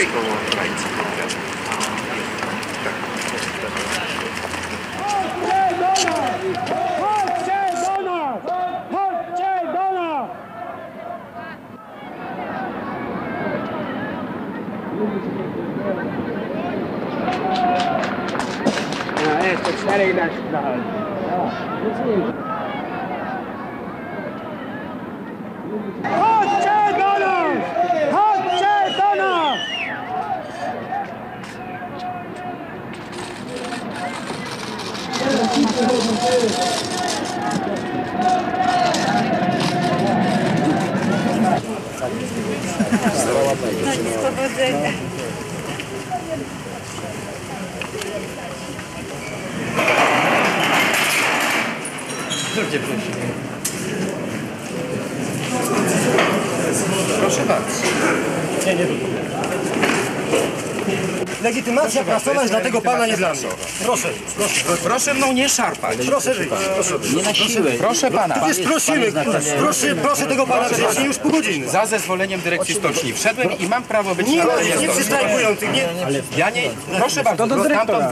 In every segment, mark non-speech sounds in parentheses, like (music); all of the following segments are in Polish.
jest koło granicy powiatu. Chodźcie do nas! Chodźcie do nas! No, jeszcze cztery dać trochę. Chodźcie do nas! Chodźcie do nas! Powodzenia. Proszę bardzo. Legitymacja prasowa jest dla tego pana nie dla mnie. Proszę, proszę, Proszę mną nie szarpać. proszę wyjść. Nie na siłę. Proszę pana. Przecież prosimy, proszę, proszę tego pana grzecznie już pół godziny. Za zezwoleniem dyrekcji stoczni wszedłem i mam prawo być Nie nie stoczni. przystajkujących, nie. Ja nie, proszę bardzo, do stamtąd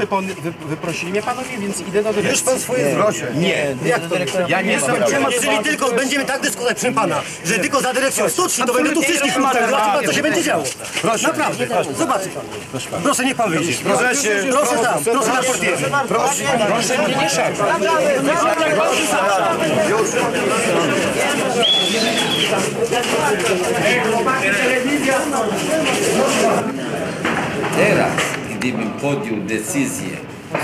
wyprosili mnie panowie, więc idę do Już dyrekcji. pan swoje proszę. Nie, Jak to? ja nie jestem Jeżeli tylko będziemy tak dyskutować, proszę pana, że tylko za dyrekcją stoczni, to będę tu wszystkich smaczał. Zobaczy pan, co się będzie działo. Naprawdę, zobaczy pan. Proszę, niech pan wyjdzie. Proszę Proszę tam, proszę na portierze. Proszę. Proszę mnie nie szarpać. Teraz, gdybym podjął decyzję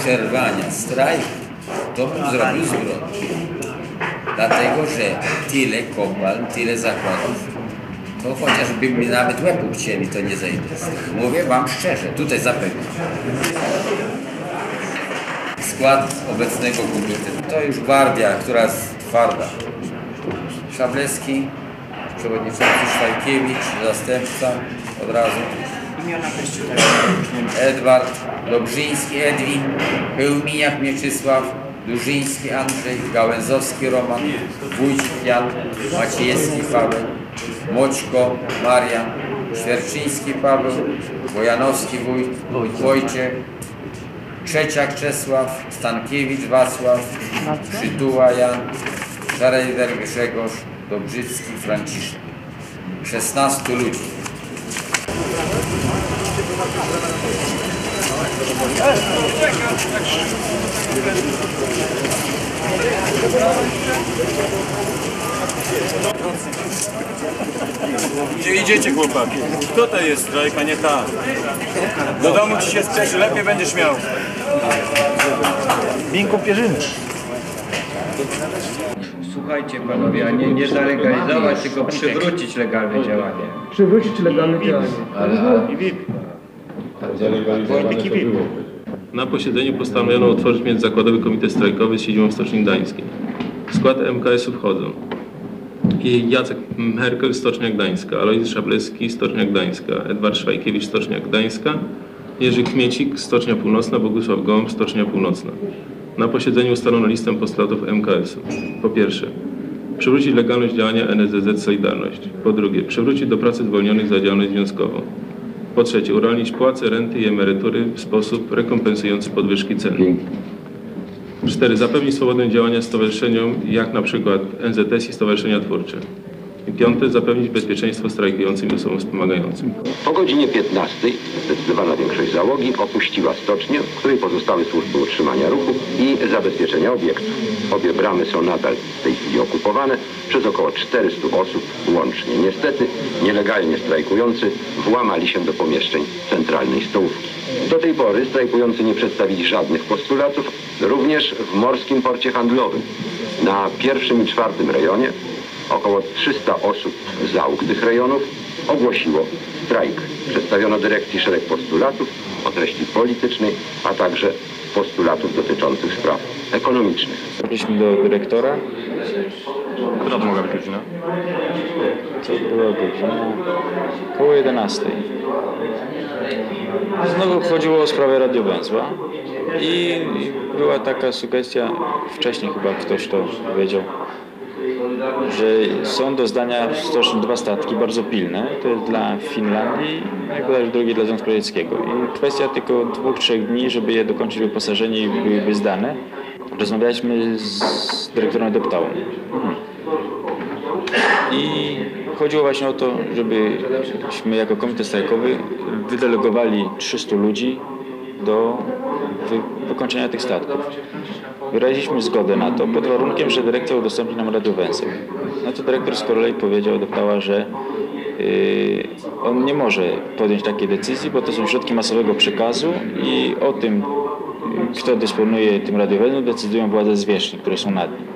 przerwania strajku, to bym zrobił zbrodnię. Dlatego, że tyle kopalń, tyle zakładów, to chociażby mi nawet łeb chcieli, to nie zejdę z tego. Mówię wam szczerze, tutaj zapewniam. Skład obecnego komitetu to już gwardia, która jest twarda. Szablewski, przewodniczący Szwajkiewicz, zastępca od razu. Edward, Dobrzyński Edwin, Pełminiak Mieczysław, Durzyński Andrzej, Gałęzowski Roman, Wójcik Jan, Maciejewski Paweł, Moćko Marian, Świerczyński Paweł, Bojanowski Wójt, Wojciech, Trzeciak Czesław, Stankiewicz Wacław, Przytuła Jan, Szarejder Grzegorz, Dobrzycki Franciszek. 16 ludzi. Gdzie idziecie chłopaki? Tutaj jest strajk, a nie tam. Do domu ci się spieszy, lepiej będziesz miał. Binku Pierzyny. Słuchajcie panowie, a nie, nie zalegalizować, tylko przywrócić legalne działanie. Przywrócić legalne działanie. Na posiedzeniu postanowiono utworzyć Międzyzakładowy Komitet Strajkowy z siedzibą w Stoczni Gdańskiej. W skład MKS-u wchodzą Jacek Merkel, Stocznia Gdańska, Alojzy Szablewski, Stocznia Gdańska, Edward Szwajkiewicz, Stocznia Gdańska, Jerzy Kmiecik, Stocznia Północna, Bogusław Gołąb, Stocznia Północna. Na posiedzeniu ustalono listę postulatów MKS-u. Po pierwsze, przywrócić legalność działania NSZZ Solidarność. Po drugie, przywrócić do pracy zwolnionych za działalność związkową. Po trzecie, urolnić płace, renty i emerytury w sposób rekompensujący podwyżki cen. Cztery, zapewnić swobodne działania stowarzyszeniom, jak na przykład NZS i stowarzyszenia twórcze. I piąte, zapewnić bezpieczeństwo strajkującym i osobom wspomagającym. Po godzinie 15 zdecydowana większość załogi opuściła stocznię, w której pozostały służby utrzymania ruchu i zabezpieczenia obiektu. Obie bramy są nadal w tej chwili okupowane przez około 400 osób łącznie. Niestety nielegalnie strajkujący włamali się do pomieszczeń centralnej stołówki. Do tej pory strajkujący nie przedstawili żadnych postulatów, również w morskim porcie handlowym. Na pierwszym i czwartym rejonie Około 300 osób z załóg tych rejonów ogłosiło strajk. Przedstawiono dyrekcji szereg postulatów o treści politycznej, a także postulatów dotyczących spraw ekonomicznych. Trafiliśmy do dyrektora. Która to mogła być godzina? To była godzina koło 11. Znowu chodziło o sprawę radiowęzła i była taka sugestia, wcześniej chyba ktoś to powiedział, że są do zdania w stoczni dwa statki bardzo pilne. To jest dla Finlandii, jak bodajże drugie dla Związku Radzieckiego. I kwestia tylko dwóch, trzech dni, żeby je dokończyć wyposażenie i byłyby zdane. Rozmawialiśmy z dyrektorem Deptałą. I chodziło właśnie o to, żebyśmy jako komitet strajkowy wydelegowali 300 ludzi do wy wykończenia tych statków. Wyraziliśmy zgodę na to pod warunkiem, że dyrekcja udostępni nam radiowęzeł. No to dyrektor z kolei powiedział, doptała, że yy, on nie może podjąć takiej decyzji, bo to są środki masowego przekazu i o tym, yy, kto dysponuje tym radiowęzłem, decydują władze zwierzchnie, które są nad nim.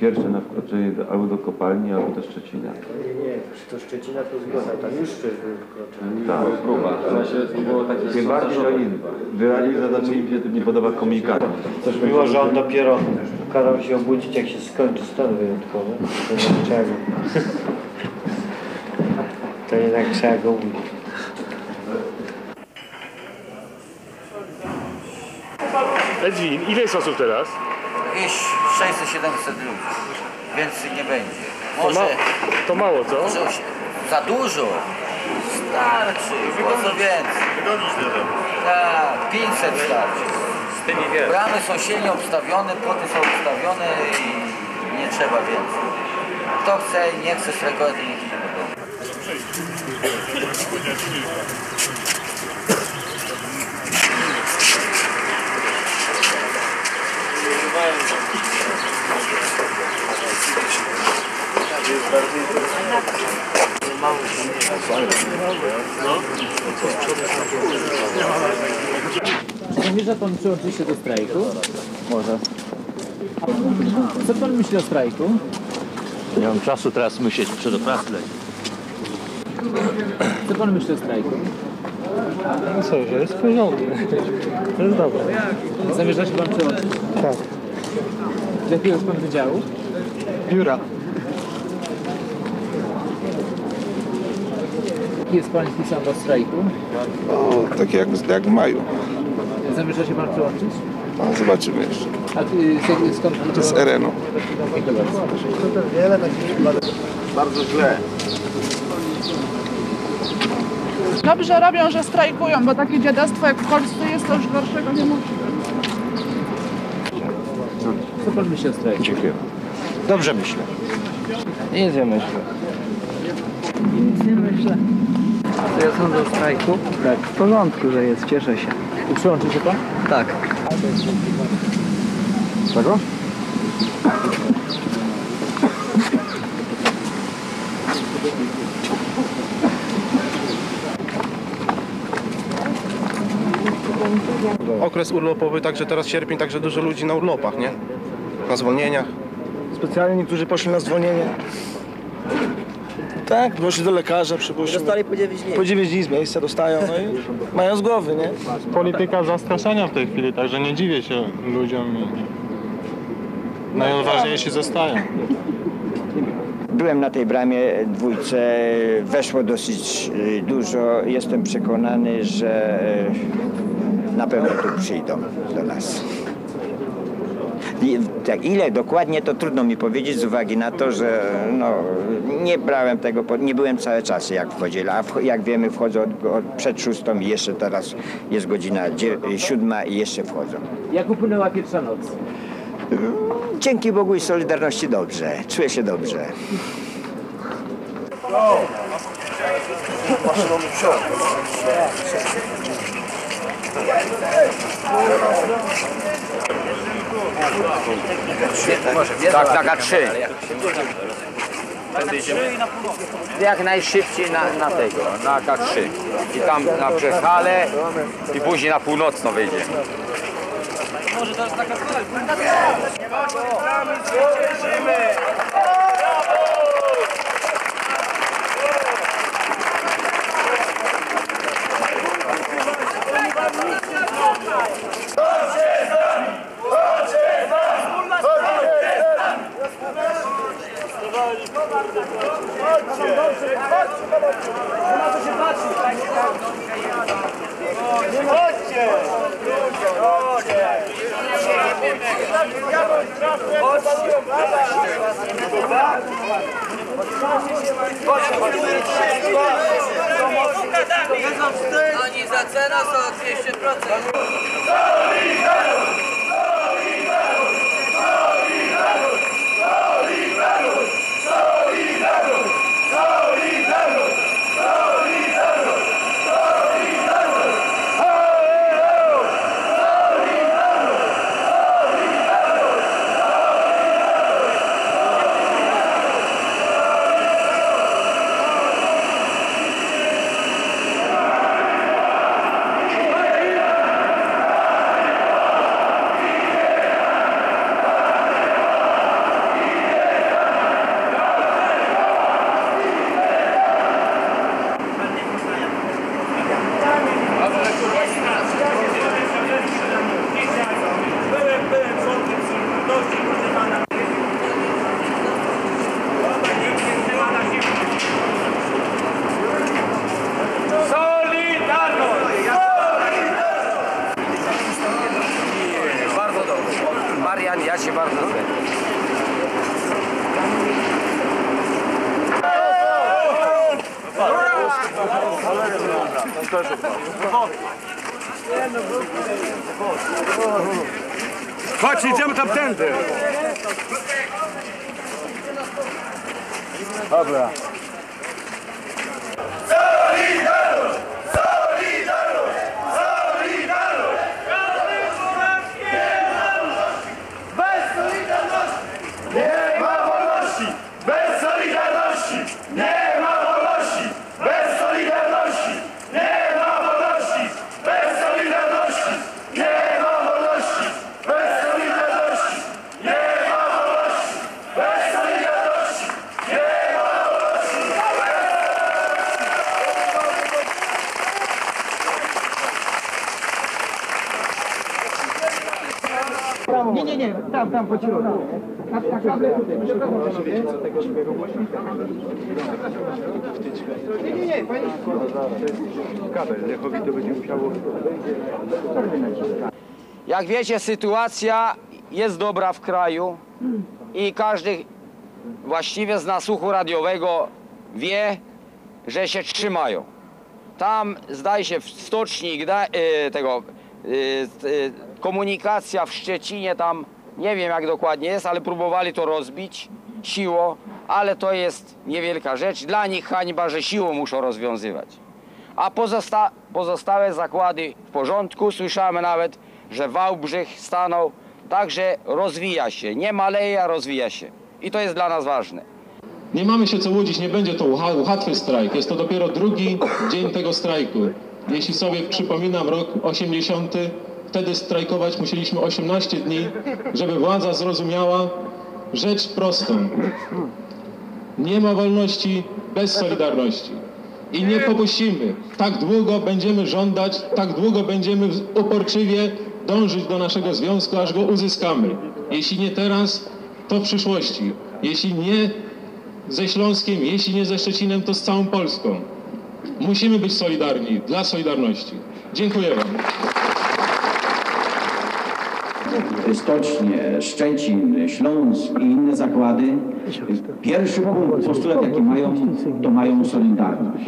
Pierwsze na wkroczenie do, albo do kopalni, albo do Szczecina. Nie, nie, to Szczecina to zgoda, tam już też był wkroczony. Tak, próba. Tym bardziej, że oni wyraźnie zaznaczyli, im się to nie podoba komunikacja. Też miło, że on dopiero kazał się obudzić, jak się skończy stan wyjątkowy. To jednak trzeba go... To jednak trzeba go obudzić. Edwin, ile jest osób teraz? 600-700 ludzi. Więcej nie będzie. To, Może, ma, to mało, co? może za dużo. Starczy, po co więcej. Tak, 500 starczy. Bramy są silnie obstawione, płoty są obstawione i nie trzeba więcej. Kto chce i nie chce strajkować, to niech idzie do domu. Zamierza pan przyłączyć się do strajku? Może. Co pan myśli o strajku? Nie mam czasu teraz myśleć, muszę do pracy. Co pan myśli o strajku? No co, że jest porządny. To jest dobre. Zamierza się pan przyłączyć? Tak. Z jakiego jest pan wydziału? Biura. Jest pański stan do strajku? O, tak jak, jak w maju. Zamierza się pan przyłączyć? No, zobaczymy jeszcze. A ty, skąd- skąd... Z Erenu. Bardzo. Wiele takich przypadków. Bardzo źle. Dobrze robią, że strajkują, bo takie dziadostwo jak w Polsce jest, to już gorszego nie może. Co pan myśli o strajku? Dziękuję. Dobrze myślę. Nic nie myślę. Nic nie myślę. To ja sądzę o strajku? Tak. W porządku, że jest, cieszę się. I przyłączy się pan? Tak. Czego? Okres urlopowy, także teraz sierpień, także dużo ludzi na urlopach, nie? Na zwolnieniach. Specjalnie niektórzy poszli na zwolnienie. Tak, poszli do lekarza, przypuśćmy. Dostali po 9 dni. Po 9 dni z miejsca dostają, no i mają z głowy, nie? Polityka zastraszania w tej chwili, także nie dziwię się ludziom. Najważniejsi zostają. Byłem na tej bramie dwójce, weszło dosyć y, dużo. Jestem przekonany, że y, na pewno tu przyjdą do nas. Tak, ile dokładnie to trudno mi powiedzieć z uwagi na to, że no, nie brałem tego, nie byłem cały czas jak wchodzili, a wch- jak wiemy wchodzą od, od przed szóstą i jeszcze teraz jest godzina dzie, siódma i jeszcze wchodzą. Jak upłynęła pierwsza noc? Dzięki Bogu i Solidarności dobrze, czuję się dobrze. Tak, tak, a trzy. Jak najszybciej na, na tego, na K3. I tam na Brzechale i później na północno wyjdziemy. Może to jest taka Oni za cenę są 200%. Tam, tam po środku. A, tak, kable tutaj. Nie, nie, nie, pani... Kabel, Lechowi to będzie musiało... Jak wiecie, sytuacja jest dobra w kraju i każdy właściwie z nasłuchu radiowego wie, że się trzymają. Tam zdaje się w stoczni y, tego y, y, komunikacja w Szczecinie tam nie wiem jak dokładnie jest, ale próbowali to rozbić siłą, ale to jest niewielka rzecz. Dla nich hańba, że siłą muszą rozwiązywać. A pozosta- pozostałe zakłady w porządku. Słyszałem nawet, że Wałbrzych stanął Także rozwija się, nie maleje, a rozwija się. I to jest dla nas ważne. Nie mamy się co łudzić, nie będzie to łatwy strajk. Jest to dopiero drugi dzień tego strajku. Jeśli sobie przypominam rok 80, wtedy strajkować musieliśmy 18 dni, żeby władza zrozumiała rzecz prostą. Nie ma wolności bez solidarności. I nie popuścimy. Tak długo będziemy żądać, tak długo będziemy uporczywie dążyć do naszego związku, aż go uzyskamy. Jeśli nie teraz, to w przyszłości. Jeśli nie ze Śląskiem, jeśli nie ze Szczecinem, to z całą Polską. Musimy być solidarni dla Solidarności. Dziękuję Wam. Stocznie, Szczecin, Śląsk i inne zakłady, pierwszy postulat jaki mają, to mają solidarność.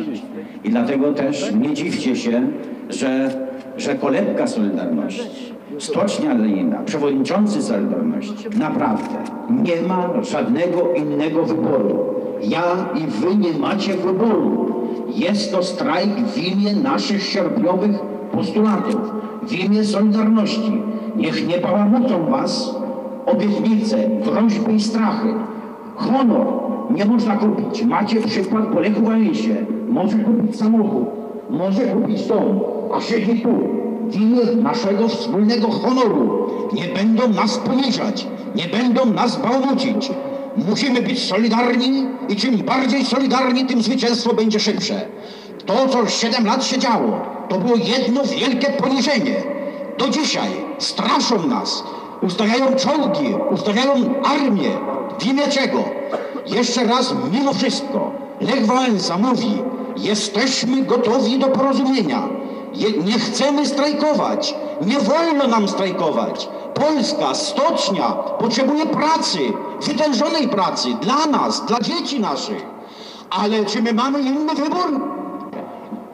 I dlatego też nie dziwcie się, że, że kolebka Solidarności, Stocznia Lenina, przewodniczący Solidarności, naprawdę nie ma żadnego innego wyboru. Ja i wy nie macie wyboru. Jest to strajk w imię naszych sierpniowych postulatów, w imię Solidarności. Niech nie bałamucą was obietnice, groźby i strachy. Honor nie można kupić. Macie przykład po Lechu Wałęsie. Może kupić samochód, może kupić dom, a siedzi tu. W imię naszego wspólnego honoru. Nie będą nas poniżać, nie będą nas bałamucić. Musimy być solidarni i czym bardziej solidarni, tym zwycięstwo będzie szybsze. To, co 7 lat się działo, to było jedno wielkie poniżenie. Do dzisiaj straszą nas, ustawiają czołgi, ustawiają armię. W imię czego? Jeszcze raz, mimo wszystko, Lech Wałęsa mówi, jesteśmy gotowi do porozumienia. Nie chcemy strajkować. Nie wolno nam strajkować. Polska, stocznia potrzebuje pracy, wytężonej pracy dla nas, dla dzieci naszych. Ale czy my mamy inny wybór?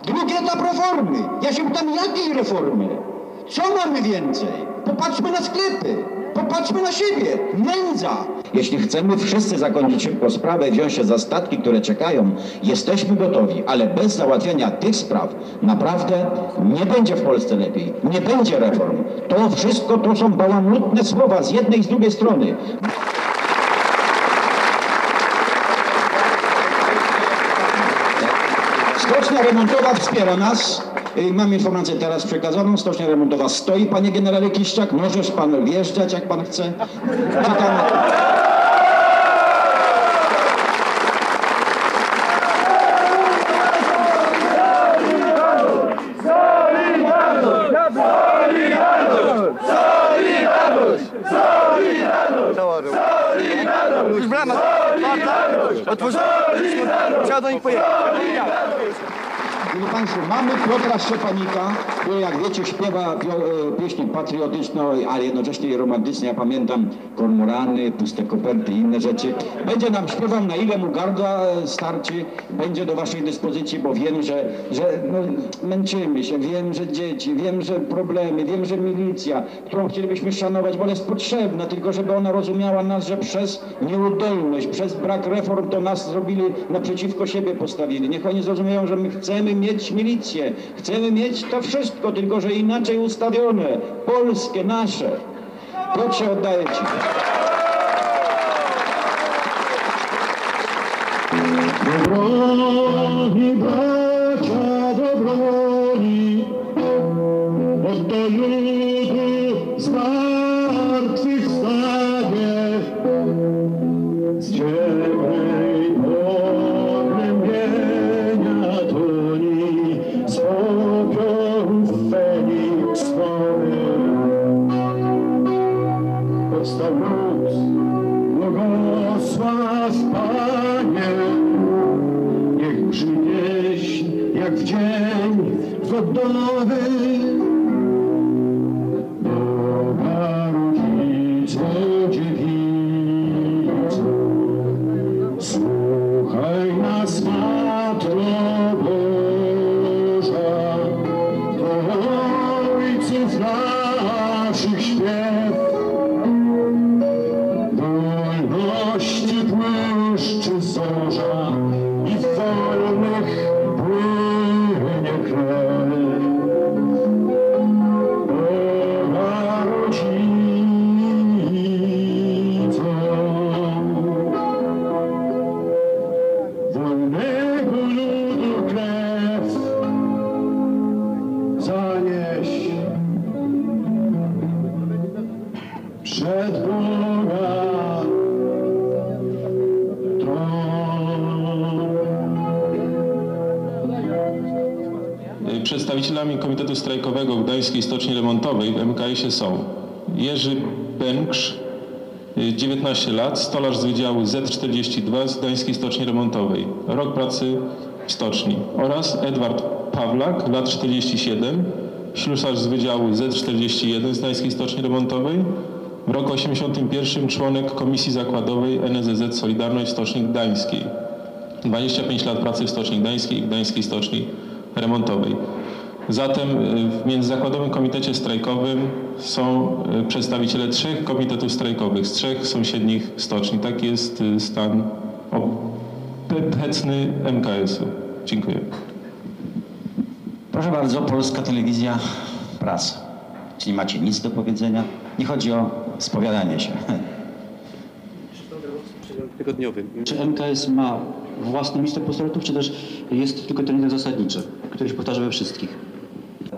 Drugi etap reformy. Ja się pytam, jakiej reformy? Co mamy więcej? Popatrzmy na sklepy. Popatrzmy na siebie. Nędza. Jeśli chcemy wszyscy zakończyć szybko sprawę, wziąć się za statki, które czekają, jesteśmy gotowi, ale bez załatwiania tych spraw naprawdę nie będzie w Polsce lepiej. Nie będzie reform. To wszystko to są bałamutne słowa z jednej i z drugiej strony. Stocznia remontowa wspiera nas. Y, Mam informację teraz przekazaną. Stocznia remontowa stoi, panie generale Kiszczak. Możesz pan wjeżdżać, jak pan chce. Czekam. Już brama otwarta, otworzyła, trzeba do nich pojechać. Mamy Piotra Szczepanika, który jak wiecie śpiewa e, pieśni patriotyczną, ale jednocześnie i romantyczne. Ja pamiętam kormorany, puste koperty i inne rzeczy. Będzie nam śpiewał na ile mu gardła e, starczy, będzie do Waszej dyspozycji, bo wiem, że, że no, męczymy się, wiem, że dzieci, wiem, że problemy, wiem, że milicja, którą chcielibyśmy szanować, bo ona jest potrzebna, tylko żeby ona rozumiała nas, że przez nieudolność, przez brak reform to nas zrobili, naprzeciwko siebie postawili. Niech oni zrozumieją, że my chcemy mieć milicję, chcemy mieć to wszystko, tylko że inaczej ustawione, polskie, nasze. Piotrze, oddaję Ci. Broni, bracia do broni, od do zmartwychwstanie. Gdańskiej Stoczni Remontowej w MKS-ie są Jerzy Bększ, y, 19 lat, stolarz z Wydziału Z42 z Gdańskiej Stoczni Remontowej, rok pracy w stoczni oraz Edward Pawlak, lat 47, ślusarz z Wydziału Z41 z Gdańskiej Stoczni Remontowej, w roku 81 członek Komisji Zakładowej NZZ Solidarność Stoczni Gdańskiej. 25 lat pracy w Stoczni Gdańskiej i Gdańskiej Stoczni Remontowej. Zatem y, w Międzyzakładowym Komitecie Strajkowym są y, przedstawiciele trzech komitetów strajkowych z trzech sąsiednich stoczni. Tak jest y, stan obecny MKS-u. Dziękuję. Proszę bardzo, Polska Telewizja Prasa. Czyli macie nic do powiedzenia? Nie chodzi o spowiadanie się. tygodniowym. Czy MKS ma własną listę postulatów, czy też jest tylko trening zasadniczy, który się powtarza we wszystkich?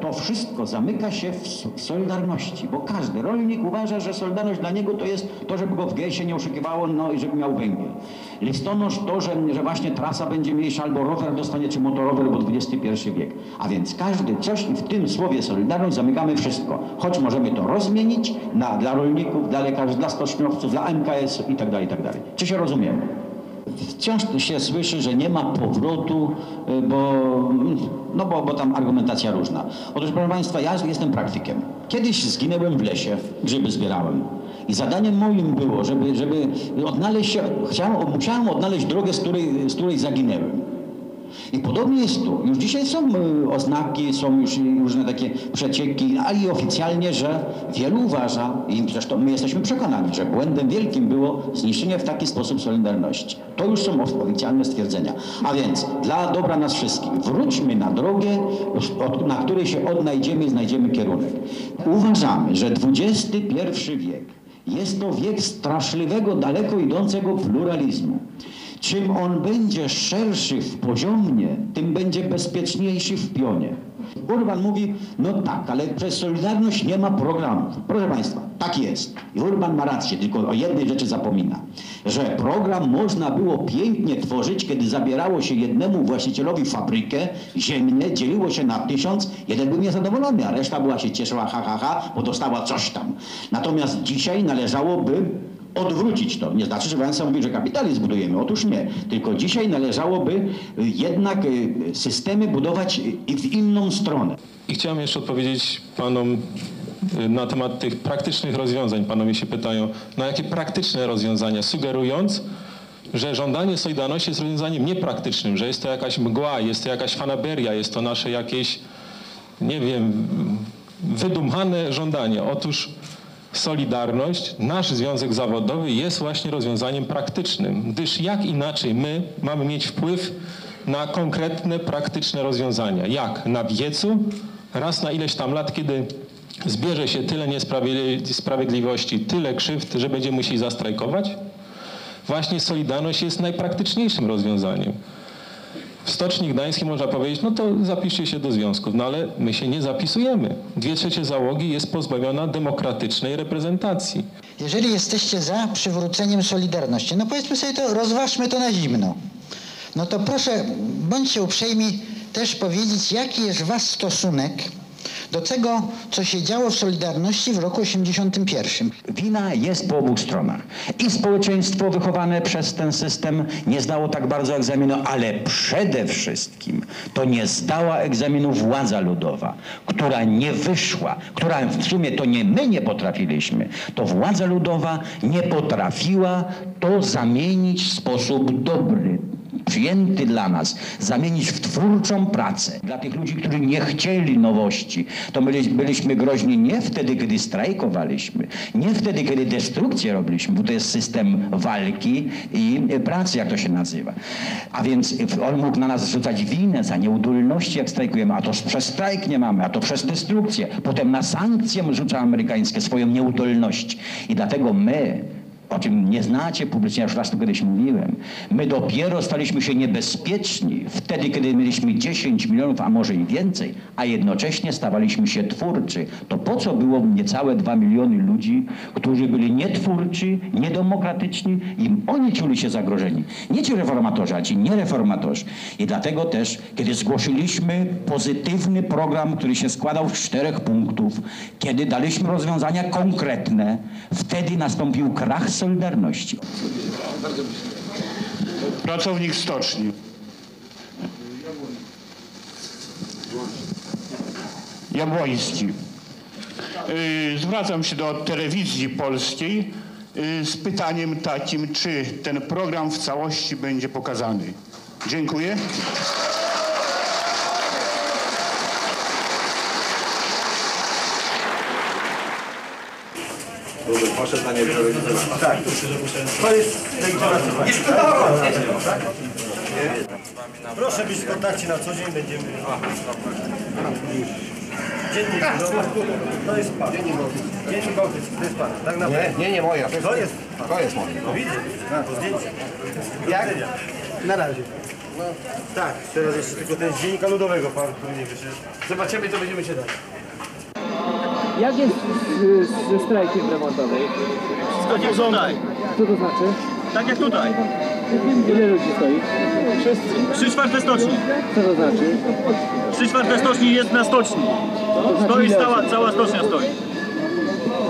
To wszystko zamyka się w Solidarności, bo każdy rolnik uważa, że Solidarność dla niego to jest to, żeby go w gejsie nie oszukiwało, no i żeby miał węgiel. Listonosz to, że, że właśnie trasa będzie mniejsza, albo rower dostanie, czy motorower, bo XXI wiek. A więc każdy coś w tym słowie Solidarność zamykamy wszystko. Choć możemy to rozmienić na, dla rolników, dla lekarzy, dla stoczniowców, dla MKS-u i tak dalej, i tak. Czy się rozumiemy? Wciąż się słyszy, że nie ma powrotu, y, bo, no bo, bo tam argumentacja różna. Otóż, proszę Państwa, ja jestem praktykiem. Kiedyś zginęłem w lesie, grzyby zbierałem. I zadaniem moim było, żeby, żeby odnaleźć się, chciałem, musiałem odnaleźć drogę, z której, z której zaginęłem. I podobnie jest tu. Już dzisiaj są y, oznaki, są już różne takie przecieki, ale i oficjalnie, że wielu uważa, i zresztą my jesteśmy przekonani, że błędem wielkim było zniszczenie w taki sposób Solidarności. To już są oficjalne stwierdzenia. A więc dla dobra nas wszystkich, wróćmy na drogę, na której się odnajdziemy i znajdziemy kierunek. Uważamy, że XXI wiek jest to wiek straszliwego, daleko idącego pluralizmu. Czym on będzie szerszy w poziomie, tym będzie bezpieczniejszy w pionie. Urban mówi, no tak, ale przez Solidarność nie ma programów. Proszę Państwa, tak jest. I Urban ma rację, tylko o jednej rzeczy zapomina. Że program można było pięknie tworzyć, kiedy zabierało się jednemu właścicielowi fabrykę, ziemię, dzieliło się na tysiąc, jeden był niezadowolony, a reszta była się cieszyła, ha, ha, ha, bo dostała coś tam. Natomiast dzisiaj należałoby odwrócić to. Nie znaczy, że Wałęsa mówi, że kapitalizm budujemy. Otóż nie. Tylko dzisiaj należałoby y, jednak y, systemy budować y, w inną stronę. I chciałem jeszcze odpowiedzieć panom na temat tych praktycznych rozwiązań. Panowie się pytają, na jakie praktyczne rozwiązania, sugerując, że żądanie Solidarności jest rozwiązaniem niepraktycznym, że jest to jakaś mgła, jest to jakaś fanaberia, jest to nasze jakieś, nie wiem, wydumane żądanie. Otóż Solidarność, nasz związek zawodowy jest właśnie rozwiązaniem praktycznym, gdyż jak inaczej my mamy mieć wpływ na konkretne, praktyczne rozwiązania. Jak? Na wiecu, raz na ileś tam lat, kiedy zbierze się tyle niesprawiedliwości, tyle krzywd, że będziemy musieli zastrajkować? Właśnie Solidarność jest najpraktyczniejszym rozwiązaniem. W Stoczni Gdańskiej można powiedzieć, no to zapiszcie się do związków, no ale my się nie zapisujemy. Dwie trzecie załogi jest pozbawiona demokratycznej reprezentacji. Jeżeli jesteście za przywróceniem Solidarności, no powiedzmy sobie to, rozważmy to na zimno. No to proszę, bądźcie uprzejmi też powiedzieć, jaki jest wasz stosunek do tego, co się działo w Solidarności w roku 81. Wina jest po obu stronach. I społeczeństwo wychowane przez ten system nie zdało tak bardzo egzaminu, ale przede wszystkim to nie zdała egzaminu władza ludowa, która nie wyszła, która w sumie to nie my nie potrafiliśmy, to władza ludowa nie potrafiła to zamienić w sposób dobry, przyjęty dla nas, zamienić w twórczą pracę. Dla tych ludzi, którzy nie chcieli nowości, to byli, byliśmy groźni nie wtedy, kiedy strajkowaliśmy, nie wtedy, kiedy destrukcję robiliśmy, bo to jest system walki i pracy, jak to się nazywa. A więc on mógł na nas zrzucać winę za nieudolności, jak strajkujemy, a to przez strajk nie mamy, a to przez destrukcję. Potem na sankcje rzuca amerykańskie swoją nieudolność. I dlatego my o czym nie znacie publicznie, ja już raz to kiedyś mówiłem. My dopiero staliśmy się niebezpieczni wtedy, kiedy mieliśmy 10 milionów, a może i więcej, a jednocześnie stawaliśmy się twórczy. To po co było niecałe 2 miliony ludzi, którzy byli nietwórczy, niedemokratyczni i oni czuli się zagrożeni. Nie ci reformatorzy, a ci niereformatorzy. I dlatego też, kiedy zgłosiliśmy pozytywny program, który się składał z czterech punktów, kiedy daliśmy rozwiązania konkretne, wtedy nastąpił krach Solidarności. Pracownik stoczni. Jabłoński. Y, Zwracam się do telewizji polskiej y, z pytaniem takim, czy ten program w całości będzie pokazany. Dziękuję. Poszedł na niego. Tak. To jest legitymacja. Tak? Proszę być w kontakcie na co dzień, będziemy... Dziennik, no, to jest pan. Dziennik Bałtycki. Dziennik Bałtycki, to jest pan. Tak naprawdę. Nie, nie, nie moja. To jest pan. To jest moja. No widzę, na to zdjęcie. Jak? Na razie. No, tak, teraz jeszcze tylko ten z dziennika ludowego pan, który nie wyszedł. Zobaczymy, to będziemy czytać. Jak jest z, z, ze strajkiem remontowym? Tak jak tutaj. Co to znaczy? Tak jak tutaj. Ile ludzi stoi? Wszyscy. Trzy czwarte stoczni. Co to znaczy? Trzy czwarte stoczni jest na stoczni. znaczy Stoi osób? cała stocznia stoi.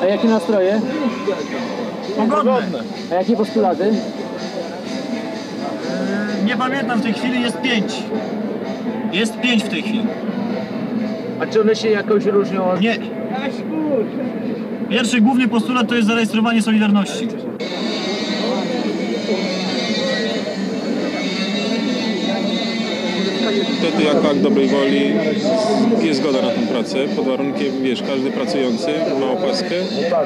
A jakie nastroje? Pogodne. A jakie postulaty? Nie pamiętam w tej chwili, jest pięć. Jest pięć w tej chwili. A czy one się jakoś różnią od... Nie. Pierwszy główny postulat to jest zarejestrowanie Solidarności. Wtedy jako akt dobrej woli jest zgoda na tę pracę, pod warunkiem, wiesz, każdy pracujący ma opaskę,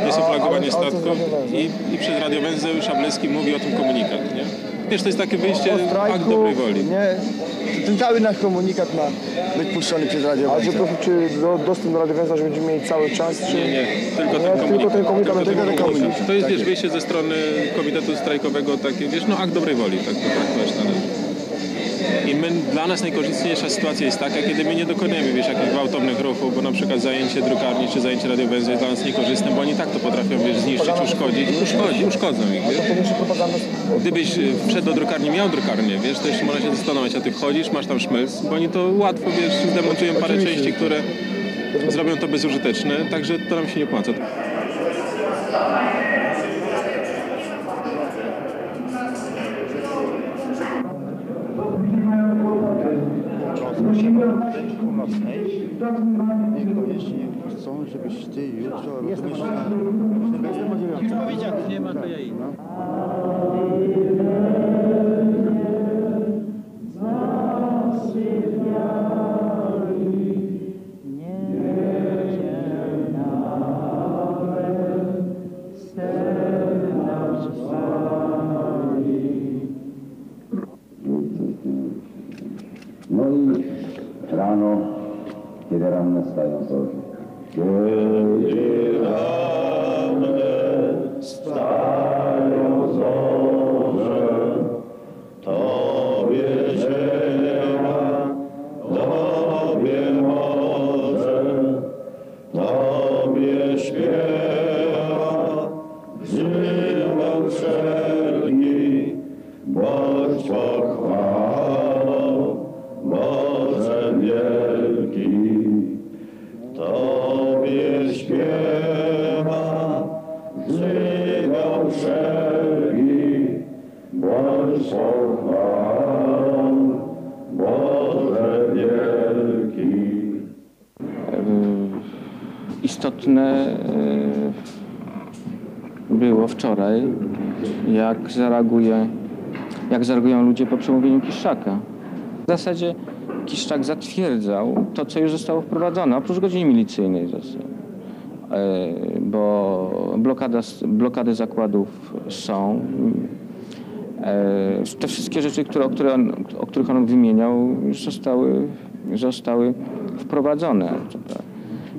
jest oflagowanie statków i, i przez radiowęzeł Szablewski mówi o tym komunikat, nie? Wiesz, to jest takie wyjście, akt dobrej woli. Nie, ten cały nasz komunikat ma być puszczony przez radio. A czy, czy do, dostęp do radiowęzła, że będziemy mieli cały czas? Czy... Nie, nie, tylko ten komunikat. tylko ten komunikat, Tylko tylko ten komunikat. To jest, Tak wiesz, jest. wyjście ze strony Komitetu Strajkowego, takie, wiesz, no akt dobrej woli, tak to traktować należy. I my, dla nas najkorzystniejsza sytuacja jest taka, kiedy my nie dokonujemy, wiesz, jakichś gwałtownych ruchów, bo na przykład zajęcie drukarni czy zajęcie radiowęzła jest dla nas niekorzystne, bo oni tak to potrafią, wiesz, zniszczyć, uszkodzić, uszkodzi, uszkodzą ich, wiesz. Gdybyś y, wszedł do drukarni, miał drukarnię, wiesz, to jeszcze można się zastanowić, a ty wchodzisz, masz tam szmelc, bo oni to łatwo, wiesz, zdemontują parę części, które zrobią to bezużyteczne, także to nam się nie opłaca. Jeśli chcą, żebyś ty jutro rozumiesz, jak nie ma, to ja idę. No i rano, Good Authority. Po przemówieniu Kiszczaka. W zasadzie Kiszczak zatwierdzał to, co już zostało wprowadzone, oprócz godziny milicyjnej. E, Bo blokada, blokady zakładów są. E, Te wszystkie rzeczy, które, o, które on, o których on wymieniał, już zostały, zostały wprowadzone.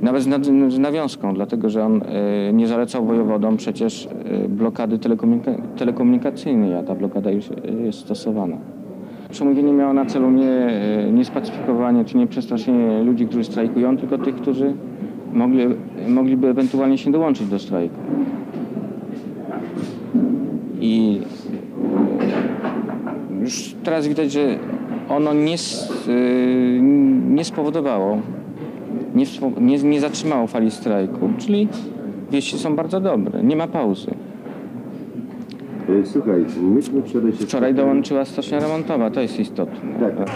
Nawet z, nad, z nawiązką, dlatego że on e, nie zalecał wojewodom przecież e, blokady telekomunika telekomunikacyjnej, a ta blokada już e, jest stosowana. Przemówienie miało na celu nie, nie spacyfikowanie czy nie przestraszenie ludzi, którzy strajkują, tylko tych, którzy mogli, mogliby ewentualnie się dołączyć do strajku. I już teraz widać, że ono nie, nie spowodowało, nie, nie, nie zatrzymało fali strajku, czyli wieści są bardzo dobre, nie ma pauzy. Słuchaj, myśmy wczoraj się... Wczoraj dołączyła stocznia remontowa, to jest istotne. Tak. Bez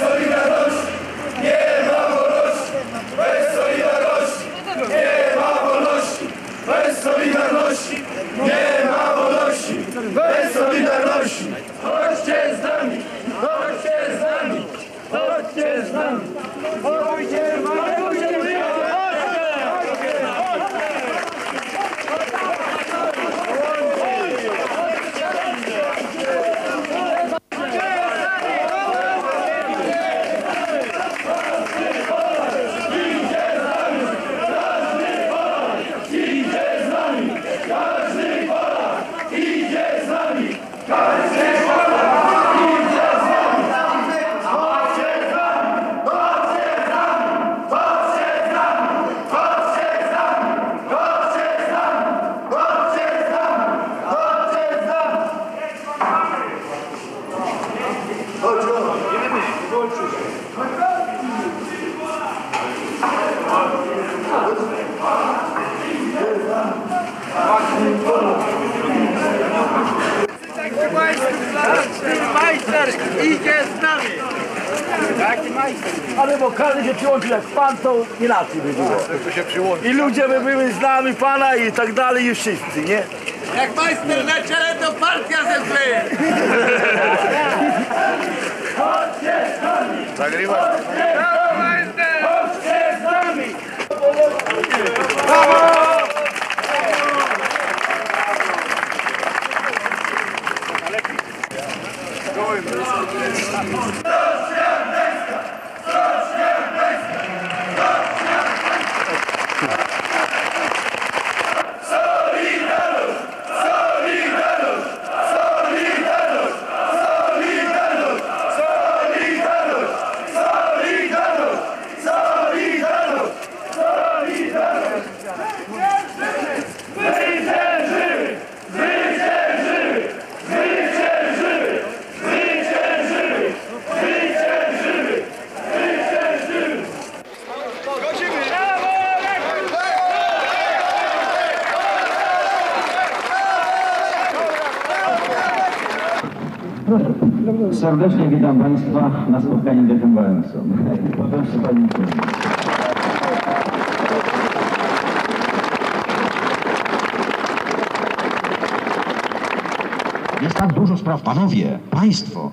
Solidarności! Nie ma wolności! Bez Solidarności! Nie ma wolności! Bez Solidarności! Nie ma wolności! Bez Solidarności! Chodźcie z nami! Chodźcie z nami! Chodźcie z nami! Chodźcie z nami! Idzie z nami! Każdy Polak! Idzie z nami! Każdy Polak! Idzie z nami! Chodźcie z nami! Chodźcie z nami! Chodźcie z nami! Chodźcie z nami! Chodźcie z nami! Chodźcie z nami! Chodźcie z nami! Majster idzie z nami! Jaki majster? Ale bo każdy się przyłączył, jak pan to inaczej by było. I ludzie by byli z nami pana i tak dalej i wszyscy, nie? Jak majster na czele, to partia zemdleje! Chodźcie z nami! Zagrywasz? Chodźcie z nami! Brawo! Serdecznie witam Państwa na spotkaniu Dechem Wałęsą. Proszę Pani. Jest tak dużo spraw. Panowie, Państwo,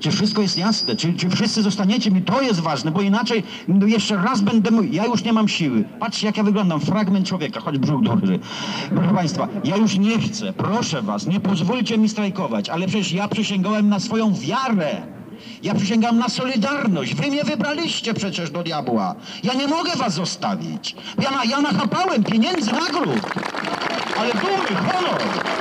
czy wszystko jest jasne? Czy, czy wszyscy zostaniecie mi? To jest ważne, bo inaczej no jeszcze raz będę mówił. Ja już nie mam siły. Patrzcie, jak ja wyglądam. Fragment człowieka, choć brzuch duży. Proszę Państwa, ja już nie chcę. Proszę Was, nie pozwólcie mi strajkować, ale przecież ja przysięgałem na swoją wiarę. Ja przysięgam na solidarność. Wy mnie wybraliście przecież do diabła. Ja nie mogę was zostawić. Ja, na, ja nachapałem pieniędzy nagród. Ale dumy, honor.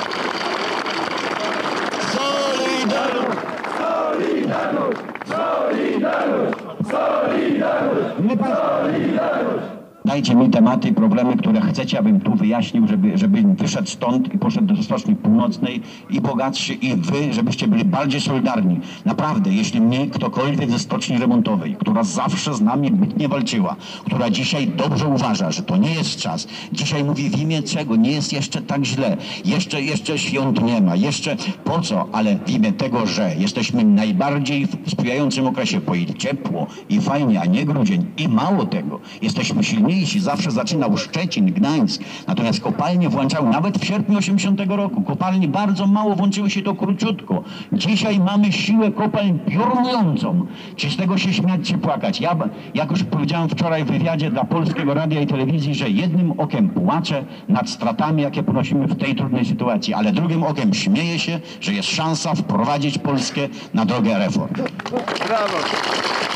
Solidarność! Solidarność! Solidarność! Dajcie mi tematy i problemy, które chcecie, abym tu wyjaśnił, żeby, żeby wyszedł stąd i poszedł do Stoczni Północnej i bogatszy i wy, żebyście byli bardziej solidarni. Naprawdę, jeśli mnie ktokolwiek ze Stoczni Remontowej, która zawsze z nami bitnie walczyła, która dzisiaj dobrze uważa, że to nie jest czas, dzisiaj mówi w imię czego, nie jest jeszcze tak źle, jeszcze, jeszcze świąt nie ma, jeszcze po co, ale w imię tego, że jesteśmy najbardziej w sprzyjającym okresie, bo i ciepło, i fajnie, a nie grudzień, i mało tego, jesteśmy silniejsi, zawsze zaczynał Szczecin, Gdańsk, natomiast kopalnie włączały nawet w sierpniu 80 roku, kopalnie bardzo mało włączyły się to króciutko. Dzisiaj mamy siłę kopalń piorunującą. Czy z tego się śmiać, czy płakać? Ja, jak już powiedziałem wczoraj w wywiadzie dla Polskiego Radia i Telewizji, że jednym okiem płaczę nad stratami, jakie ponosimy w tej trudnej sytuacji, ale drugim okiem śmieję się, że jest szansa wprowadzić Polskę na drogę reform. Brawo!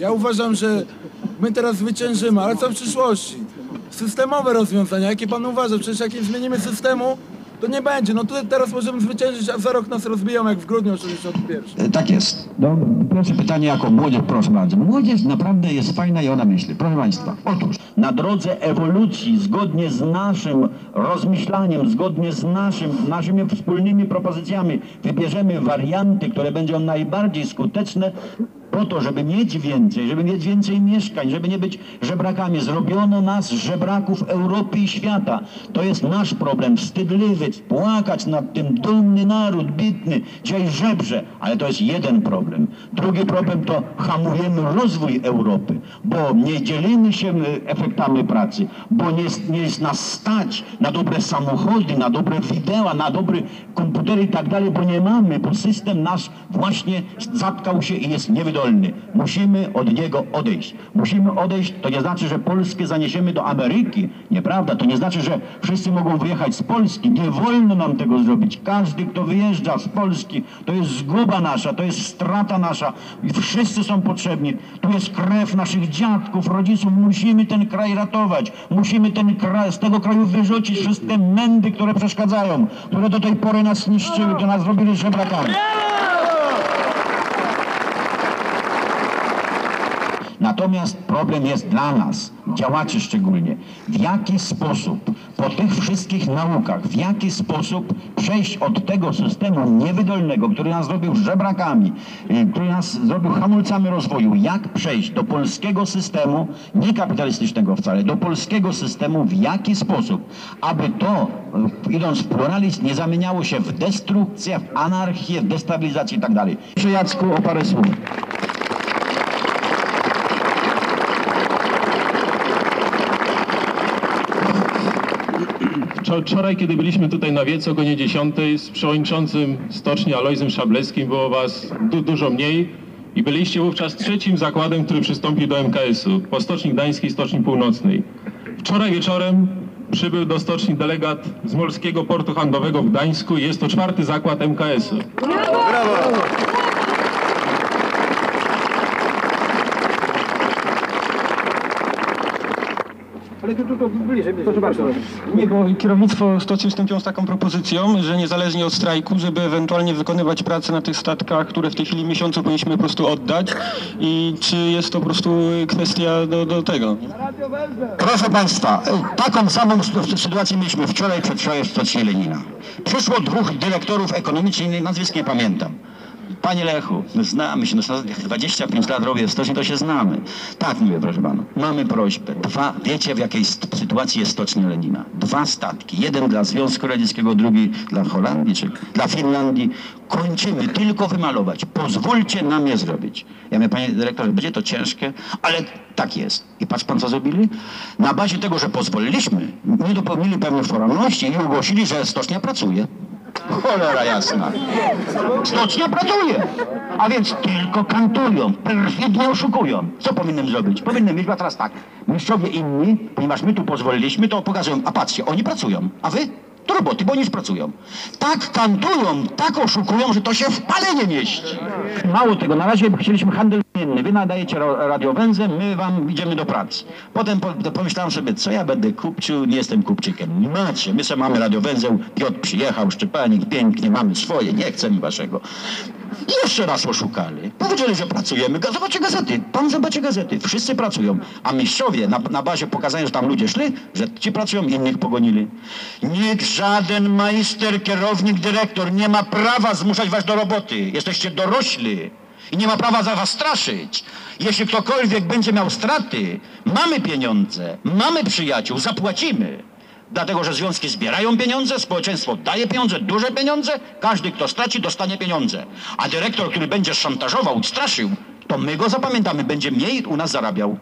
Ja uważam, że my teraz zwyciężymy, ale co w przyszłości? Systemowe rozwiązania, jakie pan uważa? Przecież jak nie zmienimy systemu, to nie będzie. No tutaj teraz możemy zwyciężyć, a za rok nas rozbiją jak w grudniu 81. E, Tak jest. No, pierwsze pytanie jako młodzież, proszę bardzo. Młodzież naprawdę jest fajna i ona myśli. Proszę Państwa, otóż na drodze ewolucji, zgodnie z naszym rozmyślaniem, zgodnie z naszym, naszymi wspólnymi propozycjami, wybierzemy warianty, które będą najbardziej skuteczne po to, żeby mieć więcej, żeby mieć więcej mieszkań, żeby nie być żebrakami. Zrobiono nas żebraków Europy i świata. To jest nasz problem, wstydliwy, płakać nad tym dumny naród, bitny, dzisiaj żebrze, ale to jest jeden problem. Drugi problem to hamujemy rozwój Europy, bo nie dzielimy się e, efektami pracy, bo nie, jest- nie jest nas stać na dobre samochody, na dobre wideo, na dobre komputery i tak dalej, bo nie mamy, bo system nasz właśnie zatkał się i jest niewydolny. Musimy od niego odejść. Musimy odejść, to nie znaczy, że Polskę zaniesiemy do Ameryki. Nieprawda, to nie znaczy, że wszyscy mogą wyjechać z Polski. Nie wolno nam tego zrobić. Każdy, kto wyjeżdża z Polski, to jest zguba nasza, to jest strata nasza. I wszyscy są potrzebni. Tu jest krew naszych dziadków, rodziców. Musimy ten kraj ratować. Musimy ten kraj, z tego kraju wyrzucić wszystkie mędy, które przeszkadzają, które do tej pory nas niszczyły, które nas zrobili żebrakami. Natomiast problem jest dla nas, działaczy szczególnie, w jaki sposób po tych wszystkich naukach, w jaki sposób przejść od tego systemu niewydolnego, który nas zrobił żebrakami, y, który nas zrobił hamulcami rozwoju, jak przejść do polskiego systemu, nie kapitalistycznego wcale, do polskiego systemu, w jaki sposób, aby to, y, idąc w pluralizm, nie zamieniało się w destrukcję, w anarchię, w destabilizację i tak dalej. Jacku o parę słów. Wczoraj, kiedy byliśmy tutaj na wiecu o godzinie 10 z przewodniczącym stoczni Alojzem Szableskim, było was du dużo mniej i byliście wówczas trzecim zakładem, który przystąpił do MKS-u po Stoczni Gdańskiej Stoczni Północnej. Wczoraj wieczorem przybył do stoczni delegat z Morskiego Portu Handlowego w Gdańsku jest to czwarty zakład MKS-u. Ale tu, tu, tu bliżej, bliżej. Proszę bardzo. Nie, bo kierownictwo stocji wystąpiło z taką propozycją, że niezależnie od strajku, żeby ewentualnie wykonywać pracę na tych statkach, które w tej chwili miesiącu powinniśmy po prostu oddać i czy jest to po prostu kwestia do, do tego. Proszę Państwa, taką samą sy- sytuację mieliśmy wczoraj, przedwczoraj w stoczni Lenina. Przyszło dwóch dyrektorów ekonomicznych, nazwisk nie pamiętam. Panie Lechu, my znamy się, no, 25 lat robię w stoczni, to się znamy. Tak mówię, proszę Pana, mamy prośbę. Dwa, wiecie w jakiej sytuacji jest stoczni Lenina? Dwa statki, jeden dla Związku Radzieckiego, drugi dla Holandii, czy dla Finlandii. Kończymy, tylko wymalować. Pozwólcie nam je zrobić. Ja mówię, panie dyrektorze, będzie to ciężkie, ale tak jest. I patrz pan, co zrobili? Na bazie tego, że pozwoliliśmy, nie dopełnili pewnych formalności i ogłosili, że stocznia pracuje. Cholera jasna. Stocznia pracuje. A więc tylko kantują, perfidnie oszukują. Co powinienem zrobić? Powinienem mieć teraz tak. Mistrzowie inni, ponieważ my tu pozwoliliśmy, to pokazują, a patrzcie, oni pracują, a wy? Do roboty, bo oni już pracują. Tak kantują, tak oszukują, że to się w pale nie mieści. Mało tego, na razie chcieliśmy handel mienny. Wy nadajecie ra- radiowęzę, my wam idziemy do pracy. Potem pomyślałem sobie, co ja będę kupcił, nie jestem kupczykiem. Macie, my sobie mamy radiowęzeł, Piotr przyjechał, Szczepanik, pięknie, mamy swoje, nie chcemy waszego. Jeszcze raz oszukali. Powiedzieli, że pracujemy. Zobaczcie gazety. Pan zobaczy gazety. Wszyscy pracują. A mistrzowie na, na bazie pokazania, że tam ludzie szli, że ci pracują, innych pogonili. Nikt, żaden majster, kierownik, dyrektor nie ma prawa zmuszać was do roboty. Jesteście dorośli. I nie ma prawa za was straszyć. Jeśli ktokolwiek będzie miał straty, mamy pieniądze, mamy przyjaciół, zapłacimy. Dlatego, że związki zbierają pieniądze, społeczeństwo daje pieniądze, duże pieniądze, każdy, kto straci, dostanie pieniądze. A dyrektor, który będzie szantażował, straszył, to my go zapamiętamy, będzie mniej u nas zarabiał.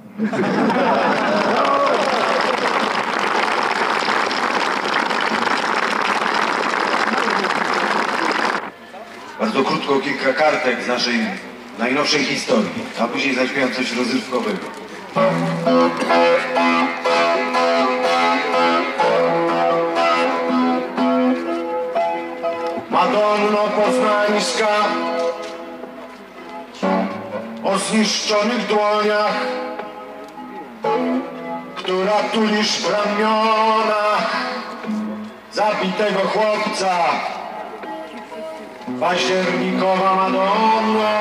Bardzo krótko kilka kartek z naszej najnowszej historii, a później zaśpiewam coś rozrywkowego. Zniszczonych dłoniach, która tulisz w ramionach zabitego chłopca. Październikowa Madonna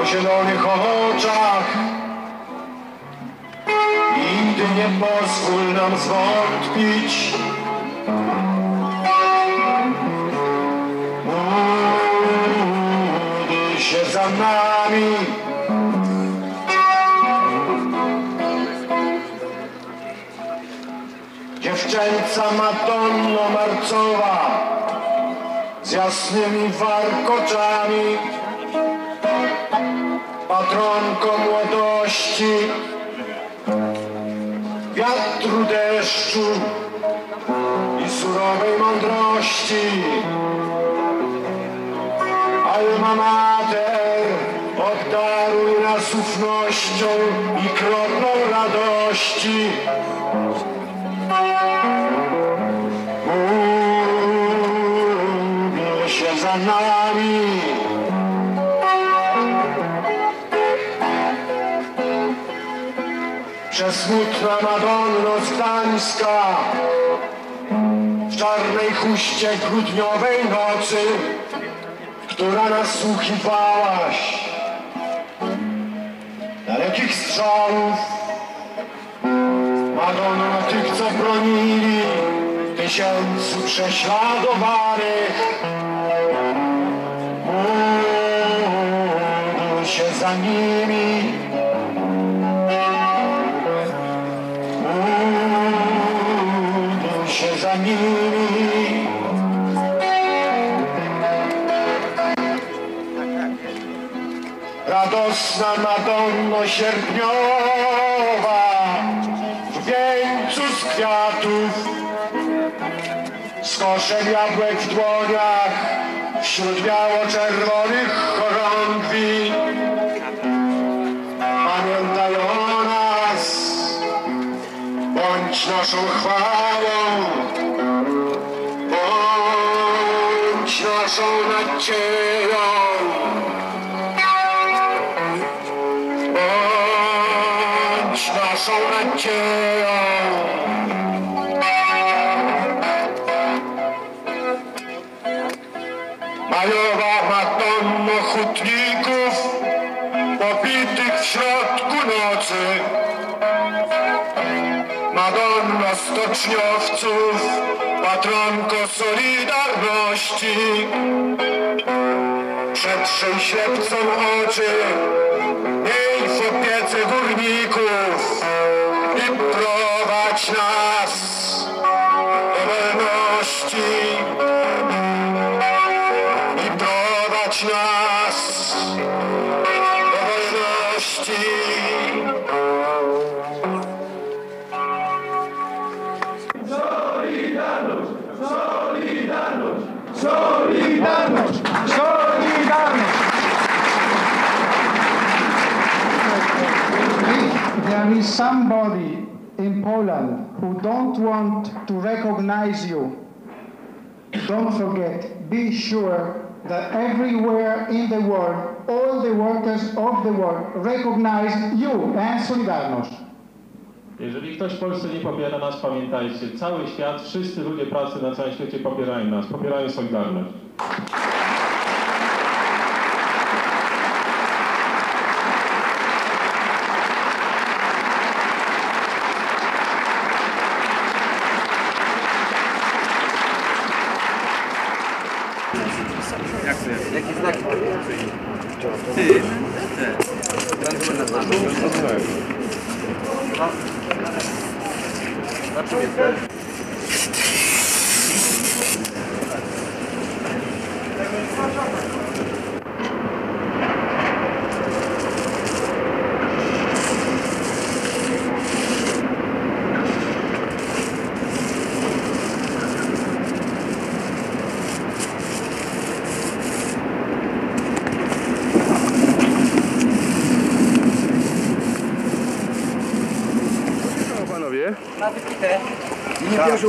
o zielonych oczach. Nigdy nie pozwól nam zwątpić. Nami. Dziewczęca Madonno Marcowa z jasnymi warkoczami, patronką młodości, wiatru deszczu i surowej mądrości. Alma Mater, nas ufnością i kroplą radości. Módl się za nami. Przesmutna Madonno z Gdańska w czarnej chuście grudniowej nocy, która nasłuchiwałaś dalekich strzałów. Madonno tych, co bronili tysięcy prześladowanych. Módl się za nimi. Módl się za nimi. Radosna Madonno sierpniowa w wieńcu z kwiatów. Z koszem jabłek w dłoniach wśród biało-czerwonych chorągwi. Pamiętaj o nas bądź naszą chwałą. Bądź naszą nadzieją Stoczniowców, patronko Solidarności. Przetrzyj ślepcom oczy, miej w opiece górników i prowadź there is somebody in Poland who don't want to recognize you, don't forget, be sure that everywhere in the world, all the workers of the world recognize you and Solidarność. Jeżeli ktoś w Polsce nie popiera nas, pamiętajcie, cały świat, wszyscy ludzie pracy na całym świecie popierają nas, popierają Solidarność.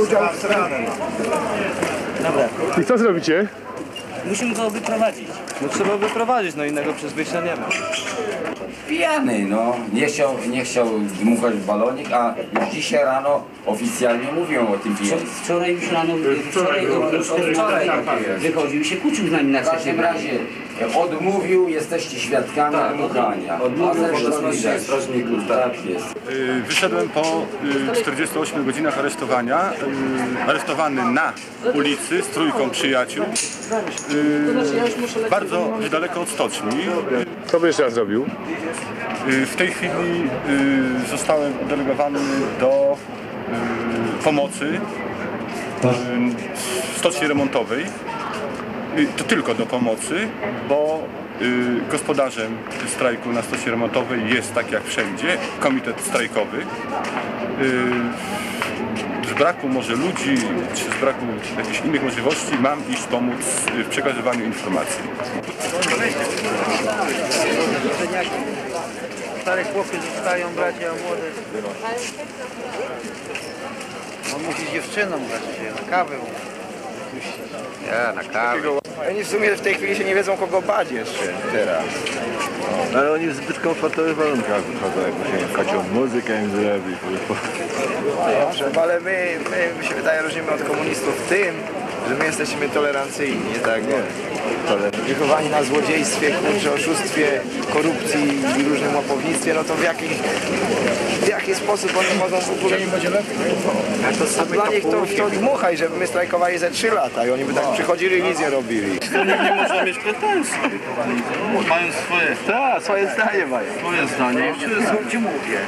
Udziału w Dobra. I co zrobicie? Musimy go wyprowadzić. No trzeba wyprowadzić, no innego przyzwycia nie ma. Pijany, no. Nie chciał, nie chciał dmuchać w balonik, a już dzisiaj rano oficjalnie mówią o tym pijaństwie. Wczoraj już rano, wczoraj, wczoraj, wczoraj wychodził i się kłócił z nami na W każdym razie odmówił, jesteście świadkami dmuchania. Odmówił ze strażników. strażników, tak jest. Y, Wyszedłem po y, 48 godzinach aresztowania, y, aresztowany na ulicy z trójką przyjaciół, y, bardzo niedaleko od stoczni. Co byś teraz zrobił? Y, W tej chwili y, zostałem delegowany do y, pomocy y, w stoczni remontowej. Y, To tylko do pomocy, bo y, gospodarzem strajku na stoczni remontowej jest, tak jak wszędzie, komitet strajkowy. Y, Z braku może ludzi, czy z braku jakichś innych możliwości mam iść pomóc w przekazywaniu informacji. Stare chłopy zostają, bracia, a młode... On musi dziewczyną brać się, na kawę. Ja, na kawę. Oni w sumie w tej chwili się nie wiedzą kogo bać jeszcze teraz. No, ale oni w zbyt komfortowych warunkach wychodzą, jakby się chciał muzykę im zrobić. Dobrze, ale my, my, mi się wydaje, różnimy od komunistów w tym, że my jesteśmy tolerancyjni, nie tak? Wychowani na złodziejstwie, kurczę, oszustwie, korupcji i różnym łapownictwie, no to w jaki, w jaki sposób oni mogą w ogóle... A dla nich to, to dmuchaj, żeby my strajkowali ze 3 lata i oni by tak przychodzili i nic nie robili. Nie można mieć pretensji. Mają swoje... Tak, swoje zdanie mają. Swoje zdanie. Ci mówię.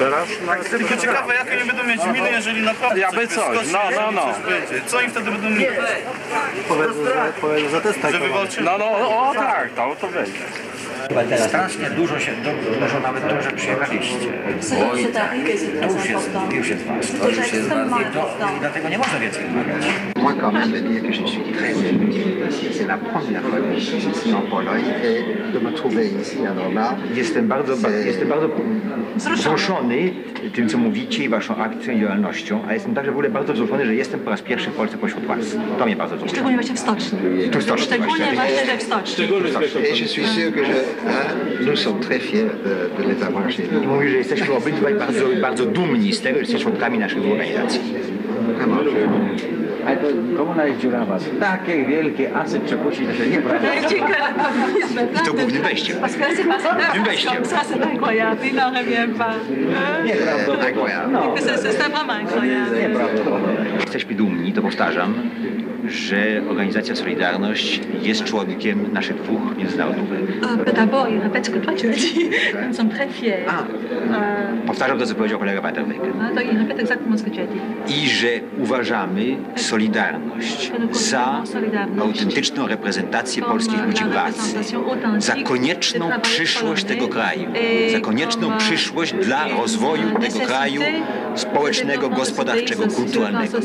Teraz? Tylko ciekawe, jakie oni będą mieć miny, jeżeli naprawdę Ja by coś no, no, no. coś będzie. Co im wtedy będą mieć? Powiedzą, że, powiedzą, że też tak. Że wywalczyli. No, no, o tak, to, to wejdzie. Strasznie dużo się, du- dużo nawet to, że przyjechaliście. Oj, tak. To już jest, już jest ważne. To już jest bardzo. I dlatego nie można więcej wymagać. Moi, quand même, dire que je suis très ému. C'est la première fois que je suis ici en Pologne et de me trouver ici à Norma. Jestem bardzo, ba- jestem bardzo wzruszony tym, co mówicie i waszą akcją i działalnością, a jestem także w ogóle bardzo wzruszony, że jestem po raz pierwszy w Polsce pośród was. To mnie bardzo wzrusza. Szczególnie właśnie w stoczni. Tu w stoczni Szczególnie właśnie. w stoczni. Et je suis sûr que je, hein, nous sommes très fiers de, de les avoir chez nous. Jesteśmy obydwaj bardzo, bardzo dumni z tego, jesteśmy naszych. Ale to komuna jest dziurawa. Takie wielkie asy przepuścić, (laughs) to się nie prawda. I to głównym wejściem. Tym wejściem. Ça, c'est incroyable. Il n'en revient pas. Nieprawdopodobne. Incroyable. C'est vraiment incroyable. Nieprawdopodobne. Jesteśmy dumni, to powtarzam, że organizacja Solidarność jest członkiem naszych dwóch międzynarodowych. D'abord, il répète ce que toi tu as dit. Nous sommes très fiers. Euh, Powtarzam to, co powiedział kolega Paterwek. hein, donc, il répète exactement ce que tu as dit. I że uważamy Solidarność za autentyczną reprezentację polskich ludzi w walce, za konieczną przyszłość tego kraju, za konieczną przyszłość dla rozwoju tego kraju społecznego, gospodarczego, kulturalnego.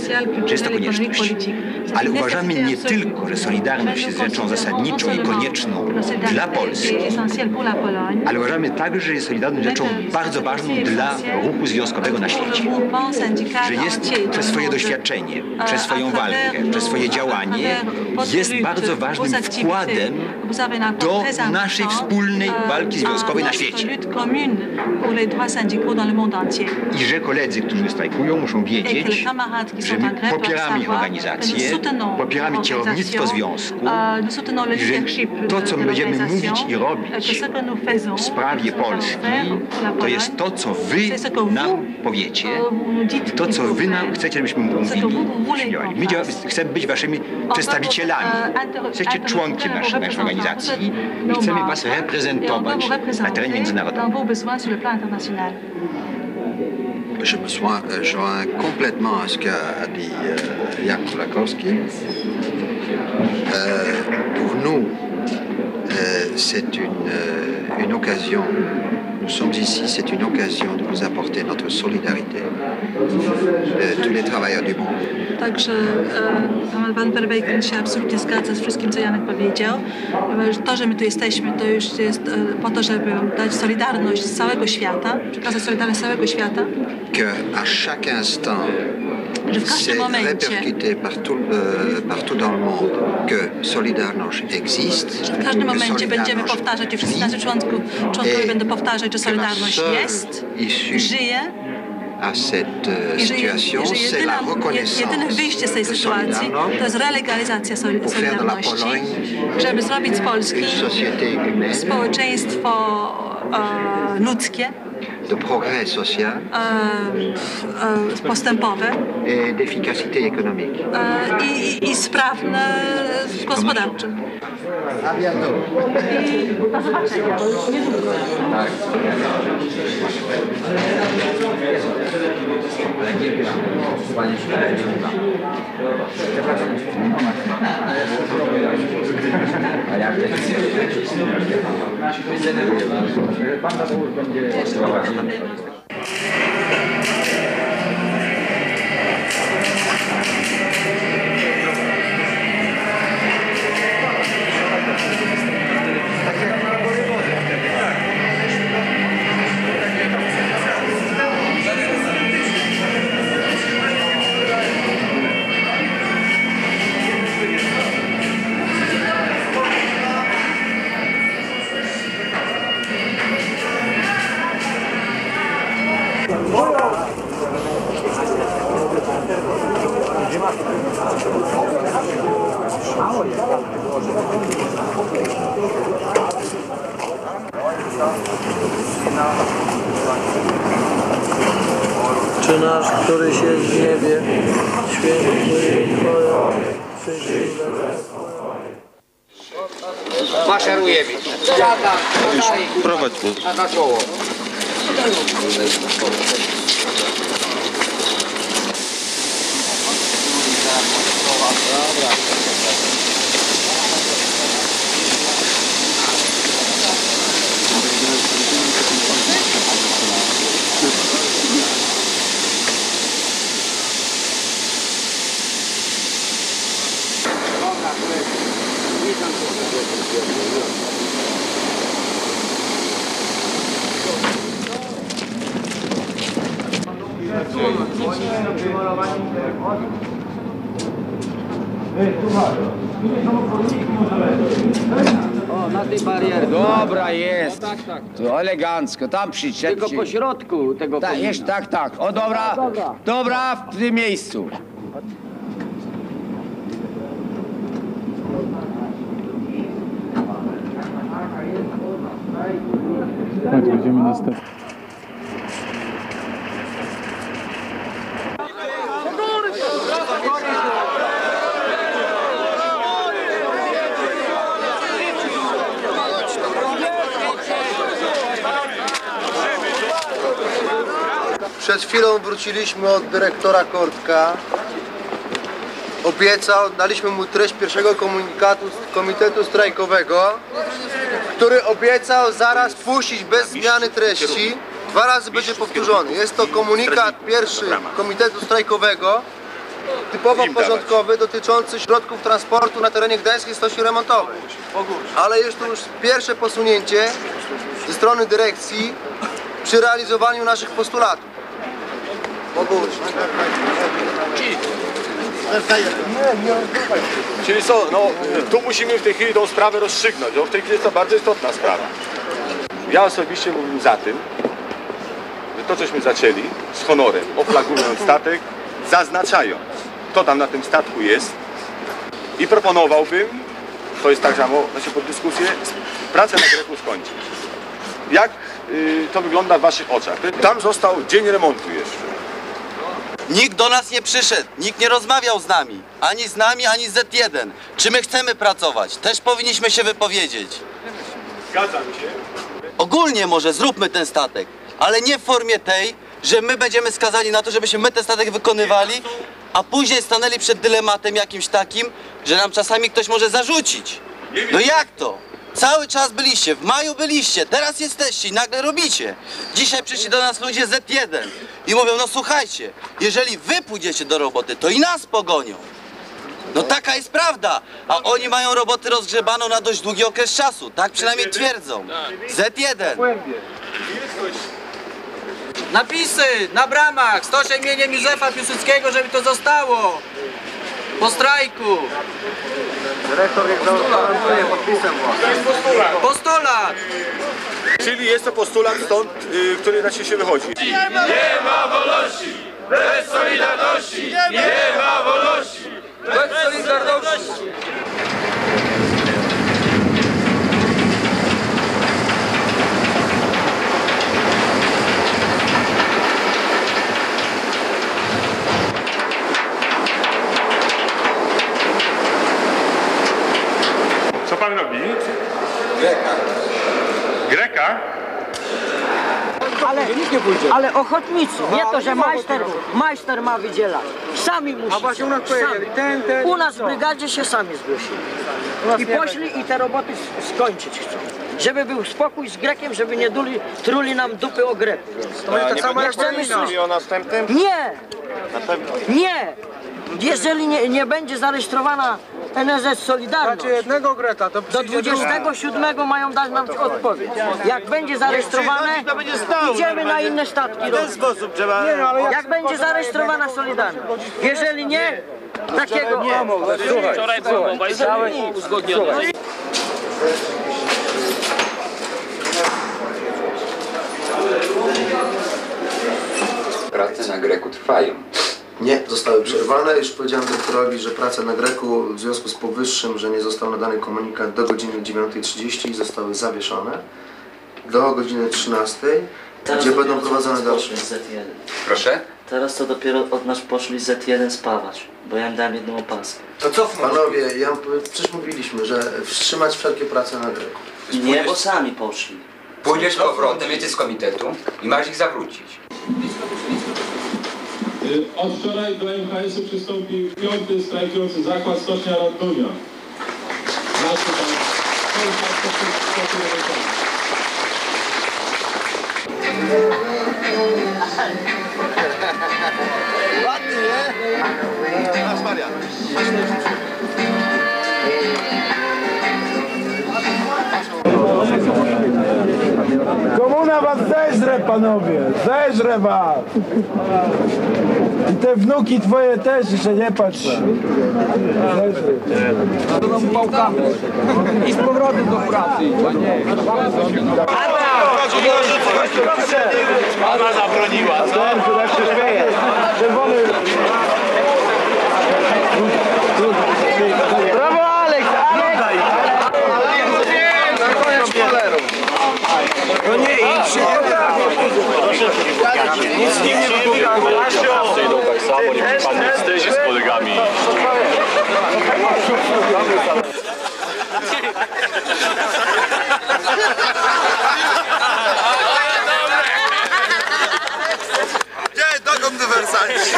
Że jest to konieczność. Ale uważamy nie tylko, że Solidarność jest rzeczą zasadniczą i konieczną dla Polski, ale uważamy także, że jest Solidarność rzeczą bardzo ważną dla ruchu związkowego na świecie. Że jest przez swoje doświadczenie, przez swoją walkę, przez swoje działanie, jest bardzo ważnym wkładem do naszej wspólnej euh, walki związkowej na świecie. I że koledzy, którzy strajkują, muszą wiedzieć, że my popieramy ich organizację, popieramy kierownictwo związku, euh, i że to, co de będziemy mówić i euh, robić w sprawie Polski, to jest to, co wy nam powiecie, euh, to, co wy nam chcecie, żebyśmy mówili, vous, vous voulez żebyśmy działali. qu'on My działa- fasse. chcemy być waszymi On va przedstawicielami. vous, euh, inter- Jesteście członkiem naszej, naszej représentants. organizacji Vous i êtes chcemy nos was membres et on doit reprezentować vous na terenie représenter międzynarodowym. dans vos besoins sur le plan international. Je me sois, euh, joins complètement à ce qu'a a dit euh, Jan Kolakowski. Euh, pour nous, euh, c'est une, euh, une occasion, nous sommes ici, c'est une occasion de vous apporter notre solidarité, euh, tous les travailleurs du monde. Także e, pan Perwejken się absolutnie zgadza z wszystkim, co Janek powiedział. E, To, że my tu jesteśmy, to już jest e, po to, żeby dać solidarność z całego świata, przekazać solidarność z całego świata, Qu'à chaque instant, że w każdym momencie, partout, euh, partout dans le monde que Solidarność existe, w każdym que momencie będziemy powtarzać i wszyscy nasi członków, członkowie będą powtarzać, że Solidarność jest, żyje à cette euh, situation, c'est la reconnaissance jedyne wyjście z tej de sytuacji to jest relegalizacja soli- pour faire de la Solidarności, Pologne żeby zrobić z Polski une société humaine społeczeństwo e, ludzkie, de progrès social e, e, postępowe et d'efficacité économique. i, i sprawne gospodarczo. I do zobaczenia. Niedługo. Czy elegancko, tam przyszedł. Tylko po środku tego Tak, komina. jest, tak, tak. O. Dobra. Dobra, w tym miejscu. Chwilą wróciliśmy od dyrektora Kortka. Obiecał, daliśmy mu treść pierwszego komunikatu z Komitetu Strajkowego, który obiecał zaraz puścić bez zmiany treści. Dwa razy będzie powtórzony. Jest to komunikat pierwszy Komitetu Strajkowego, typowo porządkowy, dotyczący środków transportu na terenie Gdańskiej Stosi Remontowej. Ale jest tu już pierwsze posunięcie ze strony dyrekcji przy realizowaniu naszych postulatów. Czyli co, no tu musimy w tej chwili tą sprawę rozstrzygnąć, bo w tej chwili jest to bardzo istotna sprawa. Ja osobiście mówię za tym, że to cośmy zaczęli z honorem, oflagując statek, zaznaczając, kto tam na tym statku jest i proponowałbym, to jest tak samo, znaczy pod dyskusję, pracę na greku skończyć. Jak y, to wygląda w waszych oczach? Tam został dzień remontu jeszcze. Nikt do nas nie przyszedł, nikt nie rozmawiał z nami. Ani z nami, ani z Z1. Czy my chcemy pracować? Też powinniśmy się wypowiedzieć. Zgadzam się. Ogólnie może zróbmy ten statek, ale nie w formie tej, że my będziemy skazani na to, żebyśmy my ten statek wykonywali, a później stanęli przed dylematem jakimś takim, że nam czasami ktoś może zarzucić. No jak to? Cały czas byliście, w maju byliście, teraz jesteście i nagle robicie. Dzisiaj przyszli do nas ludzie Z1 i mówią, no słuchajcie, jeżeli wy pójdziecie do roboty, to i nas pogonią. No taka jest prawda, a oni mają roboty rozgrzebaną na dość długi okres czasu, tak przynajmniej twierdzą. Z1. Napisy na bramach, stoczę imieniem Józefa Piłsudskiego, żeby to zostało. Po strajku. Dyrektor niech zagwarantuje podpisem własnym. Postulat. Czyli jest to postulat stąd, y, który na się wychodzi. Nie ma wolności bez solidarności! Nie ma wolności bez solidarności! Co pan robi? Greka. Greka? Ale, ale ochotnicy, nie to, że majster, majster ma wydzielać. Sami musicie. A właśnie u nas powiedzieli, ten, ten, U nas w brygadzie się sami zgłosili. I poszli i te roboty skończyć chcą. Żeby był spokój z Grekiem, żeby nie duli, truli nam dupy o Grek. To będzie tak Nie samo jak o następnym? Nie! Na pewno. Nie! Jeżeli nie, nie będzie zarejestrowana NSZ Solidarność, Znaczy jednego Greka, to do przyjdzie 27 mają dać nam odpowiedź. Jak będzie zarejestrowane, to będzie stało idziemy na inne statki. W ten sposób trzeba- Nie, no, ale jak- Jak będzie zarejestrowana Solidarność. Jeżeli nie, takiego... Słuchaj, Wczoraj. Słuchaj. Prace na Greku trwają. Nie, zostały przerwane. Już powiedziałem doktorowi, że prace na Greku w związku z powyższym, że nie został nadany komunikat do godziny 9.30 zostały zawieszone do godziny 13.00, gdzie będą prowadzone dalsze. Z1. Proszę? Teraz to dopiero od nas poszli Z1 spawać, bo ja im dałem jedną opaskę. To co? Panowie, ja, przecież mówiliśmy, że wstrzymać wszelkie prace na Greku. Nie, bo sami poszli. Pójdziesz powrotem, jesteś z komitetu i masz ich zawrócić. Y, Od wczoraj do MKS-u przystąpił piąty strajkujący zakład Stocznia Radunia. Ładny, nie? Masz Maria. Komuna was zeżre, panowie! Zeżre was! I te wnuki twoje też, że nie patrz. Zeżre. I z powrotem do pracy. Pana zabroniła, co? Się śmieje. Czerwony. No nie, idź się. Nic z nim nie wybucha. Idą tak samo, niech pan nie wstydzi z kolegami. Dokąd dywersanci?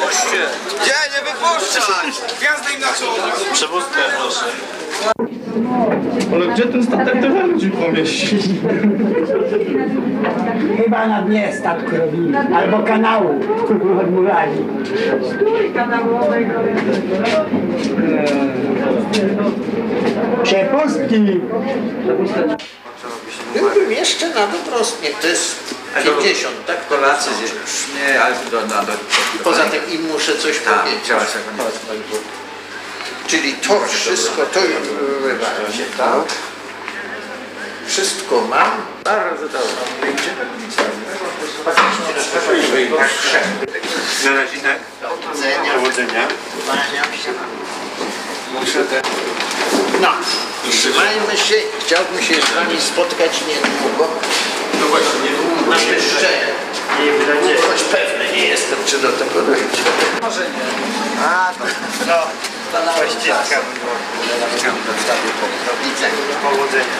Puśćcie! Gdzie? Nie wypuszczać! Gwiazdę im na czoło! Przewódkę, proszę. Ale gdzie ten statek tyle ludzi pomieści? Chyba na dnie statku robili, albo kanału odmulali. Stój kanałowej Przepustki! Byłbym jeszcze na dobrostnie, to jest 50, tak? Polacy zjeść. Nie, ale do, do, do, Poza tym im muszę coś Tak, powiedzieć. trzeba się Czyli to wszystko, to już się tak? Wszystko mam. Bardzo dobrze. Na razie tak. Powodzenia. Muszę te... No, trzymajmy się. Chciałbym się z wami spotkać niedługo. No właśnie, Na wyższenie. Choć pewny nie jestem, czy do tego dojdzie. Może nie. A, to... No. Widzenia. Powodzenia.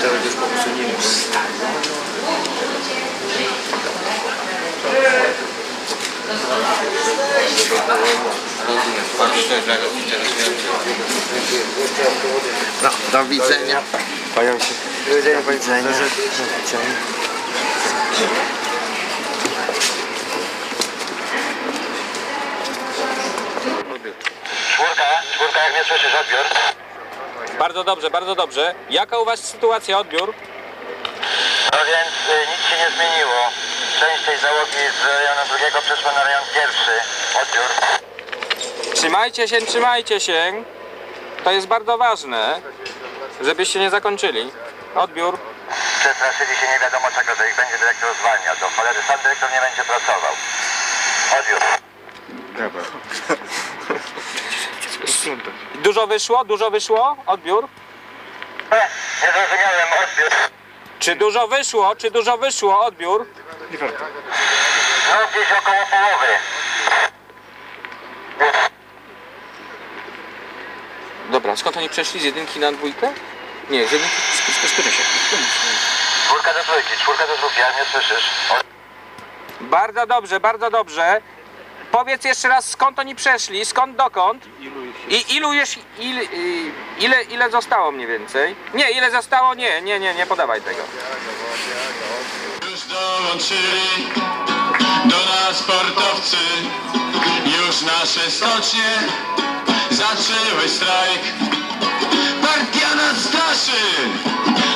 Teraz już nie wiem. No, do widzenia. Kłaniam się. Do widzenia. Do widzenia. Czwórka, czwórka, jak mnie słyszysz, odbiór. Bardzo dobrze, bardzo dobrze. Jaka u Was sytuacja, odbiór? No więc y, nic się nie zmieniło. Część tej załogi z rejonu drugiego przeszła na rejon pierwszy. Odbiór. Trzymajcie się, trzymajcie się. To jest bardzo ważne, żebyście nie zakończyli. Odbiór. Przestraszyli się nie wiadomo czego, że ich będzie dyrektor zwalnia. Do cholery sam dyrektor nie będzie pracował. Odbiór. Dużo wyszło, dużo wyszło? Odbiór. Nie zrozumiałem, odbiór. Czy dużo wyszło, czy dużo wyszło? Odbiór. No gdzieś około połowy. Dobra, skąd oni przeszli? Z jedynki na dwójkę? Nie, z jedynki... Skuszę się. Czwórka do trójki, czwórka do trójki, jak mnie słyszysz. Bardzo dobrze, bardzo dobrze. Powiedz jeszcze raz, skąd oni przeszli, skąd dokąd? I ilu już, ile, ile, ile zostało mniej więcej? Nie, ile zostało? Nie, nie, nie, nie podawaj tego. Już dołączyli do nas sportowcy, już nasze stocznie zaczęły strajk. Partia nas straszy,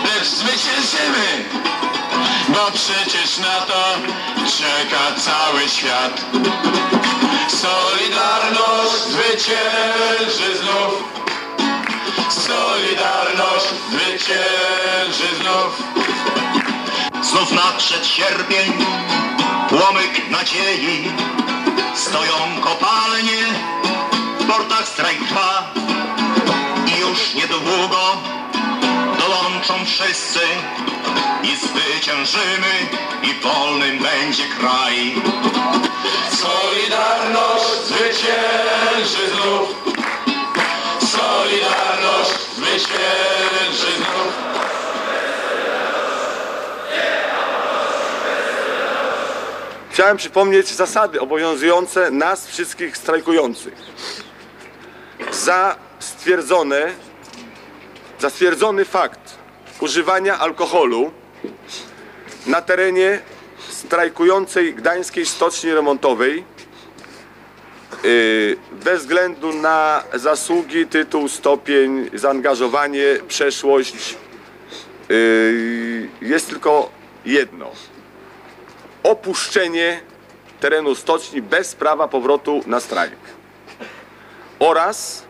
lecz zwyciężymy, bo przecież na to czeka cały świat. Solidarność zwycięży znów, Solidarność zwycięży znów. Znów nadszedł sierpień, płomyk nadziei. Stoją kopalnie, w portach strajk trwa. I już niedługo dołączą wszyscy i zwyciężymy i wolnym będzie kraj. Solidarność zwycięży znów. Solidarność zwycięży znów. Chciałem przypomnieć zasady obowiązujące nas wszystkich strajkujących. Za stwierdzone, za stwierdzony fakt używania alkoholu na terenie strajkującej Gdańskiej Stoczni Remontowej bez względu na zasługi, tytuł, stopień, zaangażowanie, przeszłość yy, jest tylko jedno opuszczenie terenu stoczni bez prawa powrotu na strajk oraz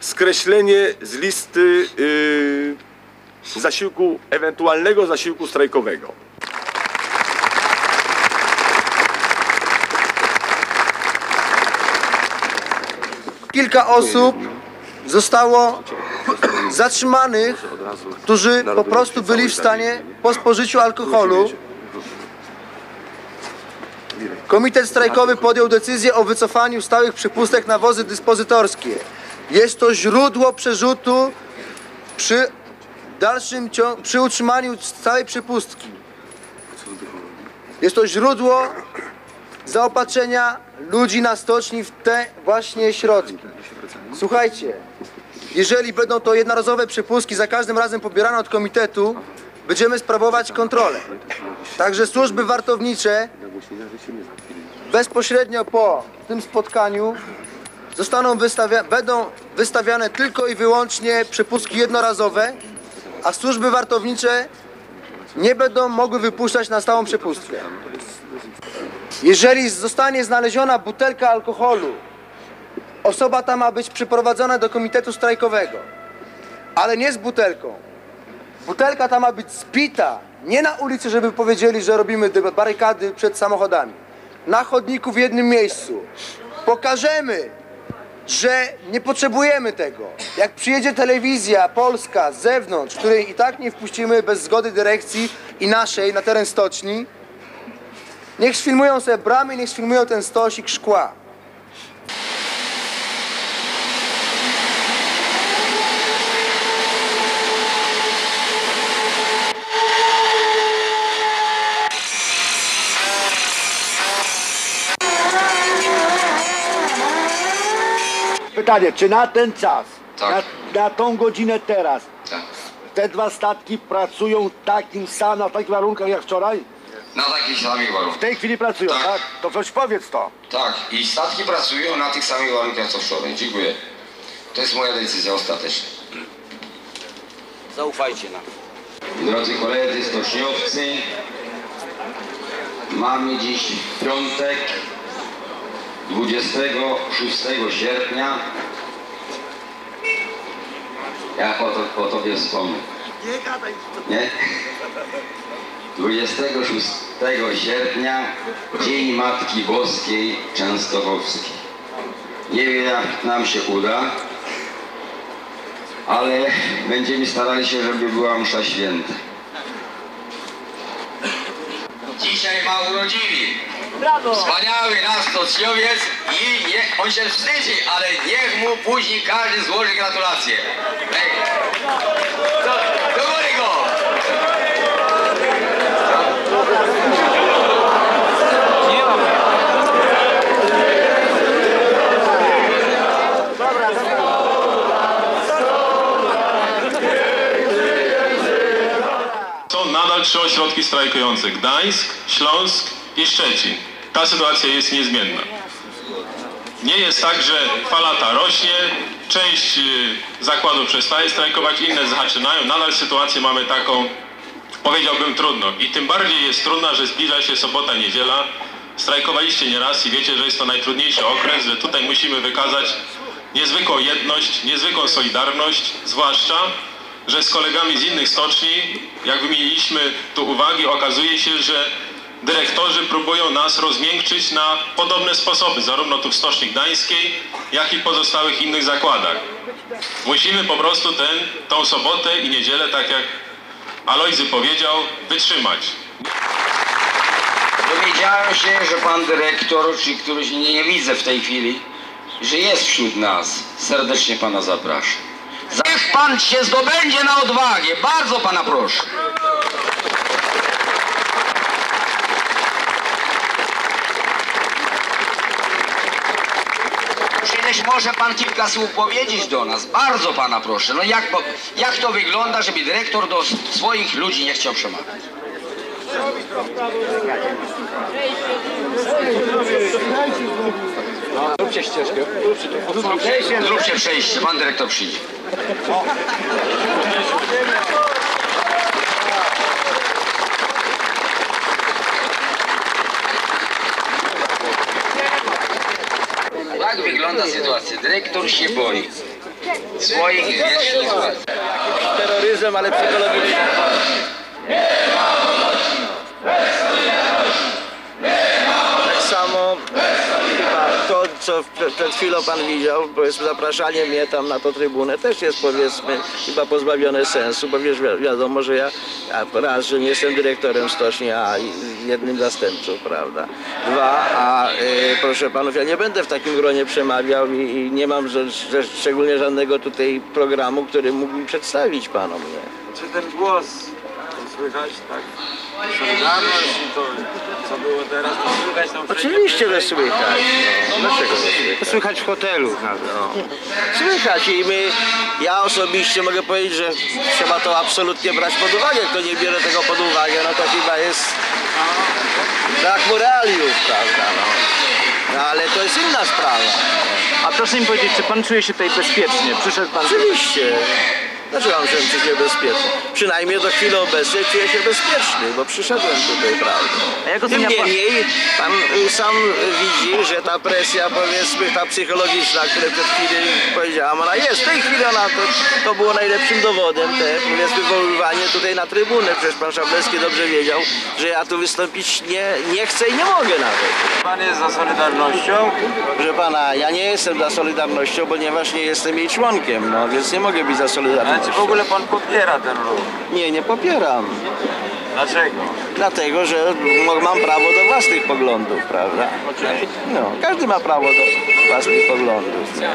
skreślenie z listy yy, zasiłku, ewentualnego zasiłku strajkowego. Kilka osób zostało zatrzymanych, którzy po prostu byli w stanie po spożyciu alkoholu Komitet strajkowy podjął decyzję o wycofaniu stałych przypustek na wozy dyspozytorskie. Jest to źródło przerzutu przy dalszym przy utrzymaniu stałej przypustki. Jest to źródło zaopatrzenia ludzi na stoczni w te właśnie środki. Słuchajcie, jeżeli będą to jednorazowe przepustki za każdym razem pobierane od komitetu, będziemy sprawować kontrolę. Także służby wartownicze bezpośrednio po tym spotkaniu zostaną wystawia- będą wystawiane tylko i wyłącznie przepustki jednorazowe, a służby wartownicze nie będą mogły wypuszczać na stałą przepustkę. Jeżeli zostanie znaleziona butelka alkoholu, osoba ta ma być przyprowadzona do komitetu strajkowego, ale nie z butelką. Butelka ta ma być spita, nie na ulicy, żeby powiedzieli, że robimy dy- barykady przed samochodami. Na chodniku w jednym miejscu. Pokażemy, że nie potrzebujemy tego. Jak przyjedzie telewizja polska z zewnątrz, której i tak nie wpuścimy bez zgody dyrekcji i naszej na teren stoczni, niech sfilmują sobie bramy, niech sfilmują ten stosik szkła. Pytanie, czy na ten czas, Tak. na, na tą godzinę teraz, Tak. te dwa statki pracują takim samym, na takich warunkach jak wczoraj? Na takich samych W warunkach. tej chwili pracują, tak? To coś powiedz to. Tak, i statki pracują na tych samych warunkach co wczoraj. Dziękuję. To jest moja decyzja ostateczna. Zaufajcie nam. Drodzy koledzy stoczniowcy, mamy dziś piątek, 26 sierpnia. Ja o, to, o tobie wspomnę. Nie? 26 sierpnia, Dzień Matki Boskiej Częstochowskiej. Nie wiem jak nam się uda, ale będziemy starali się, żeby była msza święta. Dzisiaj ma urodziny. Wspaniały nasz stocniowiec i niech on się wstydzi, ale niech mu później każdy złoży gratulacje. Do, do góry go! Są nadal trzy ośrodki strajkujące. Gdańsk, Śląsk i Szczecin. Ta sytuacja jest niezmienna. Nie jest tak, że fala ta rośnie, część y, zakładów przestaje strajkować, inne zaczynają. Nadal sytuację mamy taką, powiedziałbym, trudną. I tym bardziej jest trudna, że zbliża się sobota, niedziela. Strajkowaliście nieraz i wiecie, że jest to najtrudniejszy okres, że tutaj musimy wykazać niezwykłą jedność, niezwykłą solidarność, zwłaszcza, że z kolegami z innych stoczni, jak wymieniliśmy tu uwagi, okazuje się, że dyrektorzy próbują nas rozmiękczyć na podobne sposoby, zarówno tu w Stoczni Gdańskiej, jak i w pozostałych innych zakładach. Musimy po prostu ten, tą sobotę i niedzielę, tak jak Alojzy powiedział, wytrzymać. Dowiedziałem się, że pan dyrektor, czy któryś nie, nie widzę w tej chwili, że jest wśród nas. Serdecznie pana zapraszam. Niech pan się zdobędzie na odwagę. Bardzo pana proszę. Może pan kilka słów powiedzieć do nas? Bardzo pana proszę. No jak, jak to wygląda, żeby dyrektor do swoich ludzi nie chciał przemawiać? Zróbcie ścieżkę. Zróbcie przejście, pan dyrektor przyjdzie. Jak wygląda sytuacja? Dyrektor się boi swoich wierzchników. Terroryzm, ale psychologiczny. Tak samo chyba to, co przed, chwilą pan widział, powiedzmy zapraszanie mnie tam na tą trybunę też jest powiedzmy chyba pozbawione sensu, bo wiesz, wi- wiadomo, że ja, raz, że nie jestem dyrektorem stoczni, a jednym zastępcą, prawda. Dwa, a y, proszę panów, ja nie będę w takim gronie przemawiał i, i nie mam że, że, szczególnie żadnego tutaj programu, który mógłbym przedstawić panom, nie. Czy ten głos słychać, tak? Solidarność i to, co było teraz, to słychać tam Oczywiście, że słychać. No, dlaczego nie słychać? Słychać w hotelu. No. Słychać i my, ja osobiście mogę powiedzieć, że trzeba to absolutnie brać pod uwagę. Kto nie bierze tego pod uwagę, no to chyba jest brak moraliów, prawda? No. no ale to jest inna sprawa. A proszę mi powiedzieć, czy pan czuje się tutaj bezpiecznie? Przyszedł pan... Oczywiście. Dlaczego mam się czuć niebezpiecznie? Przynajmniej do chwili obecnej czuję się bezpieczny, bo przyszedłem tutaj, prawda? A jak Tym ocenia pan- niemniej pan y, sam widzi, że ta presja, powiedzmy, ta psychologiczna, o której przed chwilą powiedziałam, ona jest. W tej chwili ona to, to było najlepszym dowodem, te, powiedzmy, woływanie tutaj na trybunę. Przecież pan Szablewski dobrze wiedział, że ja tu wystąpić nie, nie chcę i nie mogę nawet. Pan jest za Solidarnością? Proszę pana, ja nie jestem za Solidarnością, ponieważ nie jestem jej członkiem, no więc nie mogę być za Solidarnością. Czy w ogóle pan popiera ten ruch? Nie, nie popieram. Dlaczego? Dlatego, że mo- mam prawo do własnych poglądów, prawda? No, każdy ma prawo do własnych poglądów. nie?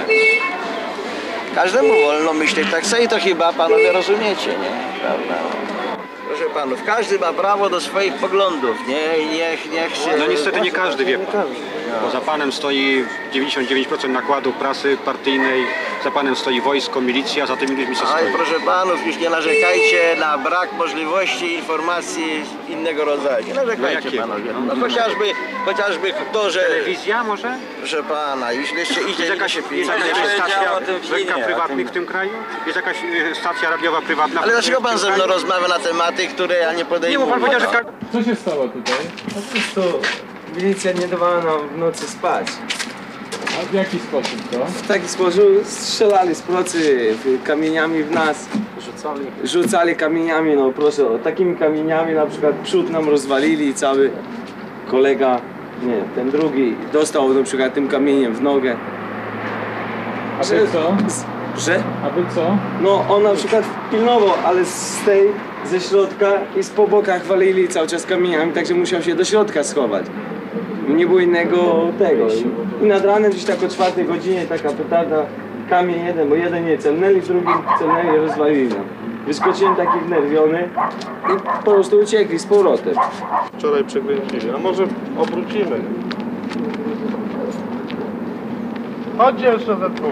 Każdemu wolno myśleć tak samo i to chyba panowie rozumiecie, nie? Prawda? Proszę panów, każdy ma prawo do swoich poglądów, nie? I niech, niech się... No niestety nie każdy wie pan. każdy, no. Bo za panem stoi 99% nakładu prasy partyjnej, za panem stoi wojsko, milicja, za tymi ludźmi co stoi. proszę panów, już nie narzekajcie na brak możliwości informacji innego rodzaju. Nie narzekajcie jakiego? panowie. No chociażby, chociażby to, że... Telewizja może? Proszę pana, już jeszcze idzie... Jest jakaś, jest jakaś stacja prywatnych w tym kraju? Jest jakaś e, stacja radiowa prywatna? Ale dlaczego pan ze mną rozmawia na tematy, które ja nie Nie, podejmuję? bo pan powiedział, że... Co się stało tutaj? Po prostu milicja nie dawała nam w nocy spać. A w jaki sposób to? W taki sposób strzelali z procy w- kamieniami w nas. Rzucali. Rzucali kamieniami, no proszę, takimi kamieniami na przykład przód nam rozwalili i cały kolega, nie, ten drugi dostał na przykład tym kamieniem w nogę. A wy co? Że? A wy co? No on na przykład pilnował, ale z tej, ze środka i z po bokach walili cały czas kamieniami, także musiał się do środka schować. Nie było innego tego. I nad ranem gdzieś tak o czwartej godzinie taka petarda, kamień jeden, bo jeden nie celnęli, drugi celnęli i rozwalili nam. Wyskoczyłem taki wnerwiony i po prostu uciekli z powrotem. Wczoraj przekręcili, a może obrócimy. Chodźcie jeszcze ze dwóch.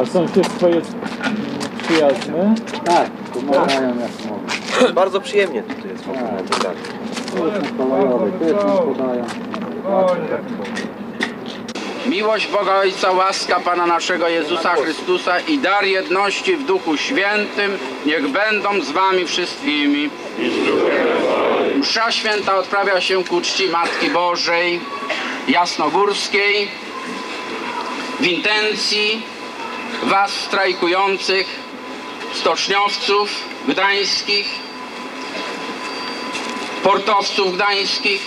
A sąsiedztwo jest przyjazne? Tak, pomagają jak mogą. Bardzo przyjemnie tutaj jest w ogóle. Tak. Miłość Boga Ojca, łaska Pana naszego Jezusa Chrystusa i dar jedności w Duchu Świętym niech będą z Wami wszystkimi. Msza święta odprawia się ku czci Matki Bożej Jasnogórskiej w intencji Was strajkujących, stoczniowców gdańskich, portowców gdańskich,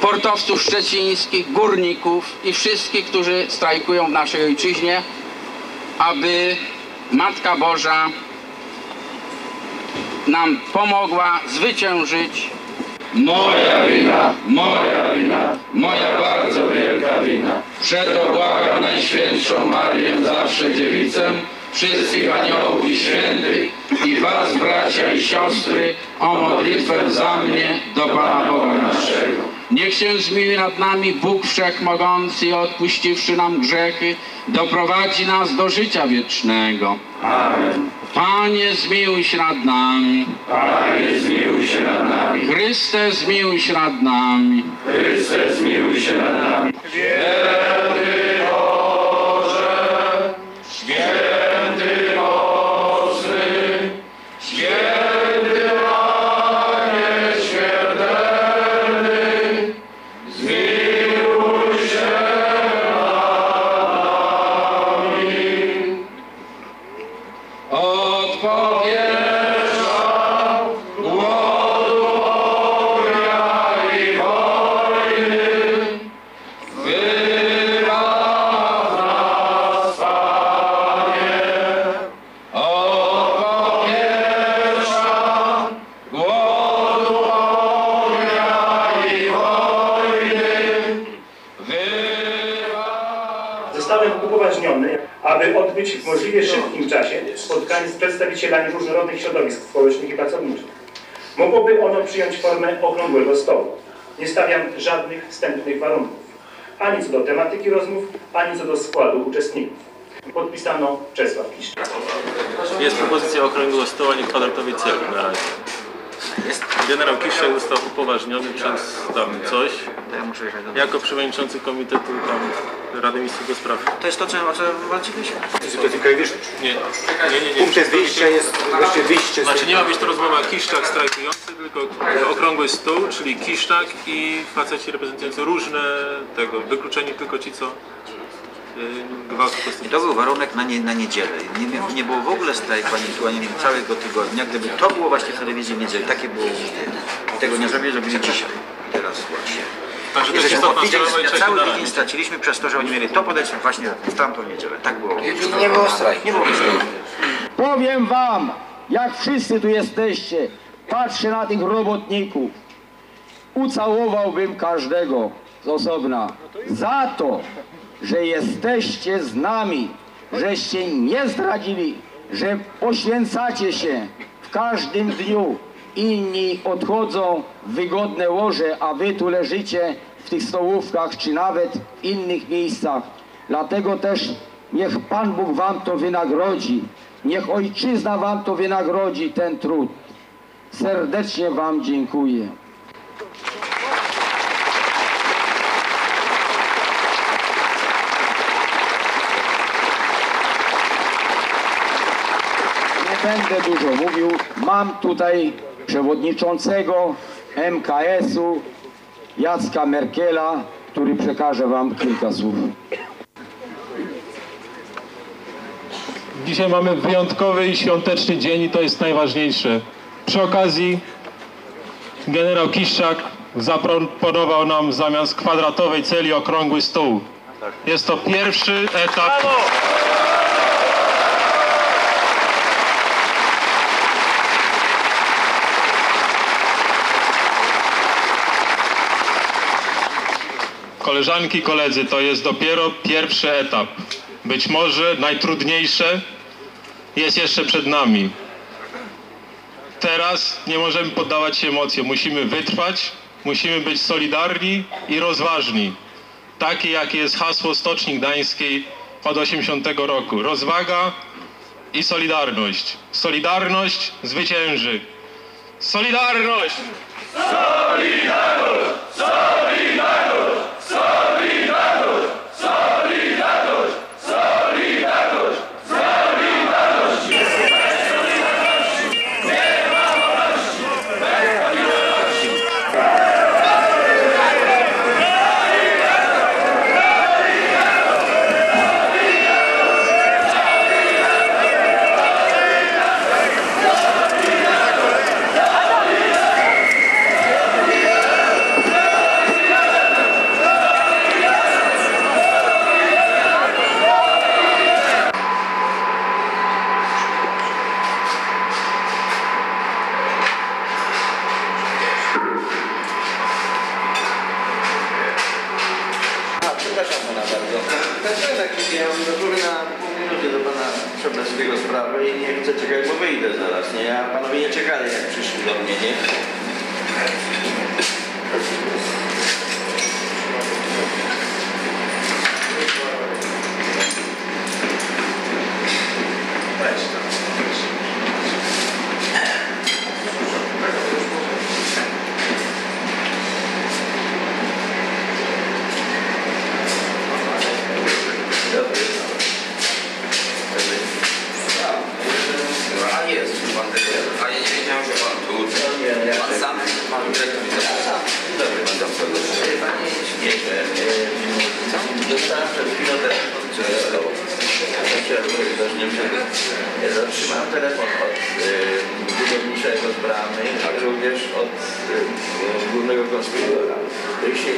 portowców szczecińskich, górników i wszystkich, którzy strajkują w naszej ojczyźnie, aby Matka Boża nam pomogła zwyciężyć. Moja wina, moja wina, moja bardzo wielka wina. Przeto błagam Najświętszą Marię, zawsze dziewicę, wszystkich aniołów i świętych i was, bracia i siostry, o modlitwę za mnie do Pana Boga naszego. Niech się zmiłuje nad nami Bóg Wszechmogący odpuściwszy nam grzechy, doprowadzi nas do życia wiecznego. Amen. Panie, zmiłuj się nad nami. Panie, zmiłuj się nad nami. Chryste, zmiłuj się nad nami. Chryste, zmiłuj się nad nami. Z przedstawicielami różnorodnych środowisk społecznych i pracowniczych. Mogłoby ono przyjąć formę okrągłego stołu. Nie stawiam żadnych wstępnych warunków, ani co do tematyki rozmów, ani co do składu uczestników. Podpisano Czesław Kiszczak. Jest propozycja okrągłego stołu, a nie kwadratowej celi na razie. Generał Kiszczak został upoważniony przez tam coś, jako przewodniczący komitetu tam Rady Ministrów do Spraw. To jest to, co- o co walczyliśmy. Sytuacji krajowierzchni. Nie, nie, nie. nie. Punktem wyjścia jest wreszcie wyjście Znaczy nie ma być to rozmowa Kiszczak strajkujący, tylko okrągły stół, czyli Kiszczak i faceci reprezentujący różne tego, wykluczeni tylko ci, co y, gwałt I to był warunek na, nie, na niedzielę. Nie, nie było w ogóle strajku ani tu, ani całego tygodnia. Gdyby to było właśnie w telewizji w niedzielę, takie było umówienie. Tego nie zrobili, zrobili dzisiaj. Teraz właśnie. Także to jest tydzień, cały tydzień straciliśmy przez to, że oni mieli to podejść właśnie w tamtą niedzielę. Tak było. Nie było strajku. Nie było strajku. Powiem wam, jak wszyscy tu jesteście, patrzę na tych robotników. Ucałowałbym każdego z osobna za to, że jesteście z nami, żeście nie zdradzili że poświęcacie się w każdym dniu. Inni odchodzą w wygodne łoże, a wy tu leżycie w tych stołówkach czy nawet w innych miejscach. Dlatego też niech Pan Bóg wam to wynagrodzi. Niech Ojczyzna wam to wynagrodzi, ten trud. Serdecznie wam dziękuję. Będę dużo mówił. Mam tutaj przewodniczącego MKS-u Jacka Merkela, który przekaże wam kilka słów. Dzisiaj mamy wyjątkowy i świąteczny dzień i to jest najważniejsze. Przy okazji generał Kiszczak zaproponował nam zamiast kwadratowej celi okrągły stół. Jest to pierwszy etap. Koleżanki, koledzy, to jest dopiero pierwszy etap. Być może najtrudniejsze jest jeszcze przed nami. Teraz nie możemy poddawać się emocjom. Musimy wytrwać, musimy być solidarni i rozważni. Takie, jakie jest hasło Stoczni Gdańskiej od 80 roku. Rozwaga i solidarność. Solidarność zwycięży. Solidarność! Solidarność! Solidarność!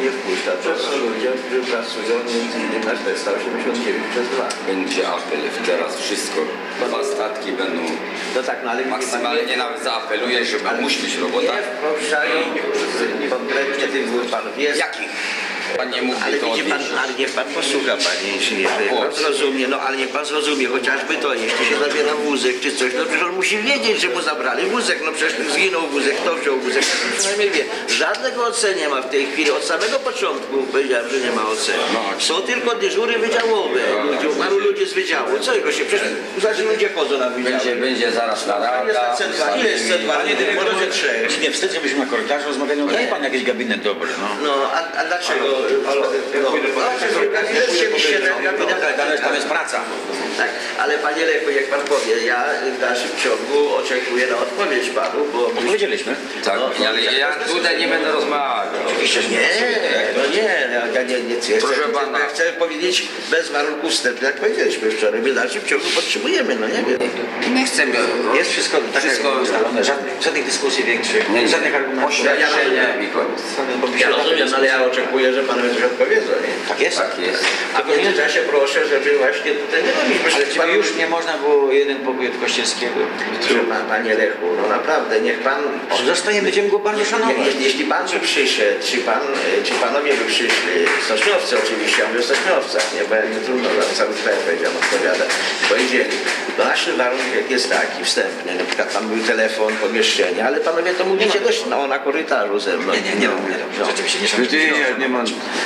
Wpuszcza. To są ludzie, którzy pracują między innymi na 489 przez 2. Będzie apel teraz wszystko. Dwa statki będą. No tak, no ale Maksymalnie nawet zaapeluję, żeby musi robota. Nie wpuszczają konkretnie tych dwóch panów. Jest. Jakich? Pan nie mógł Ale to widzi pan, ale niech pan posłucha, panie inżynierze. Pan zrozumie, no ale niech pan zrozumie, chociażby to, jeśli się zabiera wózek czy coś, no przecież on musi wiedzieć, że mu zabrali wózek, no przecież zginął wózek, kto wziął wózek, no przynajmniej wie. Żadnego OC nie ma w tej chwili, od samego początku powiedziałem, że nie ma OC. Są tylko dyżury wydziałowe, ludzi, paru ludzi z wydziału, co jego się, przecież zaś ludzie chodzą na wydział. Będzie, będzie zaraz narada. Jest C2, ile jest C2? Panie dyrektorze, Może trzech. Nie wstyd, żebyśmy na korytarzu rozmawiali. No daj pan jakiś gabinet dobry, no. No, a, a dlaczego? No, tam jest praca. Tak, ale panie Lechu, jak pan powie, ja w dalszym ciągu oczekuję na odpowiedź panu, bo... Odpowiedzieliśmy. Tak, ale ja tutaj nie będę rozmawiał. Oczywiście nie, no nie, no, ja nie, nie, nie chcę, Proszę pana. ja chcę powiedzieć bez warunków wstępnych, jak powiedzieliśmy wczoraj, my w dalszym ciągu podtrzymujemy, no nie wiem. Nie chcę. Jest wszystko tak Wszystko ustalone. żadnych, żadnych dyskusji większych, Nie, nie. żadnych argumentów. Oświadczenie Ja rozumiem, i koniec. ja rozumiem, ale ja oczekuję, że panowie coś odpowiedzą, nie? Tak jest. Tak jest. A w międzyczasie proszę, żeby właśnie tutaj nie robić. Ale już nie można było jeden pokój od Kościelskiego? Proszę pan, panie Lechu, no naprawdę, niech pan... Zostaje, będziemy go bardzo szanować. Nie, jeśli, pan by przyszedł, czy, pan, e, czy panowie by przyszli, stoczniowcy oczywiście, ja mówię o stoczniowcach, nie, bo ja nie trudno za cały kraj powiedziałem odpowiadać, powiedzieli, nasz warunek jest taki, wstępny, na przykład tam był telefon, pomieszczenie, ale panowie to mówicie dość no, na korytarzu ze mną. Nie, nie, nie, nie, nie, rzeczywiście nie są- nie, nie ma.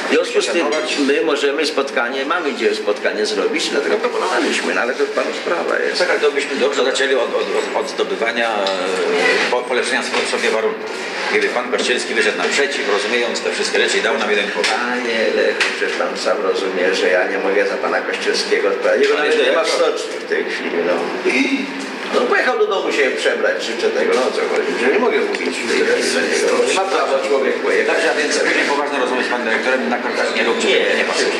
W związku z tym my możemy spotkanie, mamy gdzie spotkanie zrobić, dlatego proponowaliśmy, no, ale to panu sprawa jest. Tak, to byśmy dobrze zaczęli od, od, od, zdobywania, e, po, polepszenia sobie- warunków. Gdyby pan Kościelski wyszedł naprzeciw, rozumiejąc te wszystkie rzeczy i dał nam jeden pokój. Panie Lechu, przecież pan sam rozumie, że ja nie mogę za pana Kościelskiego odpowiadać. Jego nawet nie ma w stoczni w tej chwili, no. I no, pojechał do domu się przebrać, życzę tego, no co chodzi, że nie mogę mówić. Nie ma prawa człowiek pojechać. Dobrze, a więc później poważne rozmowy z panem dyrektorem na korytarz nie róbcie. Nie, nie pasuje.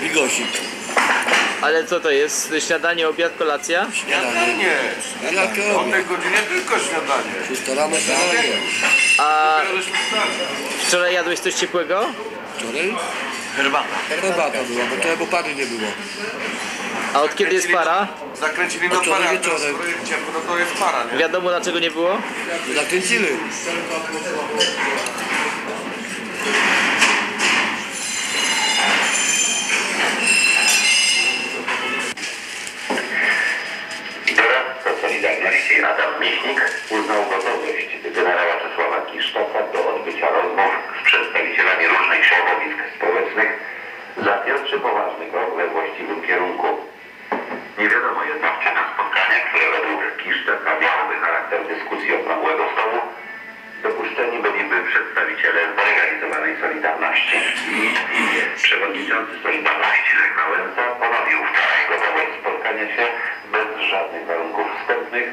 Bigosik. Ale co to jest? Śniadanie, obiad, kolacja? Śniadanie. O tej godzinie tylko śniadanie. Staramy się A wczoraj jadłeś coś ciepłego? Wczoraj? Herbata. Herbata była, bo tego pary nie było. A od kiedy jest para? Zakręcili na parę, teraz ciepło, no to jest para, nie? Wiadomo dlaczego nie było? Zakręcili. Doradca Solidarności Adam Michnik uznał gotowość generała Czesława Kisztaka do rozmów z przedstawicielami różnych środowisk społecznych za pierwszy poważny krok we właściwym kierunku. Nie wiadomo jednak, czy na spotkanie, które według Kisztaka miałoby charakter dyskusji okrągłego stołu, dopuszczeni byliby przedstawiciele zorganizowanej Solidarności. Przewodniczący Solidarności Lech Wałęsa ponowił wczoraj gotowość spotkania się bez żadnych warunków wstępnych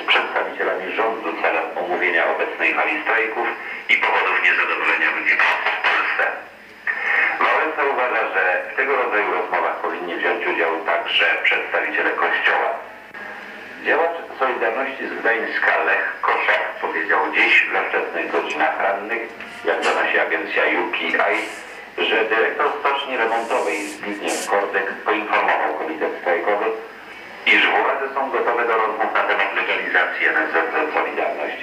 z przedstawicielami rządu celem omówienia obecnej fali strajków i powodów niezadowolenia ludzi w Polsce. Wałęsa uważa, że w tego rodzaju rozmowach powinni wziąć udział także przedstawiciele Kościoła. Działacz Solidarności z Gdańska Lech Koszak powiedział dziś we wczesnych godzinach rannych, jak donosi agencja UPI, że dyrektor stoczni remontowej Zbigniew Kordek poinformował komitet strajkowy, iż władze są gotowe do rozmów na temat legalizacji NSZZ Solidarność.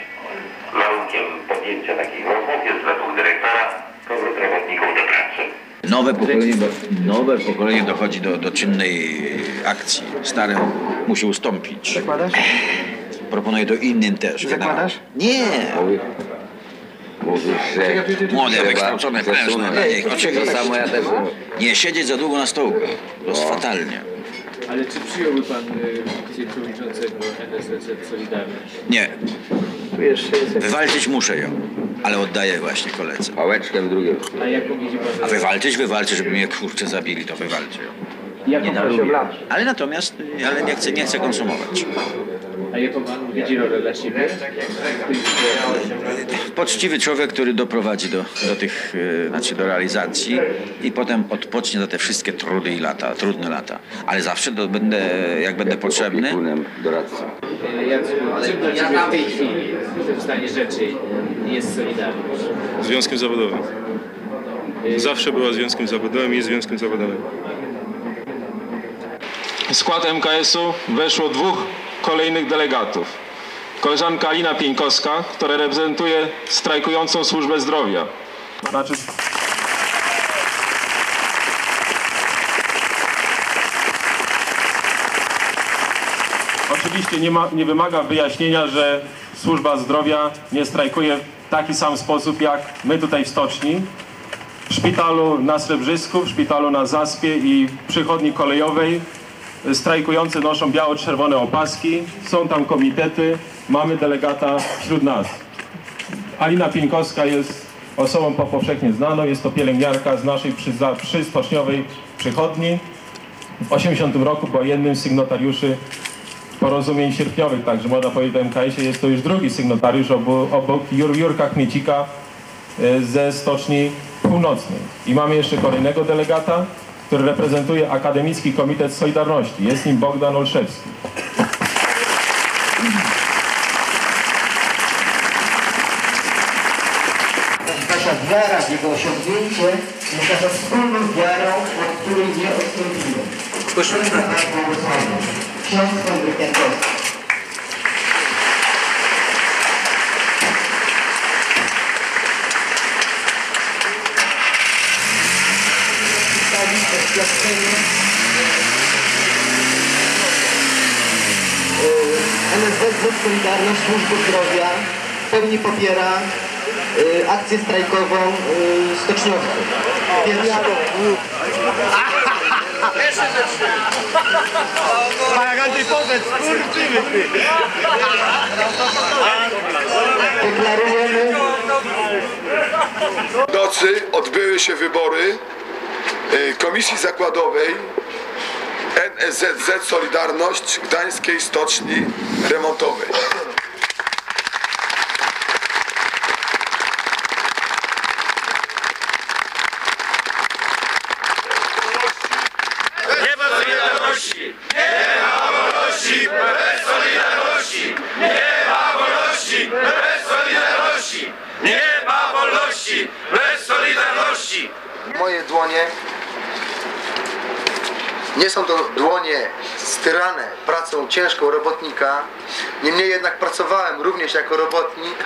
Warunkiem podjęcia takich rozmów jest według dyrektora powrót robotników do pracy. Nowe pokolenie, do, nowe pokolenie dochodzi do, do czynnej akcji. Stare musi ustąpić. Zakładasz? Proponuję to innym też. Zakładasz? Nie. Mówisz, że Młode, wykształcone, prężne. oczywiście. Nie siedzieć za długo na stołkach. To jest fatalnie. Ale czy przyjąłby pan y, funkcję przewodniczącego NSZZ Solidarność? Nie. Wywalczyć muszę ją, ale oddaję właśnie koledze. Pałeczkę w drugie. A jaką widzi pan? A wywalczyć, wywalczę, żeby mnie kurczę zabili, to wywalczę ją. Jaką Nie pan nalubię. lubi? Ale natomiast, ale nie chcę, nie chcę konsumować. A jaką pan widzi rolę dla siebie? Poczciwy człowiek, który doprowadzi do, do tych, e, znaczy do realizacji i potem odpocznie za te wszystkie trudy i lata, trudne lata. Ale zawsze do, będę, jak będę potrzebny. doradca. Y, dla ciebie w tej chwili, w stanie rzeczy jest Solidarność? Związkiem zawodowym. Zawsze była związkiem zawodowym i jest związkiem zawodowym. W skład MKS-u weszło dwóch kolejnych delegatów. Koleżanka Alina Pieńkowska, która reprezentuje strajkującą służbę zdrowia. Znaczy... Oczywiście nie, ma, nie wymaga wyjaśnienia, że służba zdrowia nie strajkuje w taki sam sposób jak my tutaj w stoczni. W szpitalu na Srebrzysku, w szpitalu na Zaspie i przychodni kolejowej strajkujący noszą biało-czerwone opaski, są tam komitety, mamy delegata wśród nas. Alina Pieńkowska jest osobą po- powszechnie znaną, jest to pielęgniarka z naszej przyza- przystoczniowej przychodni. W 80 roku była jednym z sygnatariuszy porozumień sierpniowych, także można powiedzieć o MKS-ie jest to już drugi sygnatariusz obok, obok Jur, Jurka e, ze Stoczni Północnej. I mamy jeszcze kolejnego delegata, który reprezentuje Akademicki Komitet Solidarności. Jest nim Bogdan Olszewski. Nasza wiara w jego osiągnięcie jest naszą wspólną wiarą, od której nie odstąpimy. Proszę Pana błogosławić. Ksiądz Kongregatorski. Jankowski. NSZZ Solidarność Służby Zdrowia w pełni popiera y, akcję strajkową y, stoczniowców. Pierwsza. Deklarujemy W nocy odbyły się wybory Komisji Zakładowej NSZZ Solidarność Gdańskiej Stoczni Remontowej. Nie ma solidarności! Nie ma wolności! Bez solidarności! Nie ma wolności! Bez solidarności! Nie ma wolności! Bez solidarności! Moje dłonie nie są to dłonie styrane pracą ciężką robotnika. Niemniej jednak pracowałem również jako robotnik.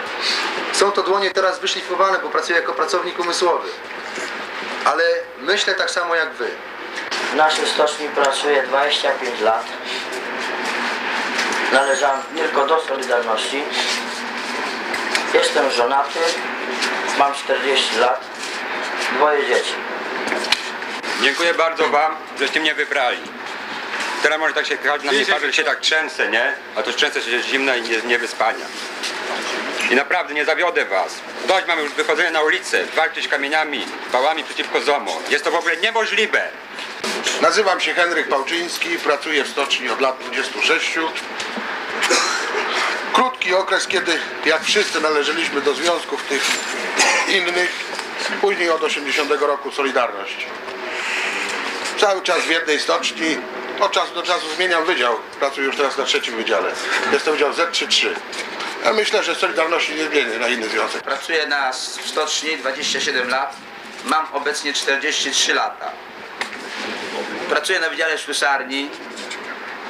Są to dłonie teraz wyszlifowane, bo pracuję jako pracownik umysłowy. Ale myślę tak samo jak wy. W naszej stoczni pracuję 25 lat. Należałem tylko do Solidarności. Jestem żonaty, mam 40 lat, dwoje dzieci. Dziękuję bardzo wam, żeście mnie wybrali. Teraz może tak się chodzi na mnie patrzy, że się tak trzęsę, nie? A to trzęsę się, że jest zimno i nie, nie wyspania. I naprawdę nie zawiodę was. Dość mamy już wychodzenia na ulicę, walczyć kamieniami, pałami przeciwko ZOMO. Jest to w ogóle niemożliwe. Nazywam się Henryk Pałczyński, pracuję w stoczni od lat 26. Krótki okres, kiedy jak wszyscy należeliśmy do związków tych innych, później od 80 roku Solidarność. Cały czas w jednej stoczni, od czasu do czasu zmieniam wydział, pracuję już teraz na trzecim wydziale. Jest to wydział Z33. Ja myślę, że Solidarności nie zmienię na inny związek. Pracuję na, w stoczni 27 lat. Mam obecnie 43 lata. Pracuję na Wydziale Ślusarni.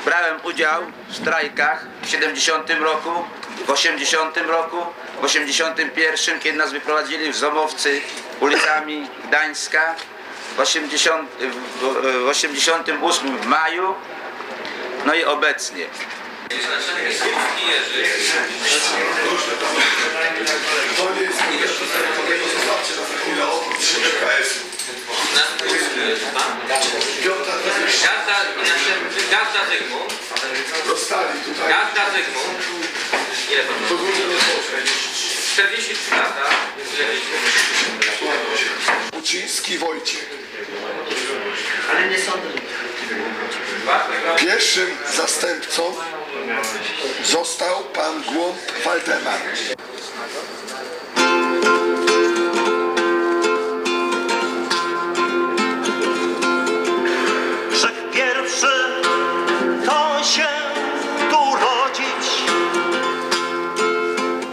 Brałem udział w strajkach w 70 roku, w 80 roku, w 81, kiedy nas wyprowadzili w Zomowcy ulicami Gdańska. W, 80, w, w 88 w maju, no i obecnie. Gazda, Zygmunt. Dostali tutaj. Gazda Zygmunt. Ile ma? 43 lata. Uciński Wojciech. Ale nie sądzę. Pierwszym zastępcą został pan Głąb Waldemar. Grzech pierwszy to się tu rodzić.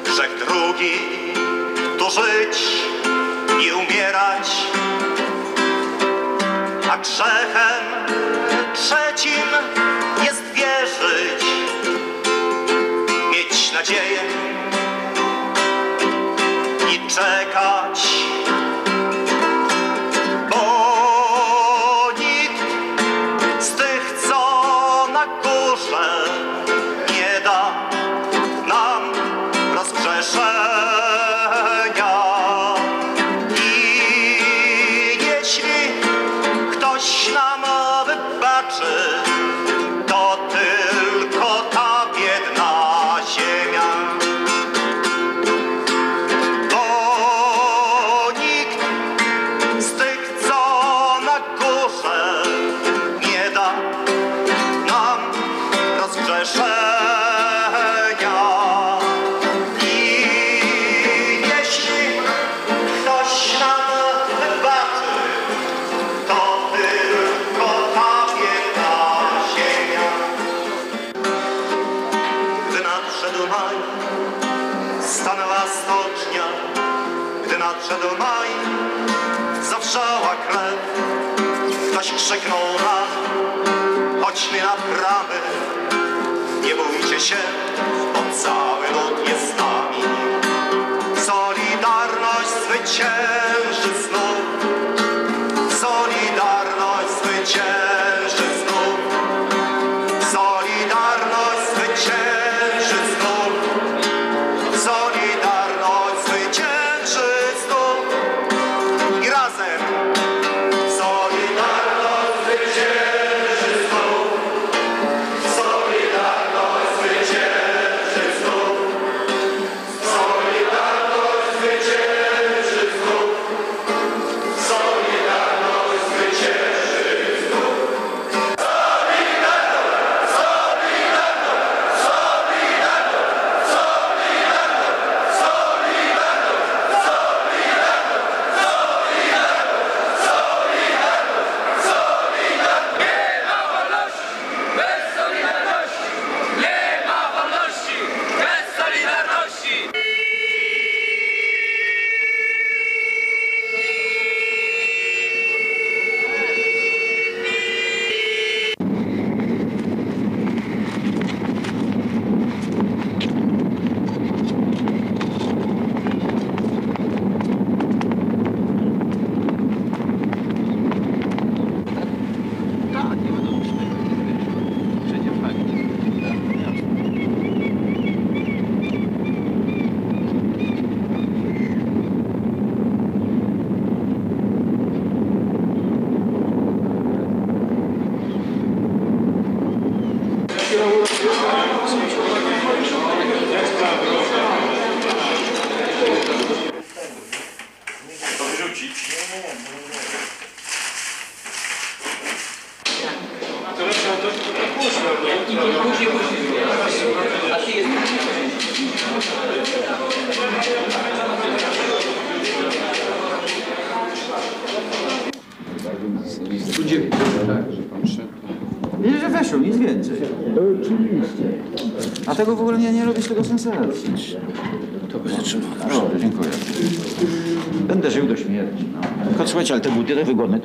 Grzech drugi tu żyć i umierać. Grzechem trzecim jest wierzyć, mieć nadzieję i czekać.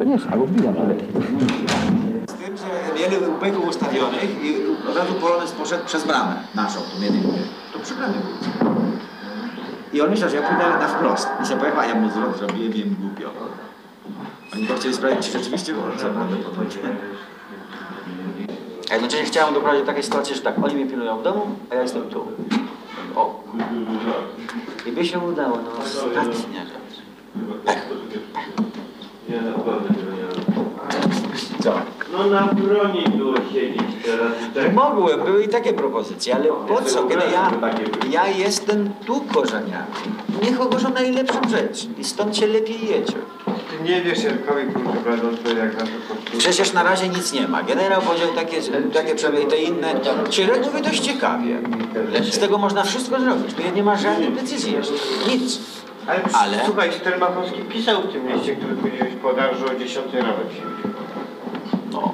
To nie są, albo wbijam ale. Z tym, że wiele ubeków ustawionych i od razu polonez poszedł przez bramę naszą, tu mieli To przy bramie był. I on myślał, że ja pójdę na wprost. I sobie pojechał, a ja mu zro- zrobiłem im głupio. Oni to chcieli sprawdzić, czy rzeczywiście było co prawdopodobnie. A jednocześnie chciałem doprowadzić do takiej sytuacji, że tak, oni mnie pilnują w domu, a ja jestem tu. O. I by się udało, no ostatnia rzecz. Pech. Co? No na broni było siedzieć teraz. Mogłem, były i takie propozycje, ale po co, kiedy ja, ja jestem tu korzeniakiem. Niech ogłoszą najlepszą rzecz i stąd się lepiej jedzie. Ty nie wiesz Jarkowi, kurczę, to jak na to. Przecież na razie nic nie ma. Generał powiedział takie, takie przynajmniej te inne. Czyli mówię dość ciekawie. Z tego można wszystko zrobić. Tu nie ma żadnej decyzji jeszcze. Nic. Ale, Ale- słuchaj, Stermachowski pisał w tym liście, który powiedziałeś podał, że o 10 rano się będzie. No.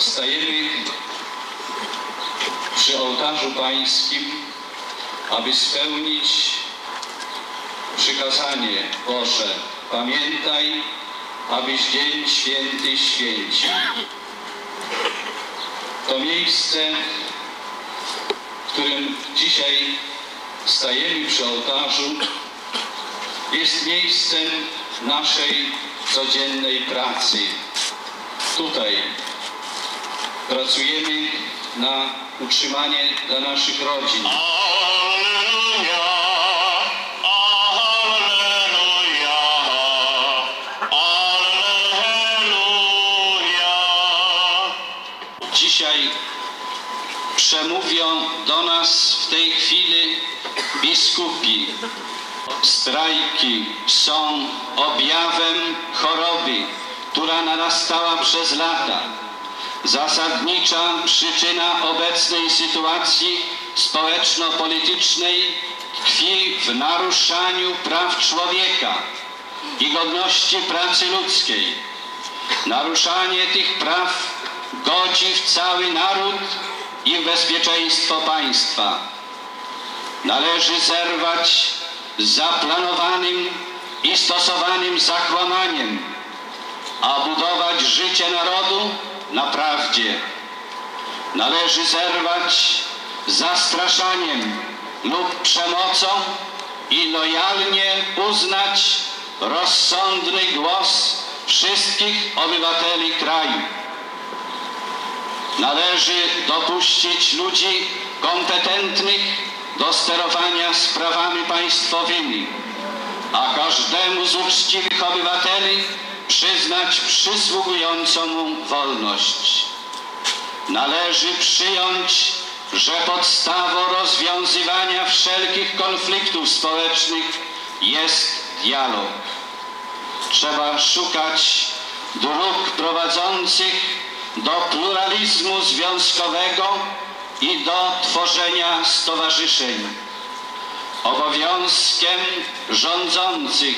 Stajemy przy ołtarzu pańskim, aby spełnić przykazanie Boże. Pamiętaj, abyś dzień święty święcił. To miejsce, w którym dzisiaj stajemy przy ołtarzu, jest miejscem naszej codziennej pracy. Tutaj pracujemy na utrzymanie dla naszych rodzin. Przemówią do nas w tej chwili biskupi. Strajki są objawem choroby, która narastała przez lata. Zasadnicza przyczyna obecnej sytuacji społeczno-politycznej tkwi w naruszaniu praw człowieka i godności pracy ludzkiej. Naruszanie tych praw godzi w cały naród i w bezpieczeństwo państwa. Należy zerwać zaplanowanym i stosowanym zakłamaniem, a budować życie narodu na prawdzie. Należy zerwać zastraszaniem lub przemocą i lojalnie uznać rozsądny głos wszystkich obywateli kraju. Należy dopuścić ludzi kompetentnych do sterowania sprawami państwowymi, a każdemu z uczciwych obywateli przyznać przysługującą mu wolność. Należy przyjąć, że podstawą rozwiązywania wszelkich konfliktów społecznych jest dialog. Trzeba szukać dróg prowadzących do pluralizmu związkowego i do tworzenia stowarzyszeń. Obowiązkiem rządzących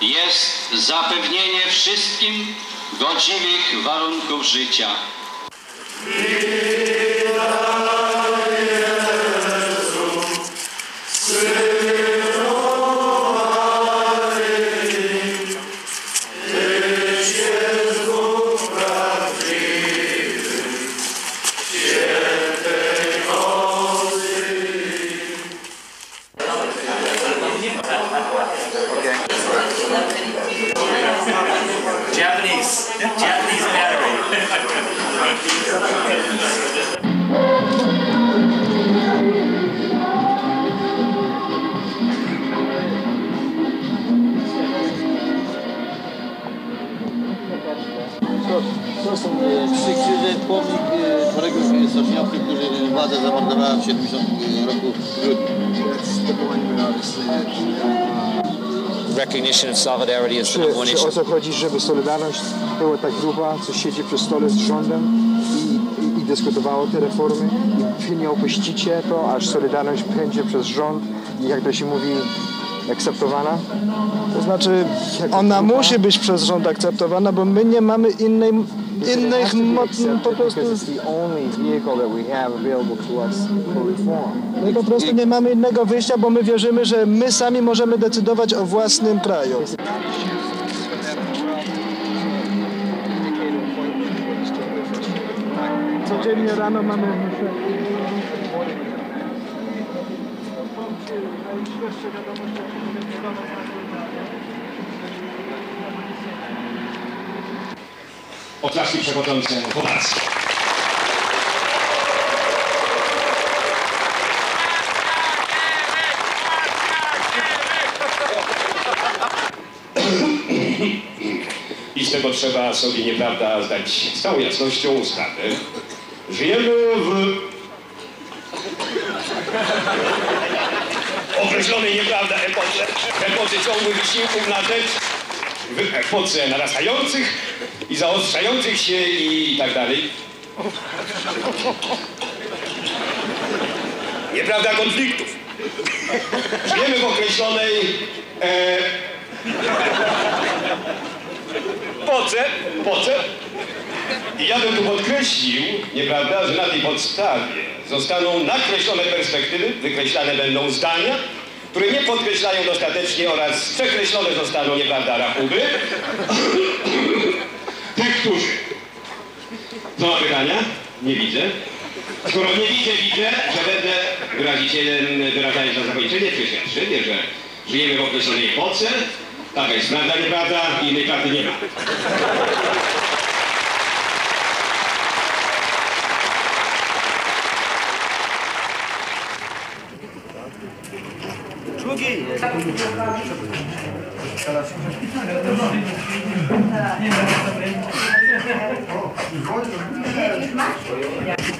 jest zapewnienie wszystkim godziwych warunków życia. Władzę zamordowała w 70 roku w grudniu. recognition of solidarity as the Czy, number one czy issue. o co chodzi, żeby Solidarność była tak grupa, co siedzi przy stole z rządem i, i, i dyskutowało te reformy i wy nie opuścicie to, aż Solidarność będzie przez rząd, jak to się mówi, akceptowana? To znaczy, ona musi być przez rząd akceptowana, bo my nie mamy innej, innych po prostu... My po prostu nie mamy innego wyjścia, bo my wierzymy, że my sami możemy decydować o własnym kraju. Codziennie rano mamy mszę. Oklaski przewodzące Powalskie. I z tego trzeba sobie, nieprawda, zdać z całą jasnością sprawę. Żyjemy w określonej, nieprawda, epoce, epoce ciągłych wysiłków na rzecz, w epoce narastających i zaostrzających się i tak dalej. Nieprawda, konfliktów. Żyjemy w określonej e, poce, poce. I ja bym tu podkreślił, nieprawda, że na tej podstawie zostaną nakreślone perspektywy, wykreślane będą zdania, które nie podkreślają dostatecznie oraz przekreślone zostaną, nieprawda, rachuby. Tych, którzy... Co ma pytania? Nie widzę. Skoro nie widzę, widzę, że będę wyrazicielem, wyrażając na zakończenie przeświadczenie, że żyjemy w określonej epoce, taka jest prawda, nieprawda, innej prawdy nie ma.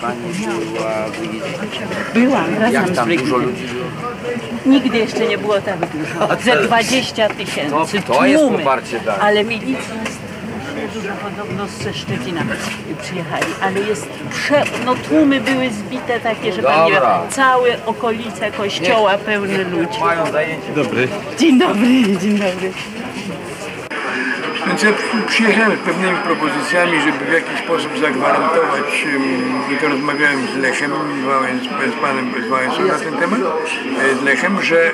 Pani była w? Byłam razem Jak z tam dużo ludzi było? Nigdy jeszcze nie było tak dużo. Że 20 tysięcy. To- to jest tłumy. poparcie, tak. Ale milicja jest dużo podobno ze Szczecina przyjechali, ale jest prze... no tłumy były zbite takie, że pan nie całe okolice kościoła pełne ludzi. Mają zajęcie. Dobry. Dzień dobry, dzień dobry. Więc ja przyjechałem z pewnymi propozycjami, żeby w jakiś sposób zagwarantować, i to rozmawiałem z Lechem z panem Wałęsą na ten temat, e, z Lechem, że e,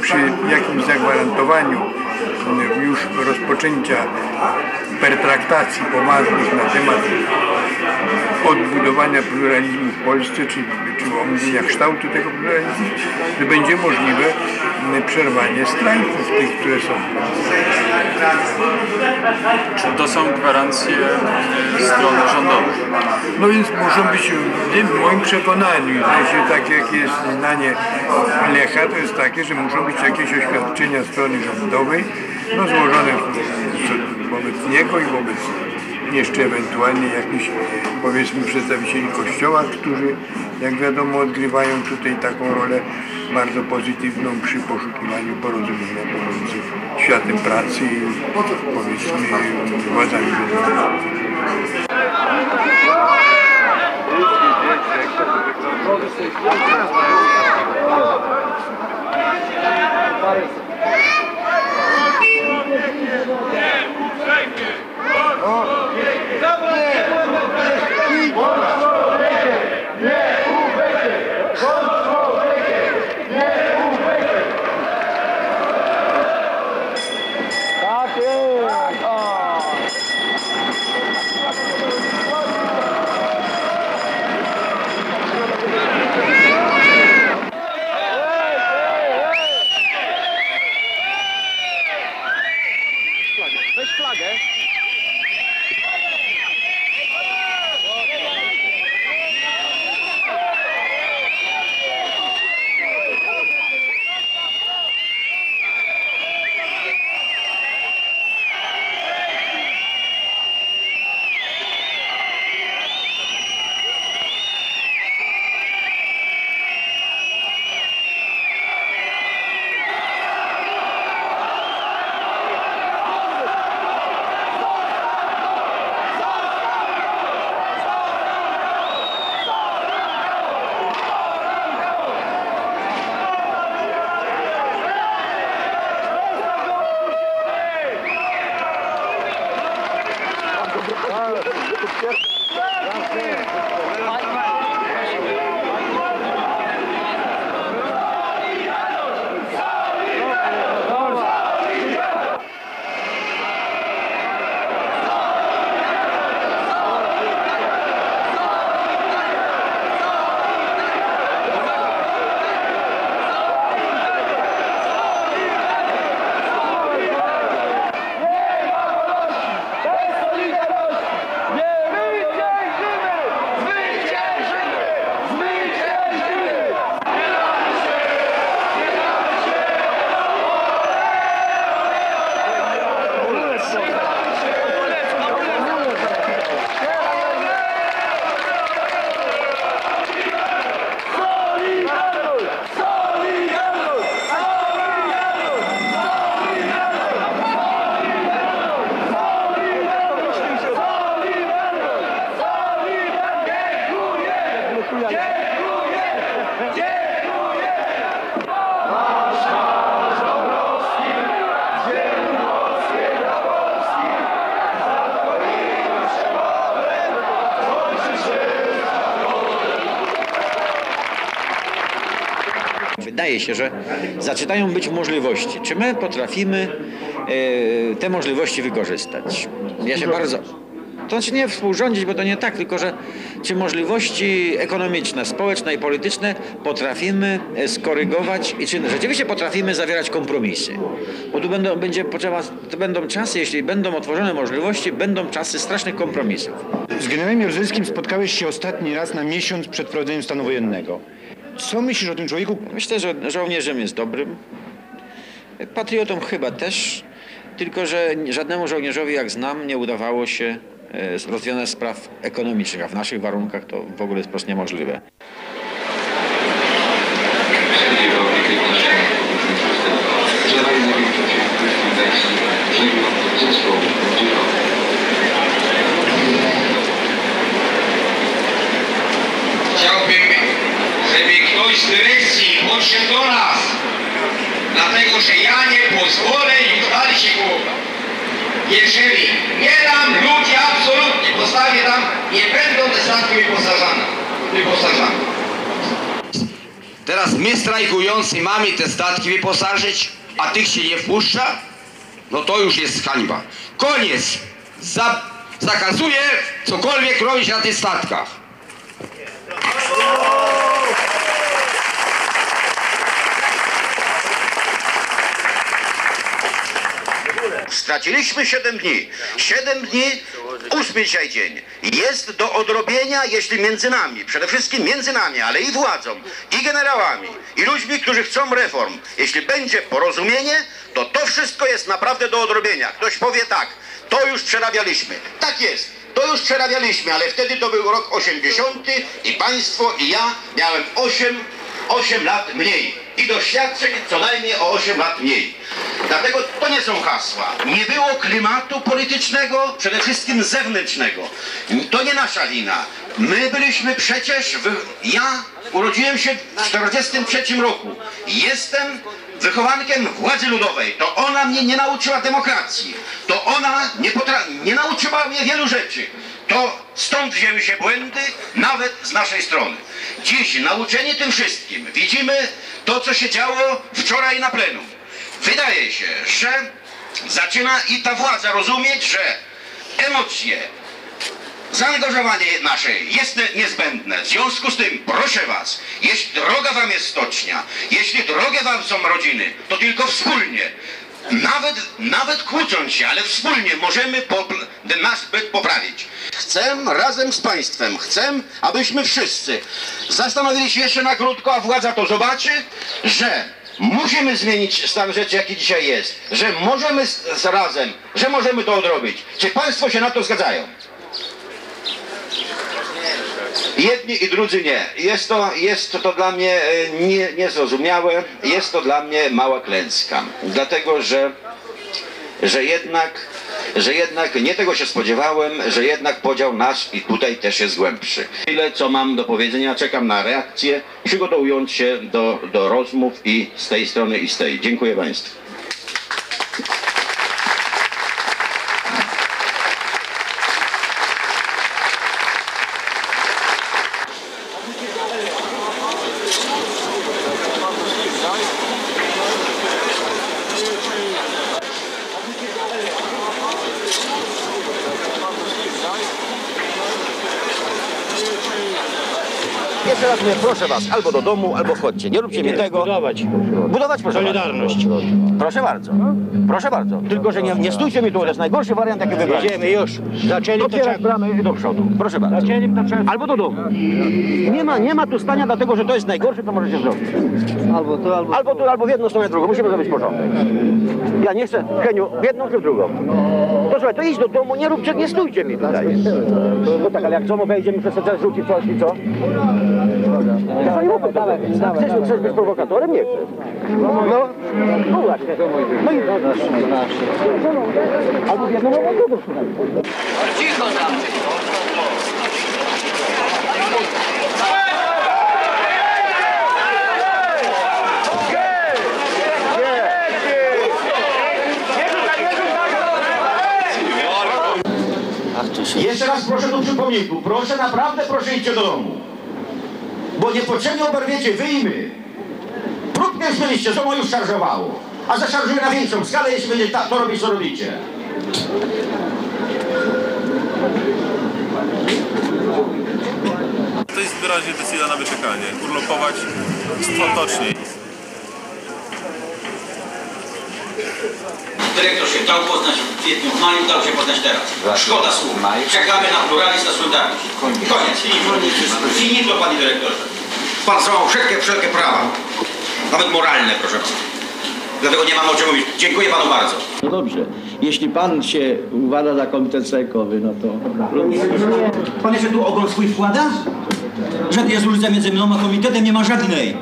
przy jakimś zagwarantowaniu już rozpoczęcia pertraktacji poważnych na temat odbudowania pluralizmu w Polsce, czy, czy omówienia kształtu tego pluralizmu, że będzie możliwe przerwanie strajków tych, które są. Czy to są gwarancje e, strony rządowej? No więc muszą być, w moim przekonaniu, że tak jak jest zdanie Lecha, to jest takie, że muszą być jakieś oświadczenia strony rządowej, no złożone wobec niego i wobec jeszcze ewentualnie jakichś powiedzmy przedstawicieli kościoła, którzy jak wiadomo odgrywają tutaj taką rolę bardzo pozytywną przy poszukiwaniu porozumienia pomiędzy światem pracy i powiedzmy władzami. Oh. Wydaje się, że zaczynają być możliwości. Czy my potrafimy e, te możliwości wykorzystać? Ja się bardzo. To znaczy nie współrządzić, bo to nie tak, tylko że czy możliwości ekonomiczne, społeczne i polityczne potrafimy e, skorygować i czy rzeczywiście potrafimy zawierać kompromisy. Bo tu będą, będzie potrzeba, to będą czasy, jeśli będą otworzone możliwości, będą czasy strasznych kompromisów. Z generałem Jaruzelskim spotkałeś się ostatni raz na miesiąc przed wprowadzeniem stanu wojennego. Co myślisz o tym człowieku? Myślę, że żołnierzem jest dobrym. Patriotą chyba też. tylko że żadnemu żołnierzowi, jak znam, nie udawało się e, rozwiązać spraw ekonomicznych, a w naszych warunkach to w ogóle jest po prostu niemożliwe. Chciałbym, żeby ktoś z dyrekcji podszedł do nas, dlatego że ja nie pozwolę już dalej się głowa. Jeżeli nie dam ludzi absolutnie, postawię tam, nie będą te statki wyposażane. Teraz my strajkujący mamy te statki wyposażyć, a tych się nie wpuszcza, no to już jest hańba. Koniec! Za, zakazuję cokolwiek robić na tych statkach. Straciliśmy 7 dni. 7 dni, ósmy dzisiaj dzień. Jest do odrobienia, jeśli między nami, przede wszystkim między nami, ale i władzą, i generałami, i ludźmi, którzy chcą reform. Jeśli będzie porozumienie, to to wszystko jest naprawdę do odrobienia. Ktoś powie tak, to już przerabialiśmy. Tak jest. To już przerabialiśmy, ale wtedy to był rok 80 i państwo i ja miałem 8 8 lat mniej i doświadczeń co najmniej o 8 lat mniej. Dlatego to nie są hasła. Nie było klimatu politycznego, przede wszystkim zewnętrznego. To nie nasza wina. My byliśmy przecież, ja urodziłem się w 1943 roku. Jestem wychowankiem władzy ludowej. To ona mnie nie nauczyła demokracji. To ona nie, potra... nie nauczyła mnie wielu rzeczy. To stąd wzięły się błędy, nawet z naszej strony. Dziś, nauczeni tym wszystkim, widzimy to, co się działo wczoraj na plenum. Wydaje się, że zaczyna i ta władza rozumieć, że emocje, zaangażowanie nasze jest ne- niezbędne. W związku z tym, proszę Was, jeśli droga Wam jest stocznia, jeśli drogie Wam są rodziny, to tylko wspólnie, nawet, nawet kłócąc się, ale wspólnie możemy ten nasz byt poprawić. Chcę razem z Państwem, chcę, abyśmy wszyscy zastanowili się jeszcze na krótko, a władza to zobaczy, że musimy zmienić stan rzeczy, jaki dzisiaj jest, że możemy z, z razem, że możemy to odrobić. Czy Państwo się na to zgadzają? Jedni i drudzy nie. Jest to, jest to dla mnie e, nie, niezrozumiałe, jest to dla mnie mała klęska. Dlatego, że, że jednak że jednak nie tego się spodziewałem, że jednak podział nasz i tutaj też jest głębszy. Tyle, co mam do powiedzenia, czekam na reakcję, przygotowując się do, do rozmów i z tej strony i z tej. Dziękuję Państwu. Proszę was, albo do domu, albo chodźcie. Nie róbcie mi tego. Budować. Budować, proszę Solidarność. Proszę bardzo. Proszę bardzo. Tylko, że nie, nie stójcie mi tu, to jest najgorszy wariant, jaki wybrać. Jedziemy już. Zaczęli to Otwierać bramy do przodu. Proszę bardzo. Zaczęli to trzeba. Albo do domu. Nie ma, nie ma tu stania, dlatego że to jest najgorsze, co możecie zrobić. Albo tu, albo, albo tu, albo w jedną stronę, drugą. Musimy zrobić porządek. Ja nie chcę, Heniu, w jedną czy w drugą. To słuchaj, to idź do domu, nie róbcie, nie stójcie mi tutaj. No tak, ale jak co, wejdziemy przez ten rzucić coś i co? Chcesz, chcesz być prowokatorem? Nie chcesz. No, no właśnie. No i... Albo w jedną, albo w drugą. Cicho tam! Jeszcze raz proszę do przypomnienku. Proszę, naprawdę proszę idźcie do domu. Bo niepotrzebnie oberwiecie wy i my. Próbkę już mieliście, ZOMO już szarżowało. A zaszarżuje na większą skalę, jeśli będzie ta, to robić, co robicie. To jest wyraźnie decyzja na wyczekanie. Urlopować stotocznie. Dyrektor się dał poznać w kwietniu, w maju, dał się poznać teraz. Szkoda słów. Czekamy na pluralizm, na solidarność. Koniec. Finito. Finito, panie dyrektorze. Pan złamał wszelkie, wszelkie prawa. Nawet moralne, proszę pana. Dlatego nie mam o czym mówić. Dziękuję panu bardzo. No dobrze. jeśli pan się uważa za komitet strajkowy, no to... Pan jeszcze tu ogon swój wkłada? Że jest różnica między mną a komitetem? Nie ma żadnej.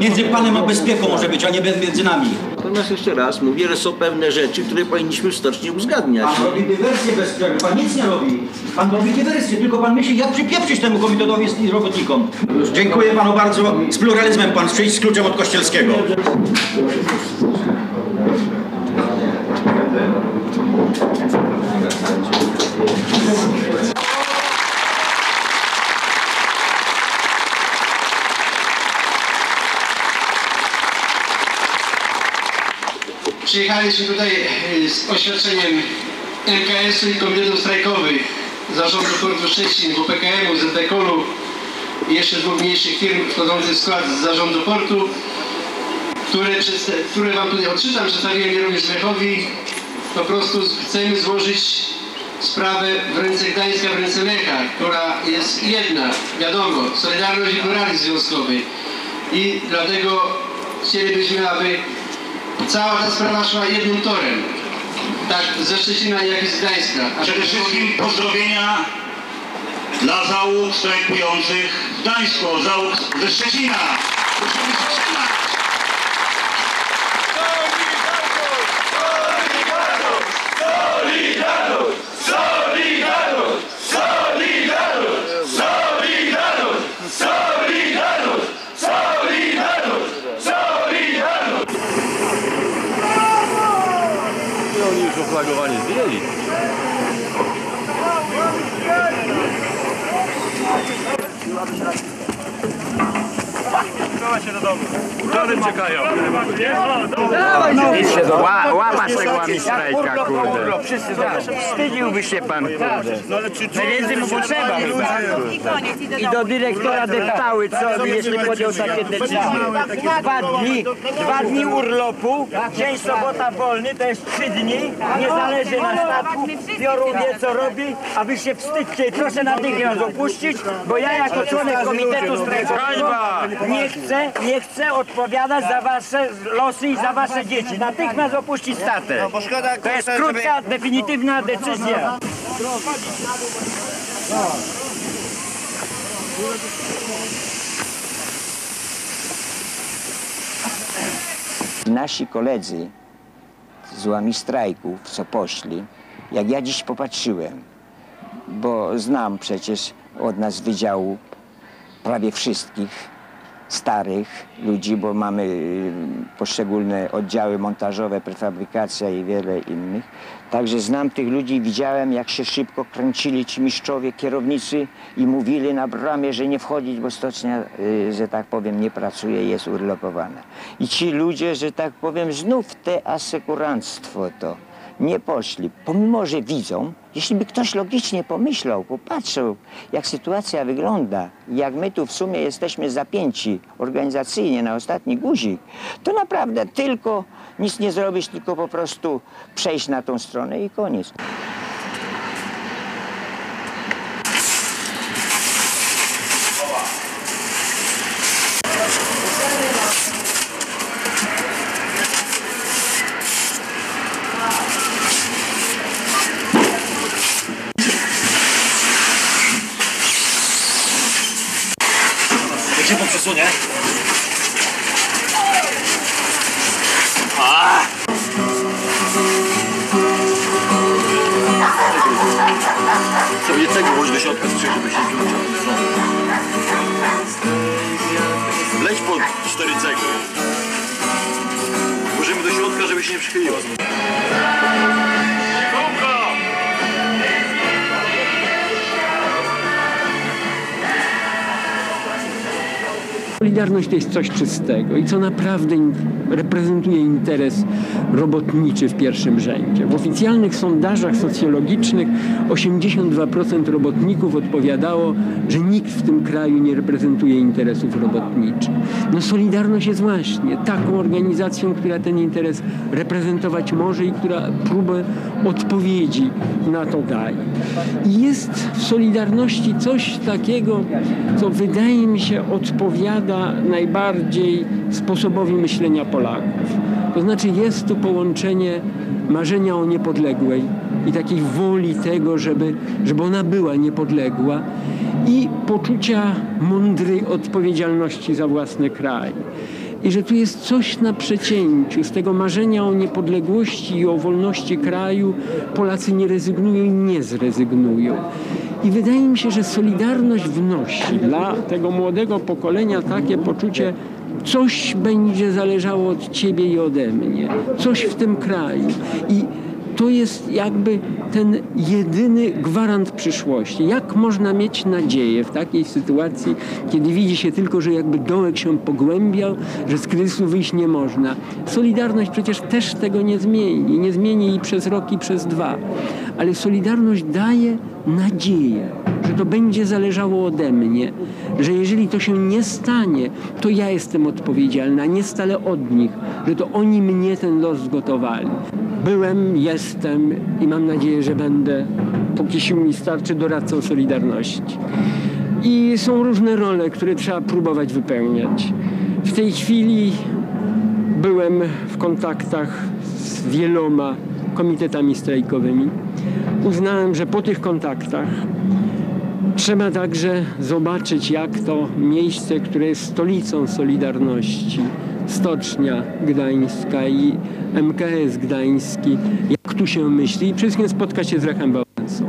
Między panem a bezpieką może być, a nie między nami. Natomiast jeszcze raz mówię, że są pewne rzeczy, które powinniśmy w stoczni uzgadniać. Pan robi dywersję bez przerwy, pan nic nie robi. Pan robi dywersję, tylko pan myśli, jak przypieprzyć temu komitetowi i robotnikom. Dziękuję panu bardzo. Z pluralizmem pan przyjść z kluczem od Kościelskiego. Przyjechaliśmy tutaj e, z oświadczeniem MKS-u i Komitetów Strajkowych, Zarządu Portu Szczecin, WPKM-u, ZDKOL-u i jeszcze dwóch mniejszych firm wchodzących w skład Zarządu Portu, które, które Wam tutaj odczytam, przedstawiłem je również Lechowi. Po prostu chcemy złożyć sprawę w ręce Gdańska, w ręce Lecha, która jest jedna, wiadomo, Solidarność i pluralizm związkowy. I dlatego chcielibyśmy, aby cała ta sprawa szła jednym torem. Tak ze Szczecina, jak i z Gdańska. A Przede wszystkim pozdrowienia dla załóg strajkujących w Gdańsku, załóg ze Szczecina. Musimy się Thank you. Się do domu. Żony czekają. Dawaj, no. Idź się do- ła- łapać tego łamistrzajka, kurde. Wstydziłby się pan, kurde. Najwięcej mu potrzeba chyba. I do dyrektora deptały, co jeśli podjął takie decyzje. Dwa dni, dwa dni urlopu, dzień sobota wolny, to jest trzy dni, nie zależy na statku, Piorun wie co robi, a wy się wstydźcie i proszę natychmiast opuścić, bo ja jako członek komitetu strajkowego nie chcę, nie chcę odpowiadać za wasze losy i za wasze dzieci. Natychmiast opuścić statek. To jest krótka, definitywna decyzja. Nasi koledzy z łami strajków, co poszli, jak ja dziś popatrzyłem, bo znam przecież od nas wydziału prawie wszystkich starych ludzi, bo mamy y, poszczególne oddziały montażowe, prefabrykacja i wiele innych. Także znam tych ludzi widziałem, jak się szybko kręcili ci mistrzowie, kierownicy i mówili na bramie, że nie wchodzić, bo stocznia, y, że tak powiem, nie pracuje, jest urlopowana. I ci ludzie, że tak powiem, znów te asekuranstwo to nie poszli, pomimo że widzą, jeśli by ktoś logicznie pomyślał, popatrzył, jak sytuacja wygląda, jak my tu w sumie jesteśmy zapięci organizacyjnie na ostatni guzik, to naprawdę tylko nic nie zrobisz, tylko po prostu przejść na tą stronę i koniec. 4 cegły. Włożymy do środka, żeby się nie przychyliła. Solidarność to jest coś czystego i co naprawdę reprezentuje interes robotniczy w pierwszym rzędzie. W oficjalnych sondażach socjologicznych 82% robotników odpowiadało, że nikt w tym kraju nie reprezentuje interesów robotniczych. No Solidarność jest właśnie taką organizacją, która ten interes reprezentować może i która próbę odpowiedzi na to daje. I jest w Solidarności coś takiego, co wydaje mi się odpowiada najbardziej sposobowi myślenia Polaków. To znaczy jest tu połączenie marzenia o niepodległej i takiej woli tego, żeby, żeby ona była niepodległa i poczucia mądrej odpowiedzialności za własny kraj. I że tu jest coś na przecięciu. Z tego marzenia o niepodległości i o wolności kraju Polacy nie rezygnują i nie zrezygnują. I wydaje mi się, że Solidarność wnosi dla tego młodego pokolenia takie poczucie, coś będzie zależało od ciebie i ode mnie, coś w tym kraju. I to jest jakby ten jedyny gwarant przyszłości. Jak można mieć nadzieję w takiej sytuacji, kiedy widzi się tylko, że jakby dołek się pogłębiał, że z kryzysu wyjść nie można. Solidarność przecież też tego nie zmieni. Nie zmieni i przez rok, i przez dwa. Ale Solidarność daje nadzieję, że to będzie zależało ode mnie, że jeżeli to się nie stanie, to ja jestem odpowiedzialna, nie stale od nich, że to oni mnie ten los zgotowali. Byłem, jestem i mam nadzieję, że będę, póki sił mi starczy, doradcą Solidarności. I są różne role, które trzeba próbować wypełniać. W tej chwili byłem w kontaktach z wieloma komitetami strajkowymi. Uznałem, że po tych kontaktach trzeba także zobaczyć, jak to miejsce, które jest stolicą Solidarności, Stocznia Gdańska i MKS Gdański, jak tu się myśli i wszystkim spotkać się z Lechem Wałęsą.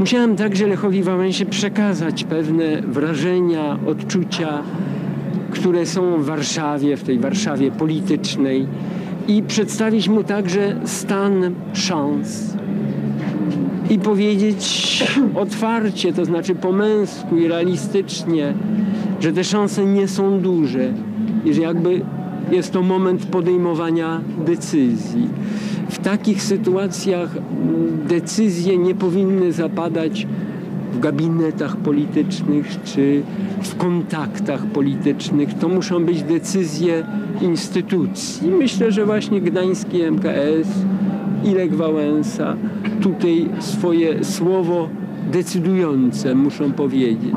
Musiałem także Lechowi Wałęsie przekazać pewne wrażenia, odczucia, które są w Warszawie, w tej Warszawie politycznej i przedstawić mu także stan szans i powiedzieć otwarcie, to znaczy po męsku i realistycznie, że te szanse nie są duże i że jakby jest to moment podejmowania decyzji. W takich sytuacjach mm, decyzje nie powinny zapadać w gabinetach politycznych czy w kontaktach politycznych. To muszą być decyzje instytucji. Myślę, że właśnie Gdański MKS i Lech Wałęsa tutaj swoje słowo decydujące muszą powiedzieć.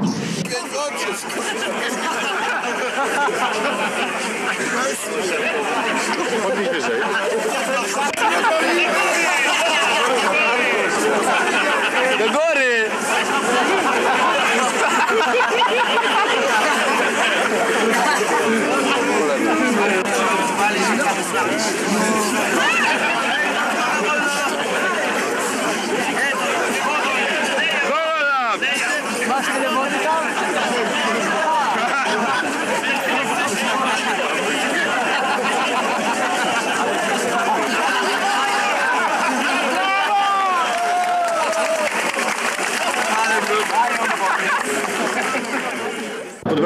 Do góry!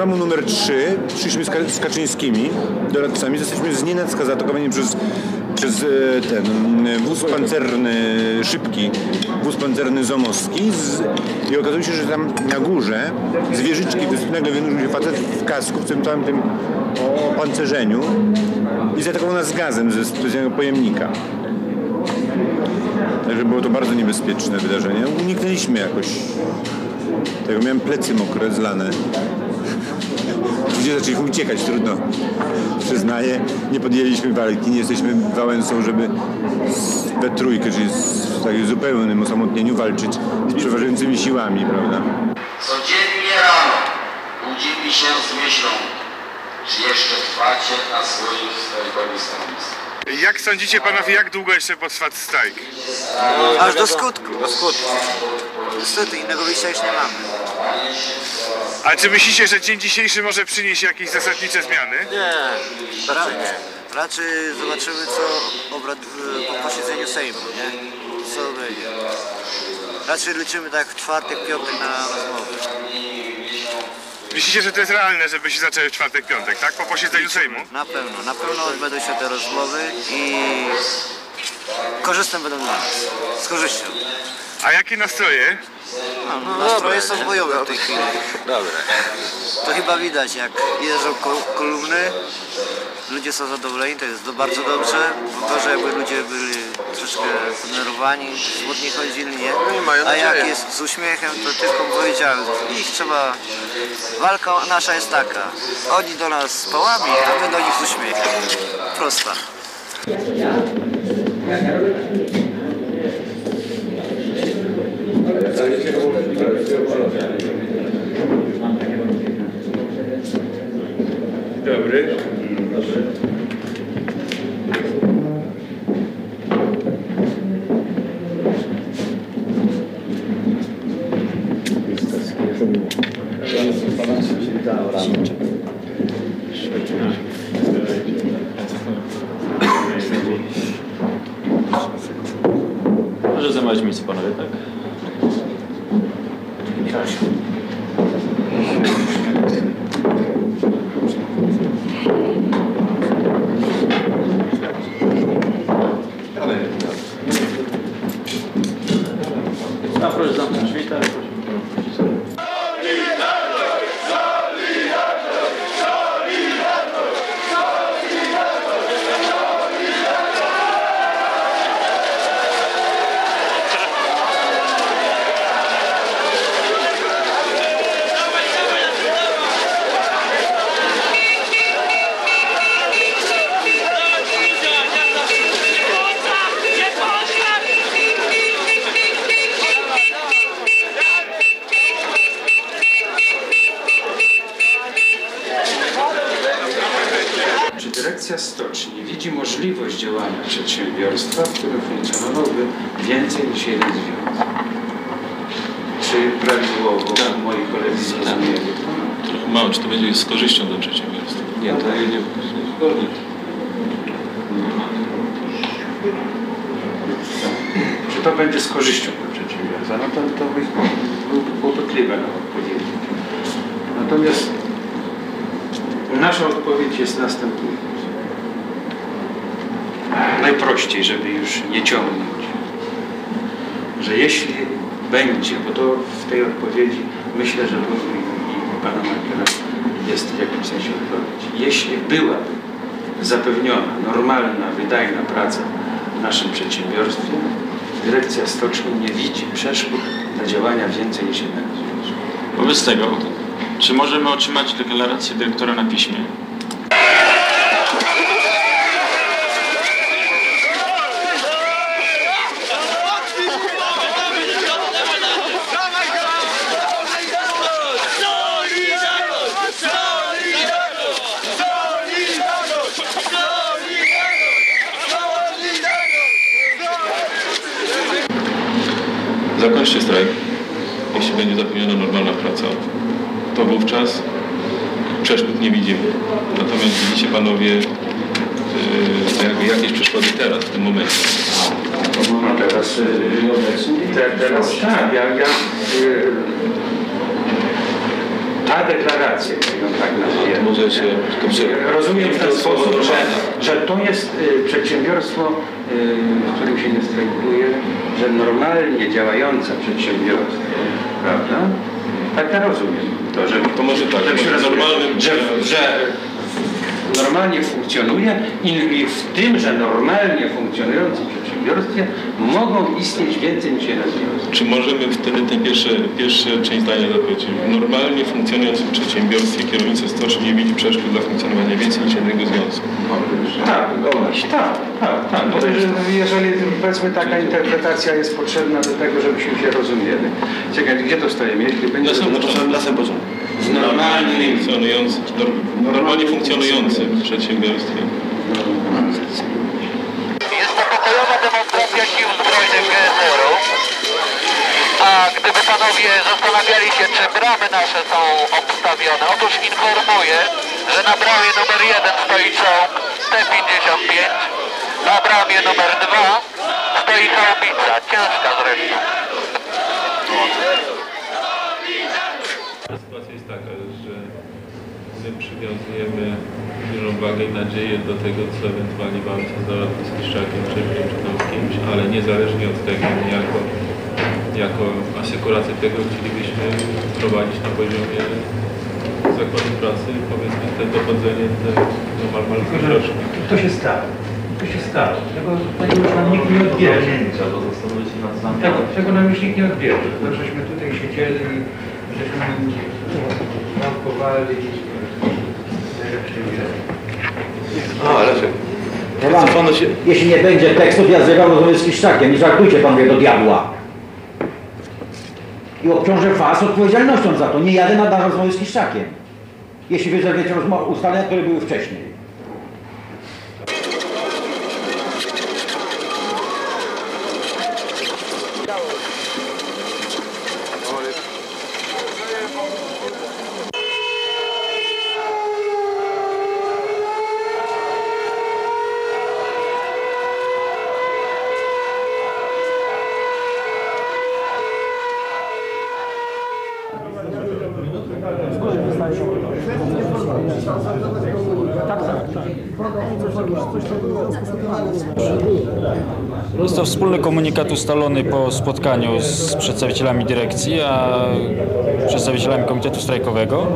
Pod bramą numer 3 przyszliśmy z, Ka- z Kaczyńskimi, doradcami. Jesteśmy z nienacka zaatakowani przez, przez e, ten mm, wóz pancerny szybki, wóz pancerny zomowski z, i okazuje się, że tam na górze z wieżyczki wys- nagle wynurzył się facet w kasku, w tym całym tym opancerzeniu i zaatakował nas gazem ze specjalnego pojemnika. Także było to bardzo niebezpieczne wydarzenie. Uniknęliśmy jakoś tego. Miałem plecy mokre, zlane. Ludzie zaczęli uciekać, trudno. Przyznaję, nie podjęliśmy walki, nie jesteśmy Wałęsą, żeby z- we trójkę, czyli z- w takim zupełnym osamotnieniu walczyć z przeważającymi siłami, prawda? Codziennie rano budzimy się z myślą, czy jeszcze trwacie na swoim stanowiskach. Jak sądzicie panowie, jak długo jeszcze potrwa strajk? Aż do skutku. Do skutku. Niestety, innego wyjścia już nie mamy. A czy myślicie, że dzień dzisiejszy może przynieść jakieś zasadnicze zmiany? Nie, raczej nie. Raczej zobaczymy, co obrad po posiedzeniu Sejmu, nie? Co będzie. Raczej liczymy tak w czwartek, piątek na rozmowy. Myślicie, że to jest realne, żeby się zaczęły w czwartek, piątek, tak? Po posiedzeniu Sejmu? Na pewno, na pewno odbędą się te rozmowy i korzystne będą dla nas. Z korzyścią. A jakie nastroje? No, no, nastroje są bojowe w tej chwili. Dobra. To chyba widać, jak jeżdżą ko- kolumny, ludzie są zadowoleni, to jest do, bardzo dobrze, bo gorzej jakby ludzie byli troszkę zdenerwowani, smutnie chodzili, nie? A jak jest z uśmiechem, to tylko powiedziałem, ich trzeba, walka nasza jest taka, oni do nas z pałami, a my do nich z uśmiechem. Prosta. Dobry. Może zamawiać miejsce panowie, tak? Proszę zamknąć drzwi, tak? Czy dyrekcja stoczni widzi możliwość działania przedsiębiorstwa, w którym funkcjonowałoby więcej niż jeden związek? Czy prawidłowo moi koledzy zrozumieli? Trochę mało, czy to będzie z korzyścią dla przedsiębiorstwa? Nie, to nie, nie zgodnie. Czy to będzie z korzyścią dla przedsiębiorstwa? No to, to by byłoby kłopotliwe na odpowiedź. Natomiast nasza odpowiedź jest następująca. Najprościej, żeby już nie ciągnąć, że jeśli będzie, bo to w tej odpowiedzi myślę, że i, i pana Markera jest w jakimś sensie odpowiedź. Jeśli byłaby zapewniona normalna, wydajna praca w naszym przedsiębiorstwie, dyrekcja stoczni nie widzi przeszkód dla działania więcej niż jednego związku. Wobec tego, czy możemy otrzymać deklarację dyrektora na piśmie? Zakończcie strajk, jeśli będzie zapewniona normalna praca. To wówczas przeszkód nie widzimy. Natomiast widzicie panowie yy, jak, jakieś przeszkody teraz, w tym momencie. No teraz, y, te, teraz tak, ja, ja y, ta deklaracja, ją tak nazwijmy, Może się rozumiem w ten sposób, że, że to jest y, przedsiębiorstwo, y, w którym się nie strajkuje, że normalnie działające przedsiębiorstwo, prawda? Tak ja rozumiem. To, że, To może tak, że, że, że normalnie funkcjonuje i, w tym, że normalnie funkcjonującym przedsiębiorstwie mogą istnieć więcej niż jeden związek. Czy możemy wtedy tę pierwsze, pierwsze część zdania zapowiedzieć? W normalnie funkcjonującym przedsiębiorstwie kierownica stoczni nie widzi przeszkód dla funkcjonowania więcej niż jednego związku. Tak, tak, tak, tak. Jeżeli, powiedzmy taka interpretacja jest potrzebna do tego, żebyśmy się rozumieli. Czekaj, gdzie to stajemy? Jeśli będzie... Samym początku. Samym początku. W normalnym... Funkcjonujący, normalnie funkcjonującym przedsiębiorstwie. Jest to pokojowa demonstracja sił zbrojnych GSR-u. A gdyby panowie zastanawiali się, czy bramy nasze są obstawione, otóż informuję, że na bramie numer 1 stoi czołg T-55, na bramie numer 2 stoi haubica, ciężka zresztą. Sytuacja jest taka, że my przywiązujemy dużą wagę i nadzieję do tego, co ewentualnie walczy z z Kiszczakiem czy, czy tam z kimś, ale niezależnie od tego, jako, jako asekurację tego chcielibyśmy prowadzić na poziomie zakładu pracy, powiedzmy te dochodzenie te normalnych środków. To się stało. To się stało. Tego, tego już nam nikt nie odbierze. Trzeba zastanowić się nad nami. Tego, tego nam już nikt nie odbierze. To żeśmy tutaj siedzieli żeśmy naukowali rzeczy. A, ale Jeśli nie będzie tekstów, ja zrywam rozmowy z Kiszczakiem. Nie żartujcie panowie do diabła. I obciążę was odpowiedzialnością za to. Nie jadę na rozmowy z Kiszczakiem. Jeśli wy zerwiecie ustalenia, które były wcześniej. Wspólny komunikat ustalony po spotkaniu z przedstawicielami dyrekcji, a przedstawicielami Komitetu Strajkowego.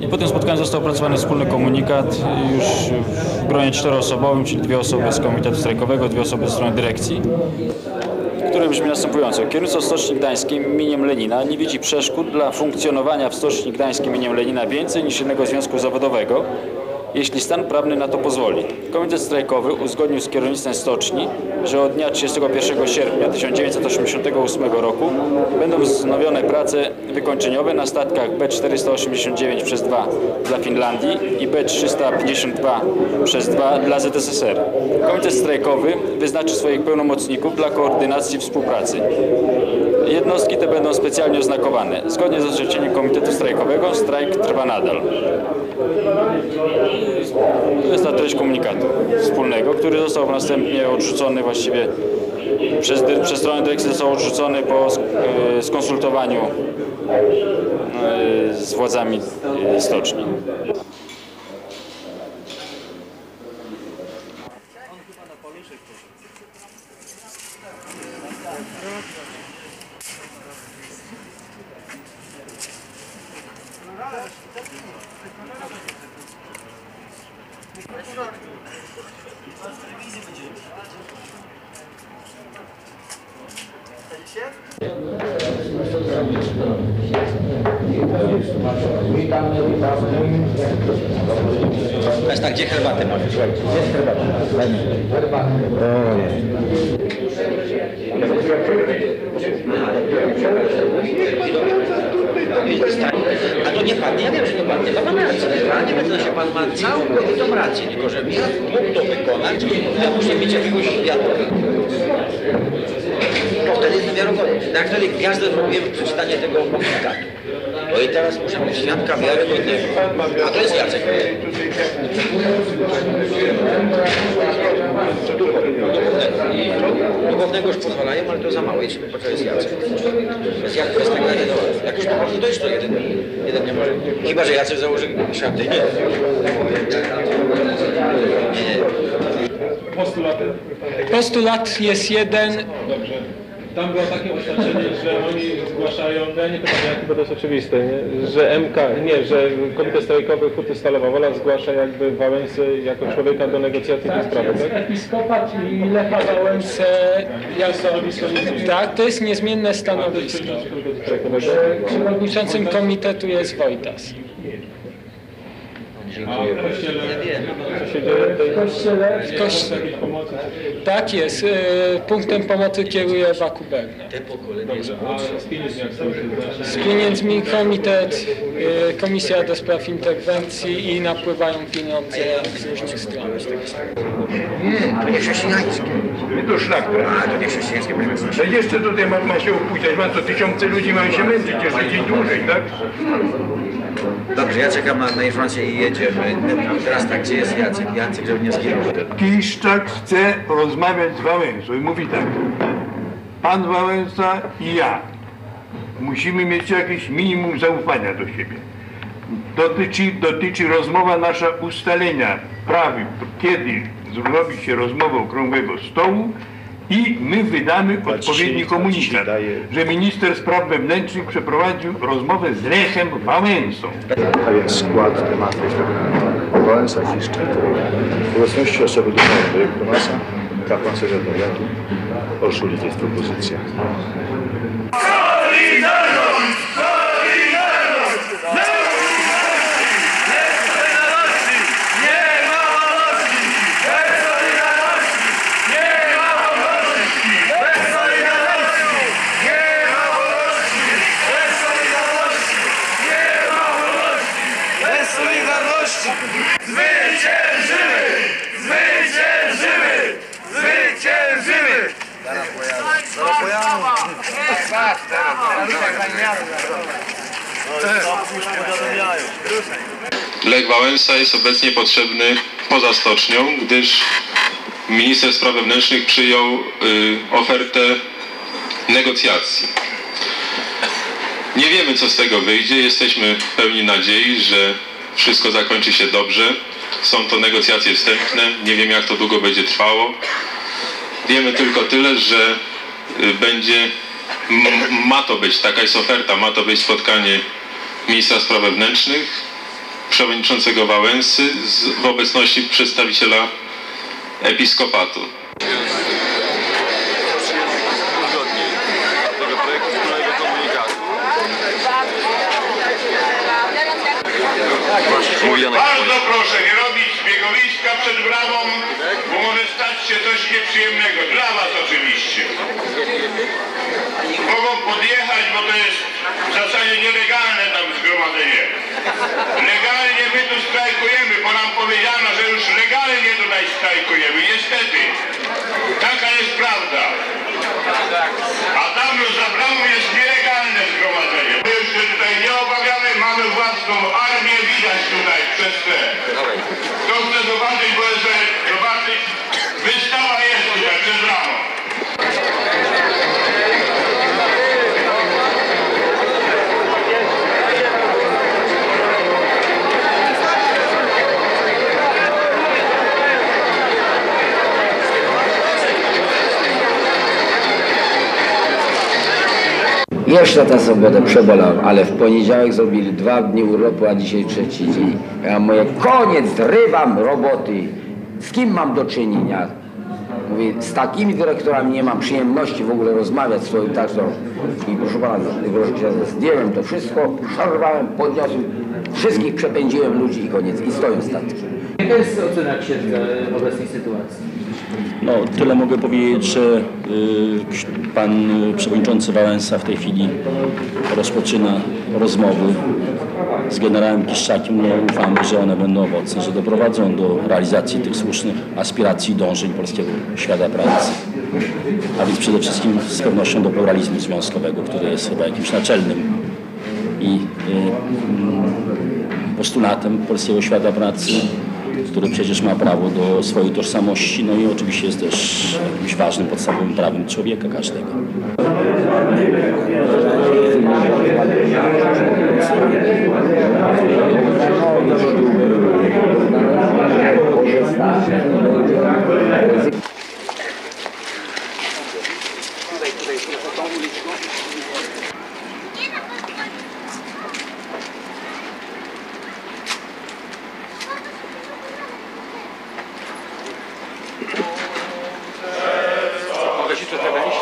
I po tym spotkaniu został opracowany wspólny komunikat już w gronie czteroosobowym, czyli dwie osoby z Komitetu Strajkowego, dwie osoby ze strony dyrekcji, który brzmi następująco. Kierownictwo Stoczni Gdańskiej imieniem Lenina nie widzi przeszkód dla funkcjonowania w Stoczni Gdańskiej imieniem Lenina więcej niż jednego związku zawodowego, jeśli stan prawny na to pozwoli. Komitet strajkowy uzgodnił z kierownictwem stoczni, że od dnia 31 sierpnia 1988 roku będą wznowione prace wykończeniowe na statkach B489 przez 2 dla Finlandii i B352 przez 2 dla ZSSR. Komitet strajkowy wyznaczy swoich pełnomocników dla koordynacji współpracy. Jednostki te będą specjalnie oznakowane. Zgodnie z orzeczeniem Komitetu Strajkowego strajk trwa nadal. Jest ta treść komunikatu wspólnego, który został następnie odrzucony właściwie przez, przez stronę dyrekcji został odrzucony po e, skonsultowaniu e, z władzami e, stoczni. Teraz tak, gdzie herbatę masz? Jest herbata. A to nie pan, ja wiem, że nie pan, nie ma pan racji. Ja nie wiem, że pan ma całkowitą rację, tylko że ja mógł to wykonać, ja muszę mieć jakiegoś świadka. To wtedy jest niewiarygodne. Jak wtedy gwiazdę zrobiłem w przeczytanie tego komunikatu. No i teraz muszę mieć świadka wiarygodnego. A to jest Jacek. Duchownego już pozwalają, ale to za mało, jeśli po co jest Jacek. Bez, Jak, bez tego ja nie dołączę. Jak już to można, to jeszcze jeden, jeden nie może. Chyba, że Jacek założy szaty. Nie. Nie, nie. Postulaty? Jest jeden. Dobrze. Tam było takie oświadczenie, że oni zgłaszają, no ja nie pytam jak to jest oczywiste, nie? że MK, nie, że Komitet Strajkowy Huty Stalowa Wola zgłasza jakby Wałęsę jako człowieka do negocjacji tej sprawy, tak? Episkopat i Lecha Wałęsę. Jak stanowisko Tak, to jest niezmienne stanowisko. Przewodniczącym komitetu jest Wojtas. A w kościele, co się dzieje w tej W kościele, w kościele. Tak jest. e, Punktem pomocy kieruje Ewa Kuberna. Dobrze, a z pieniędzmi Z pieniędzmi komitet, e, komisja do spraw interwencji i napływają pieniądze z różnych stron. To nie chrześcijańskie. My to szlak. A, to nie chrześcijańskie, proszę Państwa. To jeszcze tutaj ma, ma się opuścić, ma to tysiące ludzi, mają się męczyć jeszcze dzień dłużej, tak? Dobrze, ja czekam na, na informację i jedziemy. Teraz tak, gdzie jest Jacek? Jacek, żeby nie zginął. Kiszczak chce rozmawiać z Wałęsą i mówi tak. Pan Wałęsa i ja musimy mieć jakieś minimum zaufania do siebie. Dotyczy, dotyczy rozmowa nasza ustalenia prawy, kiedy zrobi się rozmowa okrągłego stołu i my wydamy odpowiedni komunikat, że minister spraw wewnętrznych przeprowadził rozmowę z Lechem Wałęsą. A więc skład tematu. Wałęsa Kiszczak. W obecności osoby duchowej Promasa, kapłan sekretariatu, Olszulik jest propozycja. Lech Wałęsa jest obecnie potrzebny poza stocznią, gdyż minister spraw wewnętrznych przyjął y, ofertę negocjacji. Nie wiemy, co z tego wyjdzie. Jesteśmy pełni nadziei, że wszystko zakończy się dobrze. Są to negocjacje wstępne. Nie wiem, jak to długo będzie trwało. Wiemy tylko tyle, że y, będzie, ma to być, taka jest oferta, ma to być spotkanie ministra spraw wewnętrznych, przewodniczącego Wałęsy z, w obecności przedstawiciela episkopatu. Bardzo proszę nie robić zbiegowiska przed bramą, bo może stać się coś nieprzyjemnego. Dla was oczywiście. Mogą podjechać, bo to jest w zasadzie nielegalne tam zgromadzenie. Legalnie my tu strajkujemy, bo nam powiedziano, że już legalnie tutaj strajkujemy. Niestety. Taka jest prawda. A tam już za bramą jest nielegalne zgromadzenie. My już się tutaj nie obawiamy, mamy własną armię, widać tutaj przez te. Kto chce zobaczyć, bo że zobaczyć, wystawa jest tutaj przez bramą. Jeszcze ta sobotę przebolał, ale w poniedziałek zrobili dwa dni urlopu, a dzisiaj trzeci dzień. Ja mówię, koniec, zrywam roboty. Z kim mam do czynienia? Mówię, z takimi dyrektorami nie mam przyjemności w ogóle rozmawiać swoim tak to. I proszę pana, proszę księdza, zdjąłem to wszystko, szarwałem, podniosłem, wszystkich przepędziłem ludzi i koniec. I stoją statki. Jaka jest ocena księdza obecnej sytuacji? No, tyle mogę powiedzieć, że y, pan y, przewodniczący Wałęsa w tej chwili rozpoczyna rozmowy z generałem Kiszczakiem. No, ufamy, że one będą owocne, że doprowadzą do realizacji tych słusznych aspiracji i dążeń polskiego świata pracy. A więc przede wszystkim z pewnością do pluralizmu związkowego, który jest chyba jakimś naczelnym i y, postulatem polskiego świata pracy, który przecież ma prawo do swojej tożsamości, no i oczywiście jest też jakimś ważnym, podstawowym prawem człowieka każdego. Mogę się trochę wejść?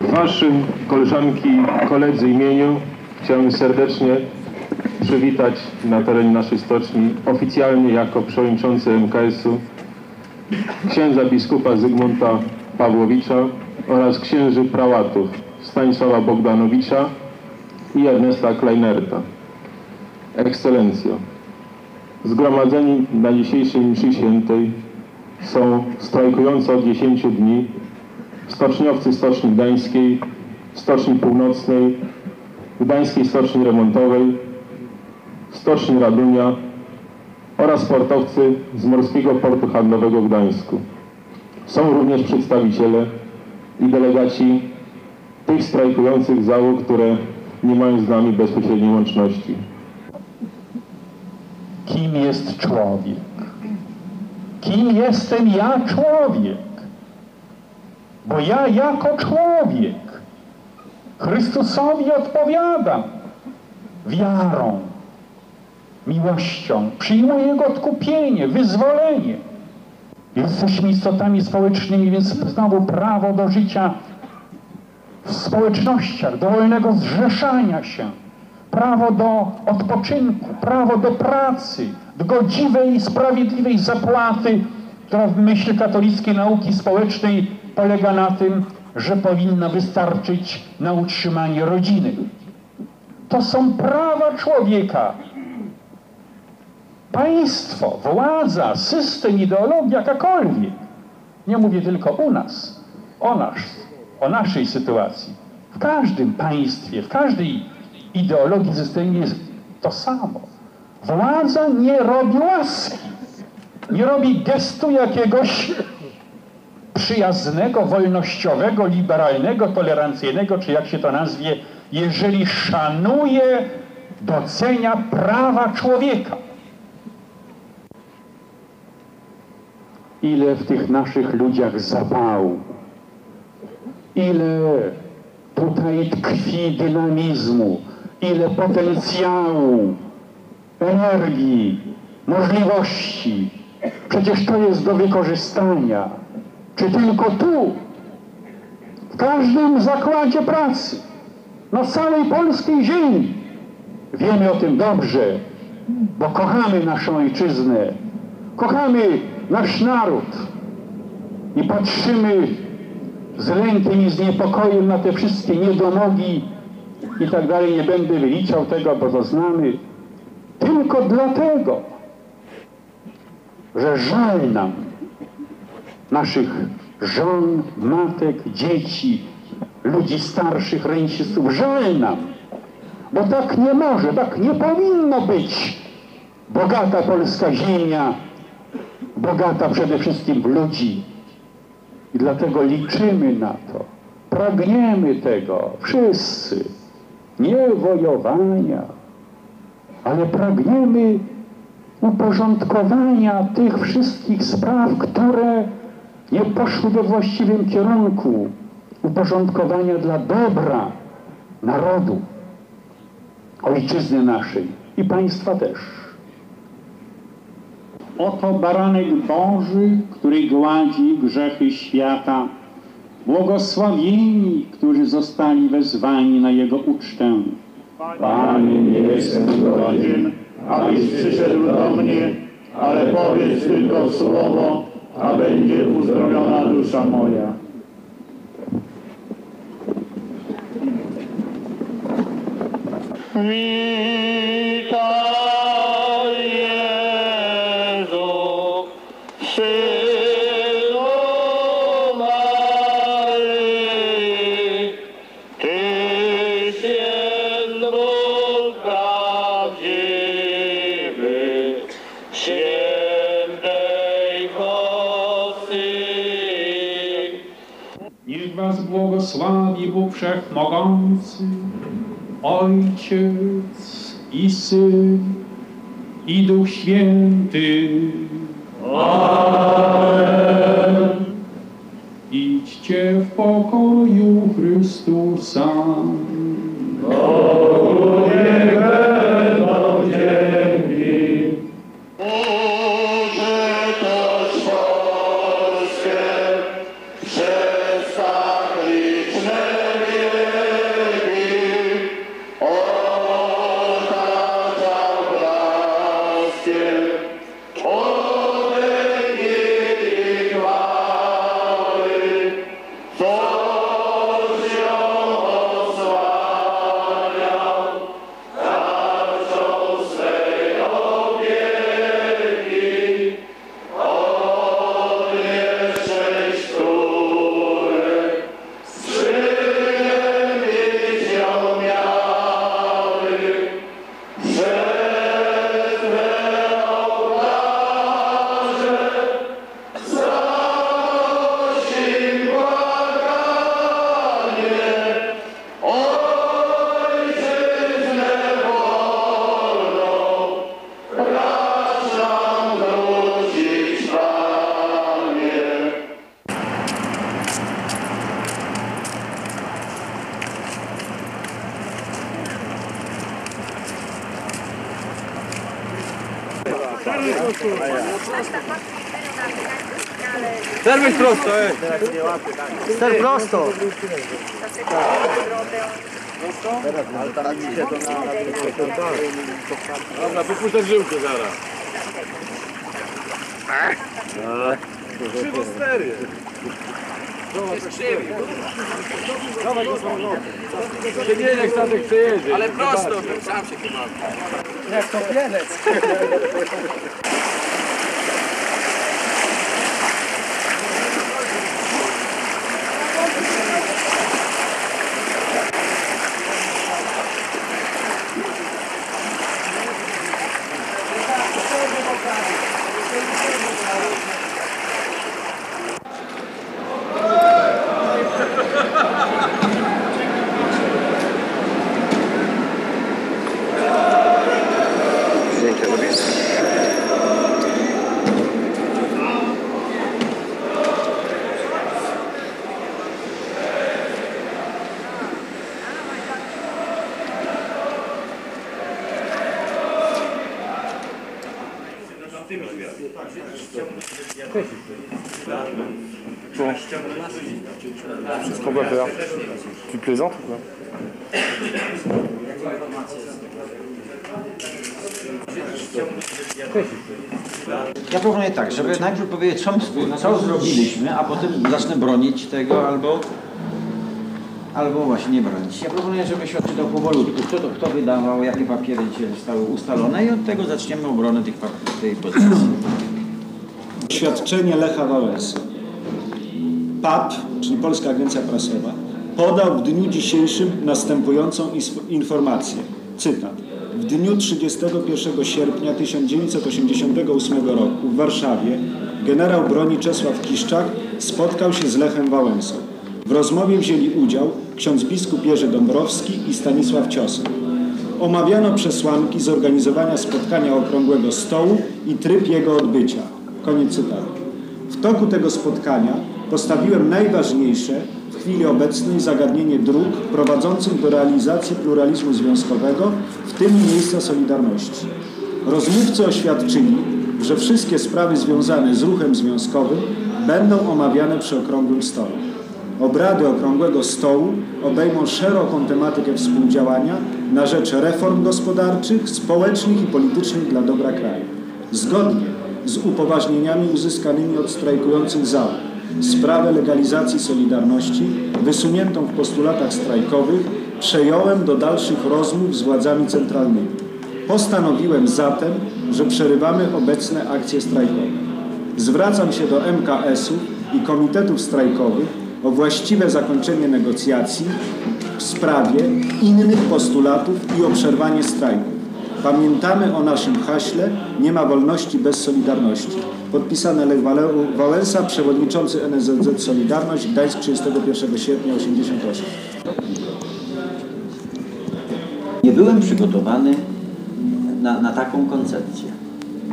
W Waszym, koleżanki, koledzy imieniu chciałem serdecznie przywitać na terenie naszej stoczni oficjalnie jako przewodniczący MKS-u księdza biskupa Zygmunta Pawłowicza oraz księży prałatów Stanisława Bogdanowicza i Ernesta Kleinerta. Ekscelencjo, zgromadzeni na dzisiejszej mszy świętej są strajkujący od 10 dni stoczniowcy Stoczni Gdańskiej, Stoczni Północnej, Gdańskiej Stoczni Remontowej, Stoczni Radunia oraz portowcy z Morskiego Portu Handlowego w Gdańsku. Są również przedstawiciele i delegaci tych strajkujących załóg, które nie mają z nami bezpośredniej łączności. Kim jest człowiek? Kim jestem ja człowiek? Bo ja jako człowiek Chrystusowi odpowiadam. Wiarą, miłością, przyjmuję Jego odkupienie, wyzwolenie. Jesteśmy istotami społecznymi, więc znowu prawo do życia w społecznościach, do wolnego zrzeszania się, prawo do odpoczynku, prawo do pracy, do godziwej sprawiedliwej zapłaty, która w myśl katolickiej nauki społecznej polega na tym, że powinna wystarczyć na utrzymanie rodziny. To są prawa człowieka. Państwo, władza, system, ideologia, jakakolwiek. Nie mówię tylko u nas, o nas, o naszej sytuacji. W każdym państwie, w każdej ideologii, systemie jest to samo. Władza nie robi łaski, nie robi gestu jakiegoś przyjaznego, wolnościowego, liberalnego, tolerancyjnego, czy jak się to nazwie, jeżeli szanuje, docenia prawa człowieka. Ile w tych naszych ludziach zapału, ile tutaj tkwi dynamizmu, ile potencjału, energii, możliwości. Przecież to jest do wykorzystania. Czy tylko tu, w każdym zakładzie pracy, na całej polskiej ziemi. Wiemy o tym dobrze, bo kochamy naszą ojczyznę, kochamy nasz naród i patrzymy z lękiem i z niepokojem na te wszystkie niedomogi i tak dalej. Nie będę wyliczał tego, bo to znamy. Tylko dlatego, że żal nam naszych żon, matek, dzieci, ludzi starszych, rencistów. Żal nam, bo tak nie może, tak nie powinno być. Bogata polska ziemia, bogata przede wszystkim w ludzi. I dlatego liczymy na to, pragniemy tego, wszyscy. Nie wojowania, ale pragniemy uporządkowania tych wszystkich spraw, które nie poszły we właściwym kierunku. Uporządkowania dla dobra narodu, ojczyzny naszej i państwa też. Oto baranek Boży, który gładzi grzechy świata. Błogosławieni, którzy zostali wezwani na Jego ucztę. Panie, nie jestem godzien, abyś przyszedł do mnie, ale powiedz tylko słowo, a będzie uzdrowiona dusza moja. Ojciec i Syn i Duch Święty. Amen. Idźcie w pokoju Chrystusa. Bogu prosto, ej! Ser prosto! Dobra, wypuszczę żyłkę zaraz. Trzy do cztery. Dawaj go Nie, niech statek przejedzie. Ale prosto, sam się chyba. Jak to pielec. Zdjęcie robisz? Wszystko va faire Tu plaisantes ou quoi Ja proponuję tak, żeby najpierw powiedzieć, co, co zrobiliśmy, a potem zacznę bronić tego albo, albo właśnie nie bronić. Ja proponuję, żeby się odczytał powolutku, kto to kto wydawał, jakie papiery zostały ustalone i od tego zaczniemy obronę tych, tej pozycji. Oświadczenie Lecha Wałęsy. PAP, czyli Polska Agencja Prasowa, podał w dniu dzisiejszym następującą informację. Cytat. W dniu 31 sierpnia 1988 roku w Warszawie generał broni Czesław Kiszczak spotkał się z Lechem Wałęsą. W rozmowie wzięli udział ksiądz biskup Jerzy Dąbrowski i Stanisław Ciosek. Omawiano przesłanki zorganizowania spotkania okrągłego stołu i tryb jego odbycia. Koniec cytatu. W toku tego spotkania postawiłem najważniejsze w chwili obecnej zagadnienie dróg prowadzących do realizacji pluralizmu związkowego, w tym miejsca Solidarności. Rozmówcy oświadczyli, że wszystkie sprawy związane z ruchem związkowym będą omawiane przy okrągłym stole. Obrady Okrągłego Stołu obejmą szeroką tematykę współdziałania na rzecz reform gospodarczych, społecznych i politycznych dla dobra kraju. Zgodnie z upoważnieniami uzyskanymi od strajkujących załóg sprawę legalizacji Solidarności wysuniętą w postulatach strajkowych przejąłem do dalszych rozmów z władzami centralnymi. Postanowiłem zatem, że przerywamy obecne akcje strajkowe. Zwracam się do MKS-ów i komitetów strajkowych o właściwe zakończenie negocjacji w sprawie innych postulatów i o przerwanie strajku. Pamiętamy o naszym haśle Nie ma wolności bez Solidarności. Podpisane Lech Wałęsa, przewodniczący NSZZ Solidarność, Gdańsk 31 sierpnia 88. Nie byłem przygotowany na, na taką koncepcję.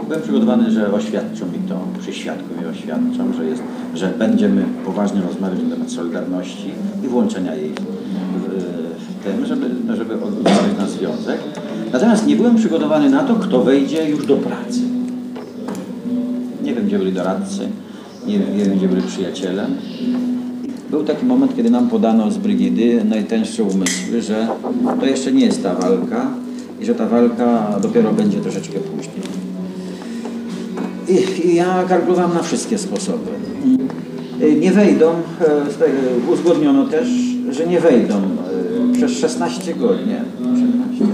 Byłem przygotowany, że oświadczą mi to, przy świadku mi oświadczą, że, jest, że będziemy poważnie rozmawiać na temat Solidarności i włączenia jej w, tym, żeby, żeby odbywać na związek. Natomiast nie byłem przygotowany na to, kto wejdzie już do pracy. Nie wiem, gdzie byli doradcy, nie wiem gdzie byli przyjaciele. Był taki moment, kiedy nam podano z brygady najtęższe umysły, że to jeszcze nie jest ta walka i że ta walka dopiero będzie troszeczkę później. I, i ja kalkulowałem na wszystkie sposoby. Y, Nie wejdą, e, tego uzgodniono też, że nie wejdą e, przez 16 godzin, nie, 18,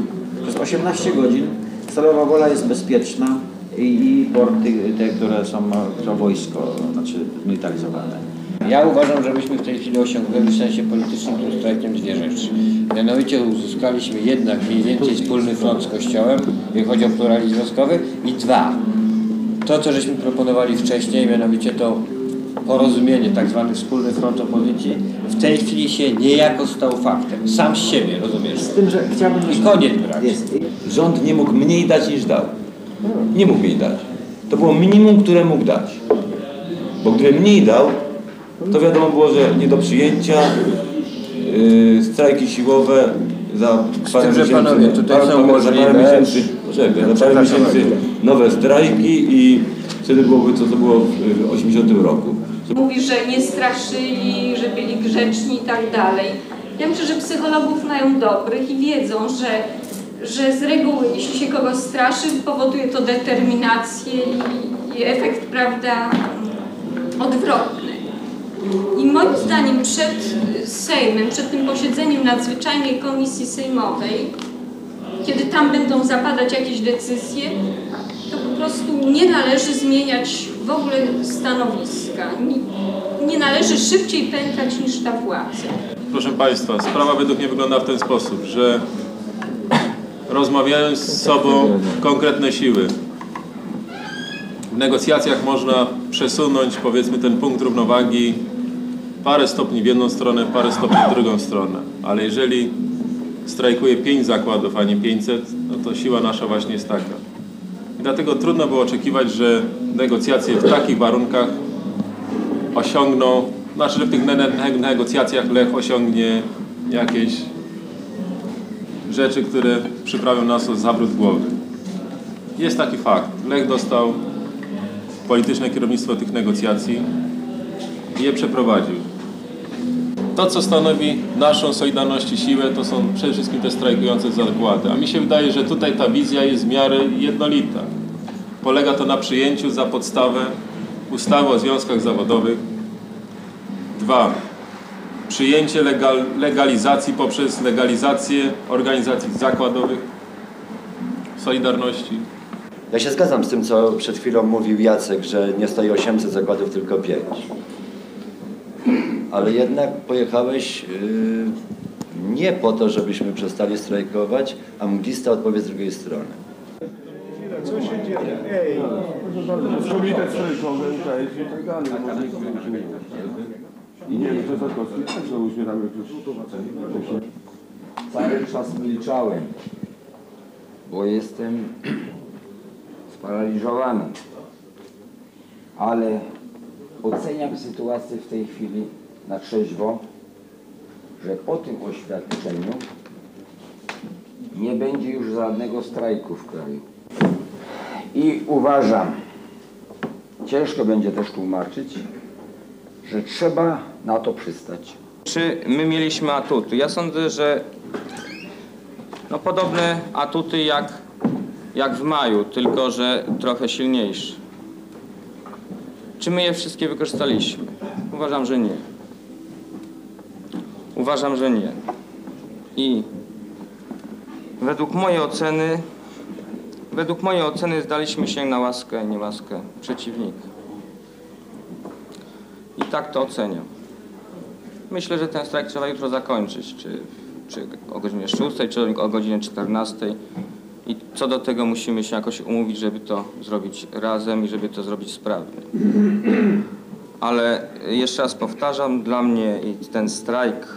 przez 18 godzin Stalowa Wola jest bezpieczna i, i porty te, które są, to wojsko, znaczy zmilitaryzowane. Ja uważam, że myśmy w tej chwili osiągnęli w sensie politycznym tym strajkiem dwie rzeczy. Mianowicie uzyskaliśmy jednak mniej więcej wspólny front z Kościołem, jeżeli chodzi o pluralizm związkowy i dwa, to co żeśmy proponowali wcześniej, mianowicie to porozumienie, tak zwany wspólny front opozycji, w tej chwili się niejako stał faktem. Sam z siebie, rozumiesz? Z tym, że chciałbym... I koniec brak. Rząd nie mógł mniej dać niż dał. Nie mógł mniej dać. To było minimum, które mógł dać. Bo gdyby mniej dał, to wiadomo było, że nie do przyjęcia, yy, strajki siłowe za parę tym, miesięcy, panowie, tutaj parę- są parę- za parę miesięcy, poczekaj, za parę miesięcy nowe strajki i wtedy byłoby to, co było w 80 roku. Mówi, że nie straszyli, że byli grzeczni i tak dalej. Ja myślę, że psychologów mają dobrych i wiedzą, że, że z reguły jeśli się kogoś straszy, powoduje to determinację i, i efekt, prawda, odwrotny. I moim zdaniem przed Sejmem, przed tym posiedzeniem nadzwyczajnej komisji sejmowej, kiedy tam będą zapadać jakieś decyzje, to po prostu nie należy zmieniać w ogóle stanowiska. Nie, nie należy szybciej pękać niż ta władza. Proszę Państwa, sprawa według mnie wygląda w ten sposób, że rozmawiając z sobą konkretne siły, w negocjacjach można przesunąć powiedzmy ten punkt równowagi parę stopni w jedną stronę, parę stopni w drugą stronę. Ale jeżeli strajkuje 5 zakładów, a nie 500, no to siła nasza właśnie jest taka. I dlatego trudno było oczekiwać, że negocjacje w takich warunkach osiągną, znaczy, że w tych ne ne negocjacjach Lech osiągnie jakieś rzeczy, które przyprawią nas o zawrót głowy. Jest taki fakt. Lech dostał polityczne kierownictwo tych negocjacji i je przeprowadził. To, co stanowi naszą Solidarność i siłę, to są przede wszystkim te strajkujące zakłady. A mi się wydaje, że tutaj ta wizja jest w miarę jednolita. Polega to na przyjęciu za podstawę ustawy o związkach zawodowych. Dwa, przyjęcie legal, legalizacji poprzez legalizację organizacji zakładowych Solidarności. Ja się zgadzam z tym, co przed chwilą mówił Jacek, że nie stoi 800 zakładów, tylko 5. Ale jednak pojechałeś yy, nie po to, żebyśmy przestali strajkować, a mglista odpowie z drugiej strony. Co się dzieje? Ej, komitet strajkowy, UKS i tak dalej. I nie wiem, że Zatkowski też znowu śmietamy jakieś... Cały czas milczałem, bo jestem (clears throat) sparaliżowany. Ale oceniam sytuację w tej chwili na trzeźwo, że po tym oświadczeniu nie będzie już żadnego strajku w kraju. I uważam, ciężko będzie też tłumaczyć, że trzeba na to przystać. Czy my mieliśmy atuty? Ja sądzę, że no podobne atuty jak, jak w maju, tylko że trochę silniejsze. Czy my je wszystkie wykorzystaliśmy? Uważam, że nie. Uważam, że nie. I według mojej oceny, według mojej oceny zdaliśmy się na łaskę i niełaskę przeciwnika. I tak to oceniam. Myślę, że ten strajk trzeba jutro zakończyć, czy, czy o godzinie 6, czy o godzinie 14. I co do tego musimy się jakoś umówić, żeby to zrobić razem i żeby to zrobić sprawnie. Ale jeszcze raz powtarzam, dla mnie ten strajk,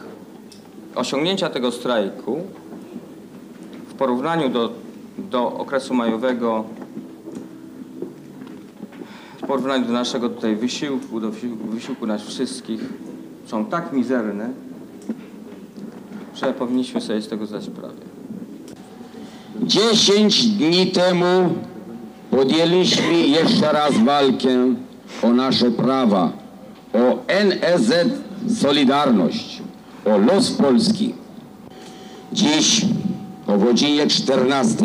osiągnięcia tego strajku w porównaniu do, do okresu majowego, w porównaniu do naszego tutaj wysiłku, do wysiłku nas wszystkich, są tak mizerne, że powinniśmy sobie z tego zdać sprawę. Dziesięć dni temu podjęliśmy jeszcze raz walkę o nasze prawa, o NSZ Solidarność, o los Polski. Dziś o godzinie 14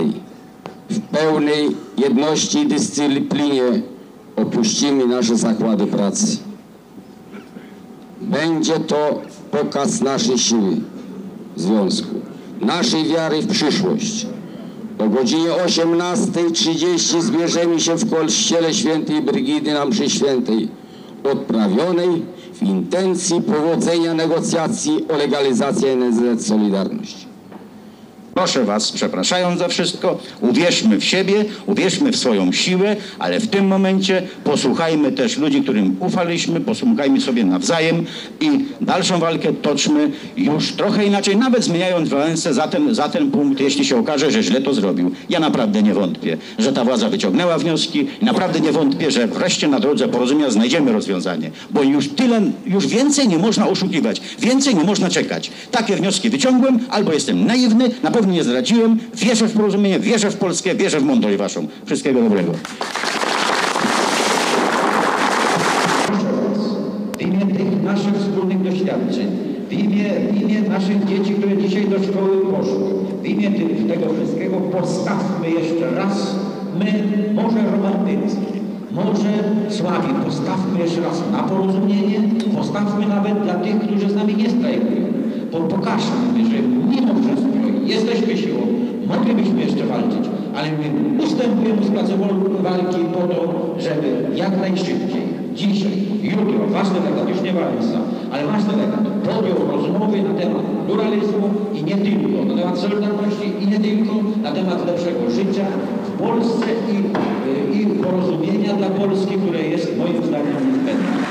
w pełnej jedności i dyscyplinie opuścimy nasze zakłady pracy. Będzie to pokaz naszej siły związku, naszej wiary w przyszłość. O godzinie 18.30 zbierzemy się w kościele świętej Brygidy na mszy świętej, odprawionej w intencji powodzenia negocjacji o legalizację NSZ Solidarność. Proszę Was, przepraszając za wszystko, uwierzmy w siebie, uwierzmy w swoją siłę, ale w tym momencie posłuchajmy też ludzi, którym ufaliśmy, posłuchajmy sobie nawzajem i dalszą walkę toczmy już trochę inaczej, nawet zmieniając Wałęsę za ten, za ten punkt, jeśli się okaże, że źle to zrobił. Ja naprawdę nie wątpię, że ta władza wyciągnęła wnioski i naprawdę nie wątpię, że wreszcie na drodze porozumienia znajdziemy rozwiązanie, bo już tyle, już więcej nie można oszukiwać, więcej nie można czekać. Takie wnioski wyciągłem, albo jestem naiwny, na pewno nie zdradziłem, wierzę w porozumienie, wierzę w Polskę, wierzę w mądrość waszą. Wszystkiego dobrego. w imię tych naszych wspólnych doświadczeń, w imię, w imię naszych dzieci, które dzisiaj do szkoły poszły, w imię tego wszystkiego postawmy jeszcze raz my, może romantycy, Może słabi, postawmy jeszcze raz na porozumienie, postawmy nawet dla tych, którzy z nami nie strajkują. Po, pokażmy, że mimo wszystko jesteśmy siłą, moglibyśmy jeszcze walczyć, ale my ustępujemy z placu walki po to, żeby jak najszybciej, dzisiaj, jutro, wasz delegat, już nie Wałęsa, ale wasz delegat podjął rozmowy na temat pluralizmu i nie tylko, na temat solidarności i nie tylko, na temat lepszego życia w Polsce i, i porozumienia dla Polski, które jest moim zdaniem niezbędne.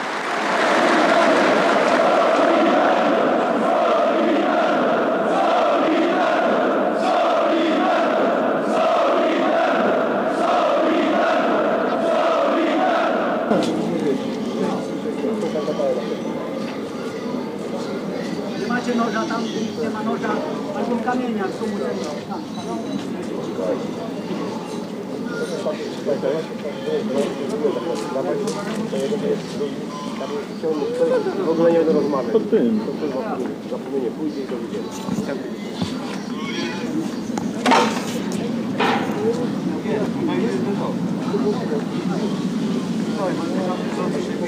Nie macie noża tam, nie ma noża, albo kamienia, komu W ogóle nie będę rozmawiać. Pod tym. Zapomnienie pójdzie i to widzimy.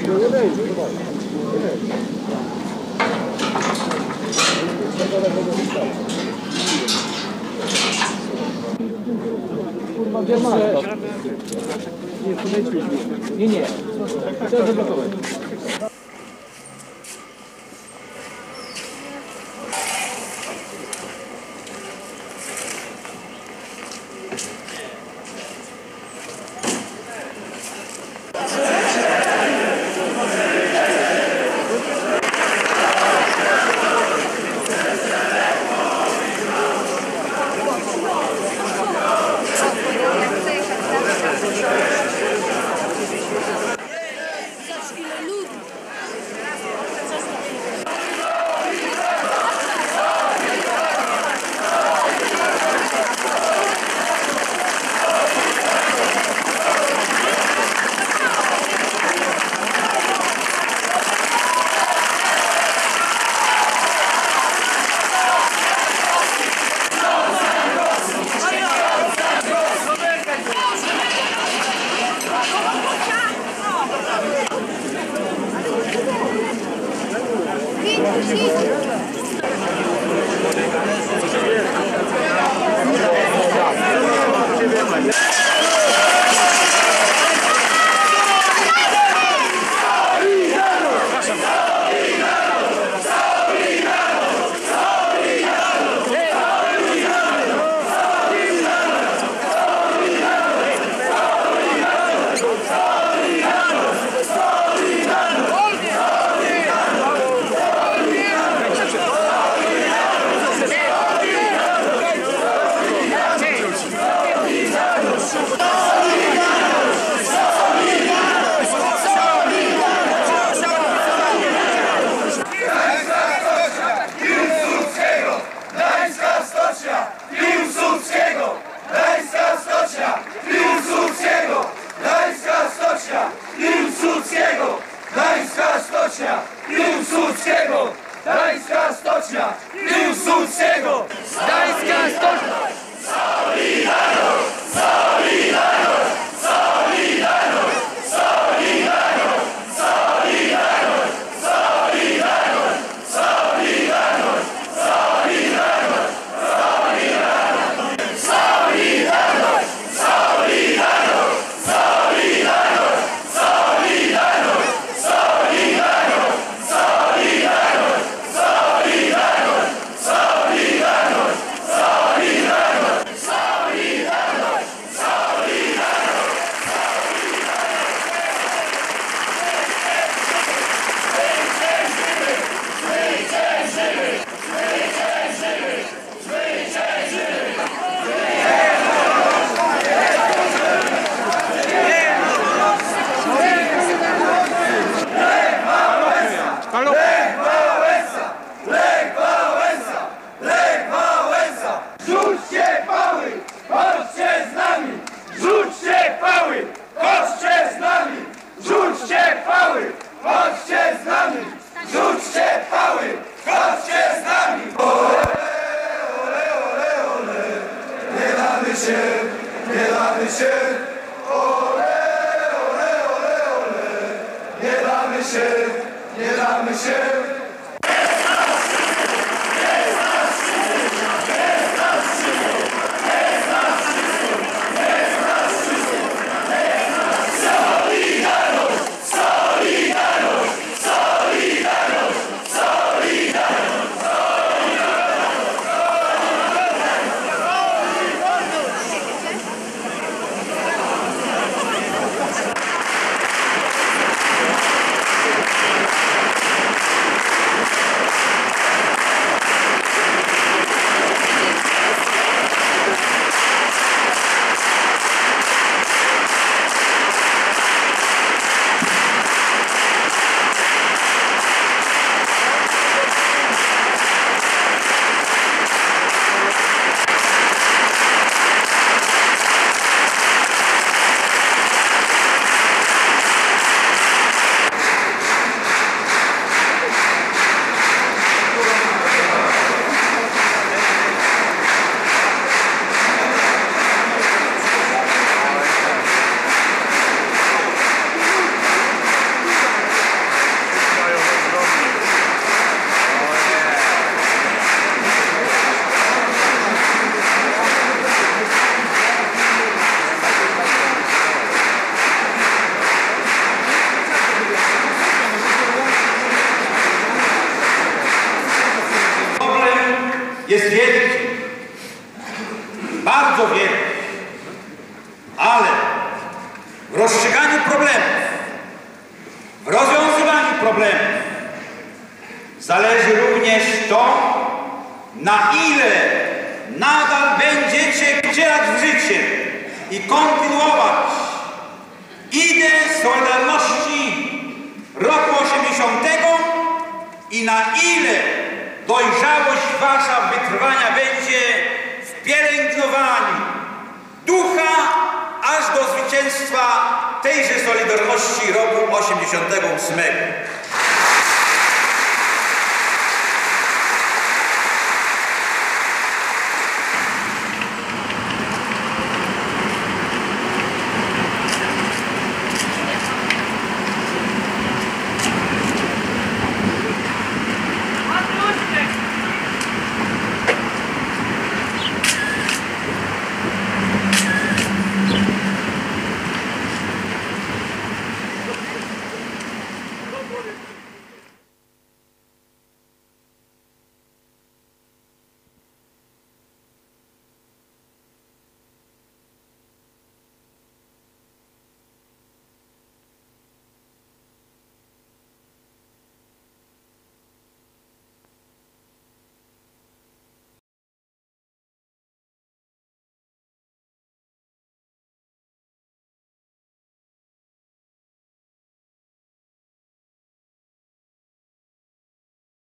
Nie będzie, nie będzie. Kurwa, masz to? Nie, podejdźmy. Nie, nie. Chcę zablokować.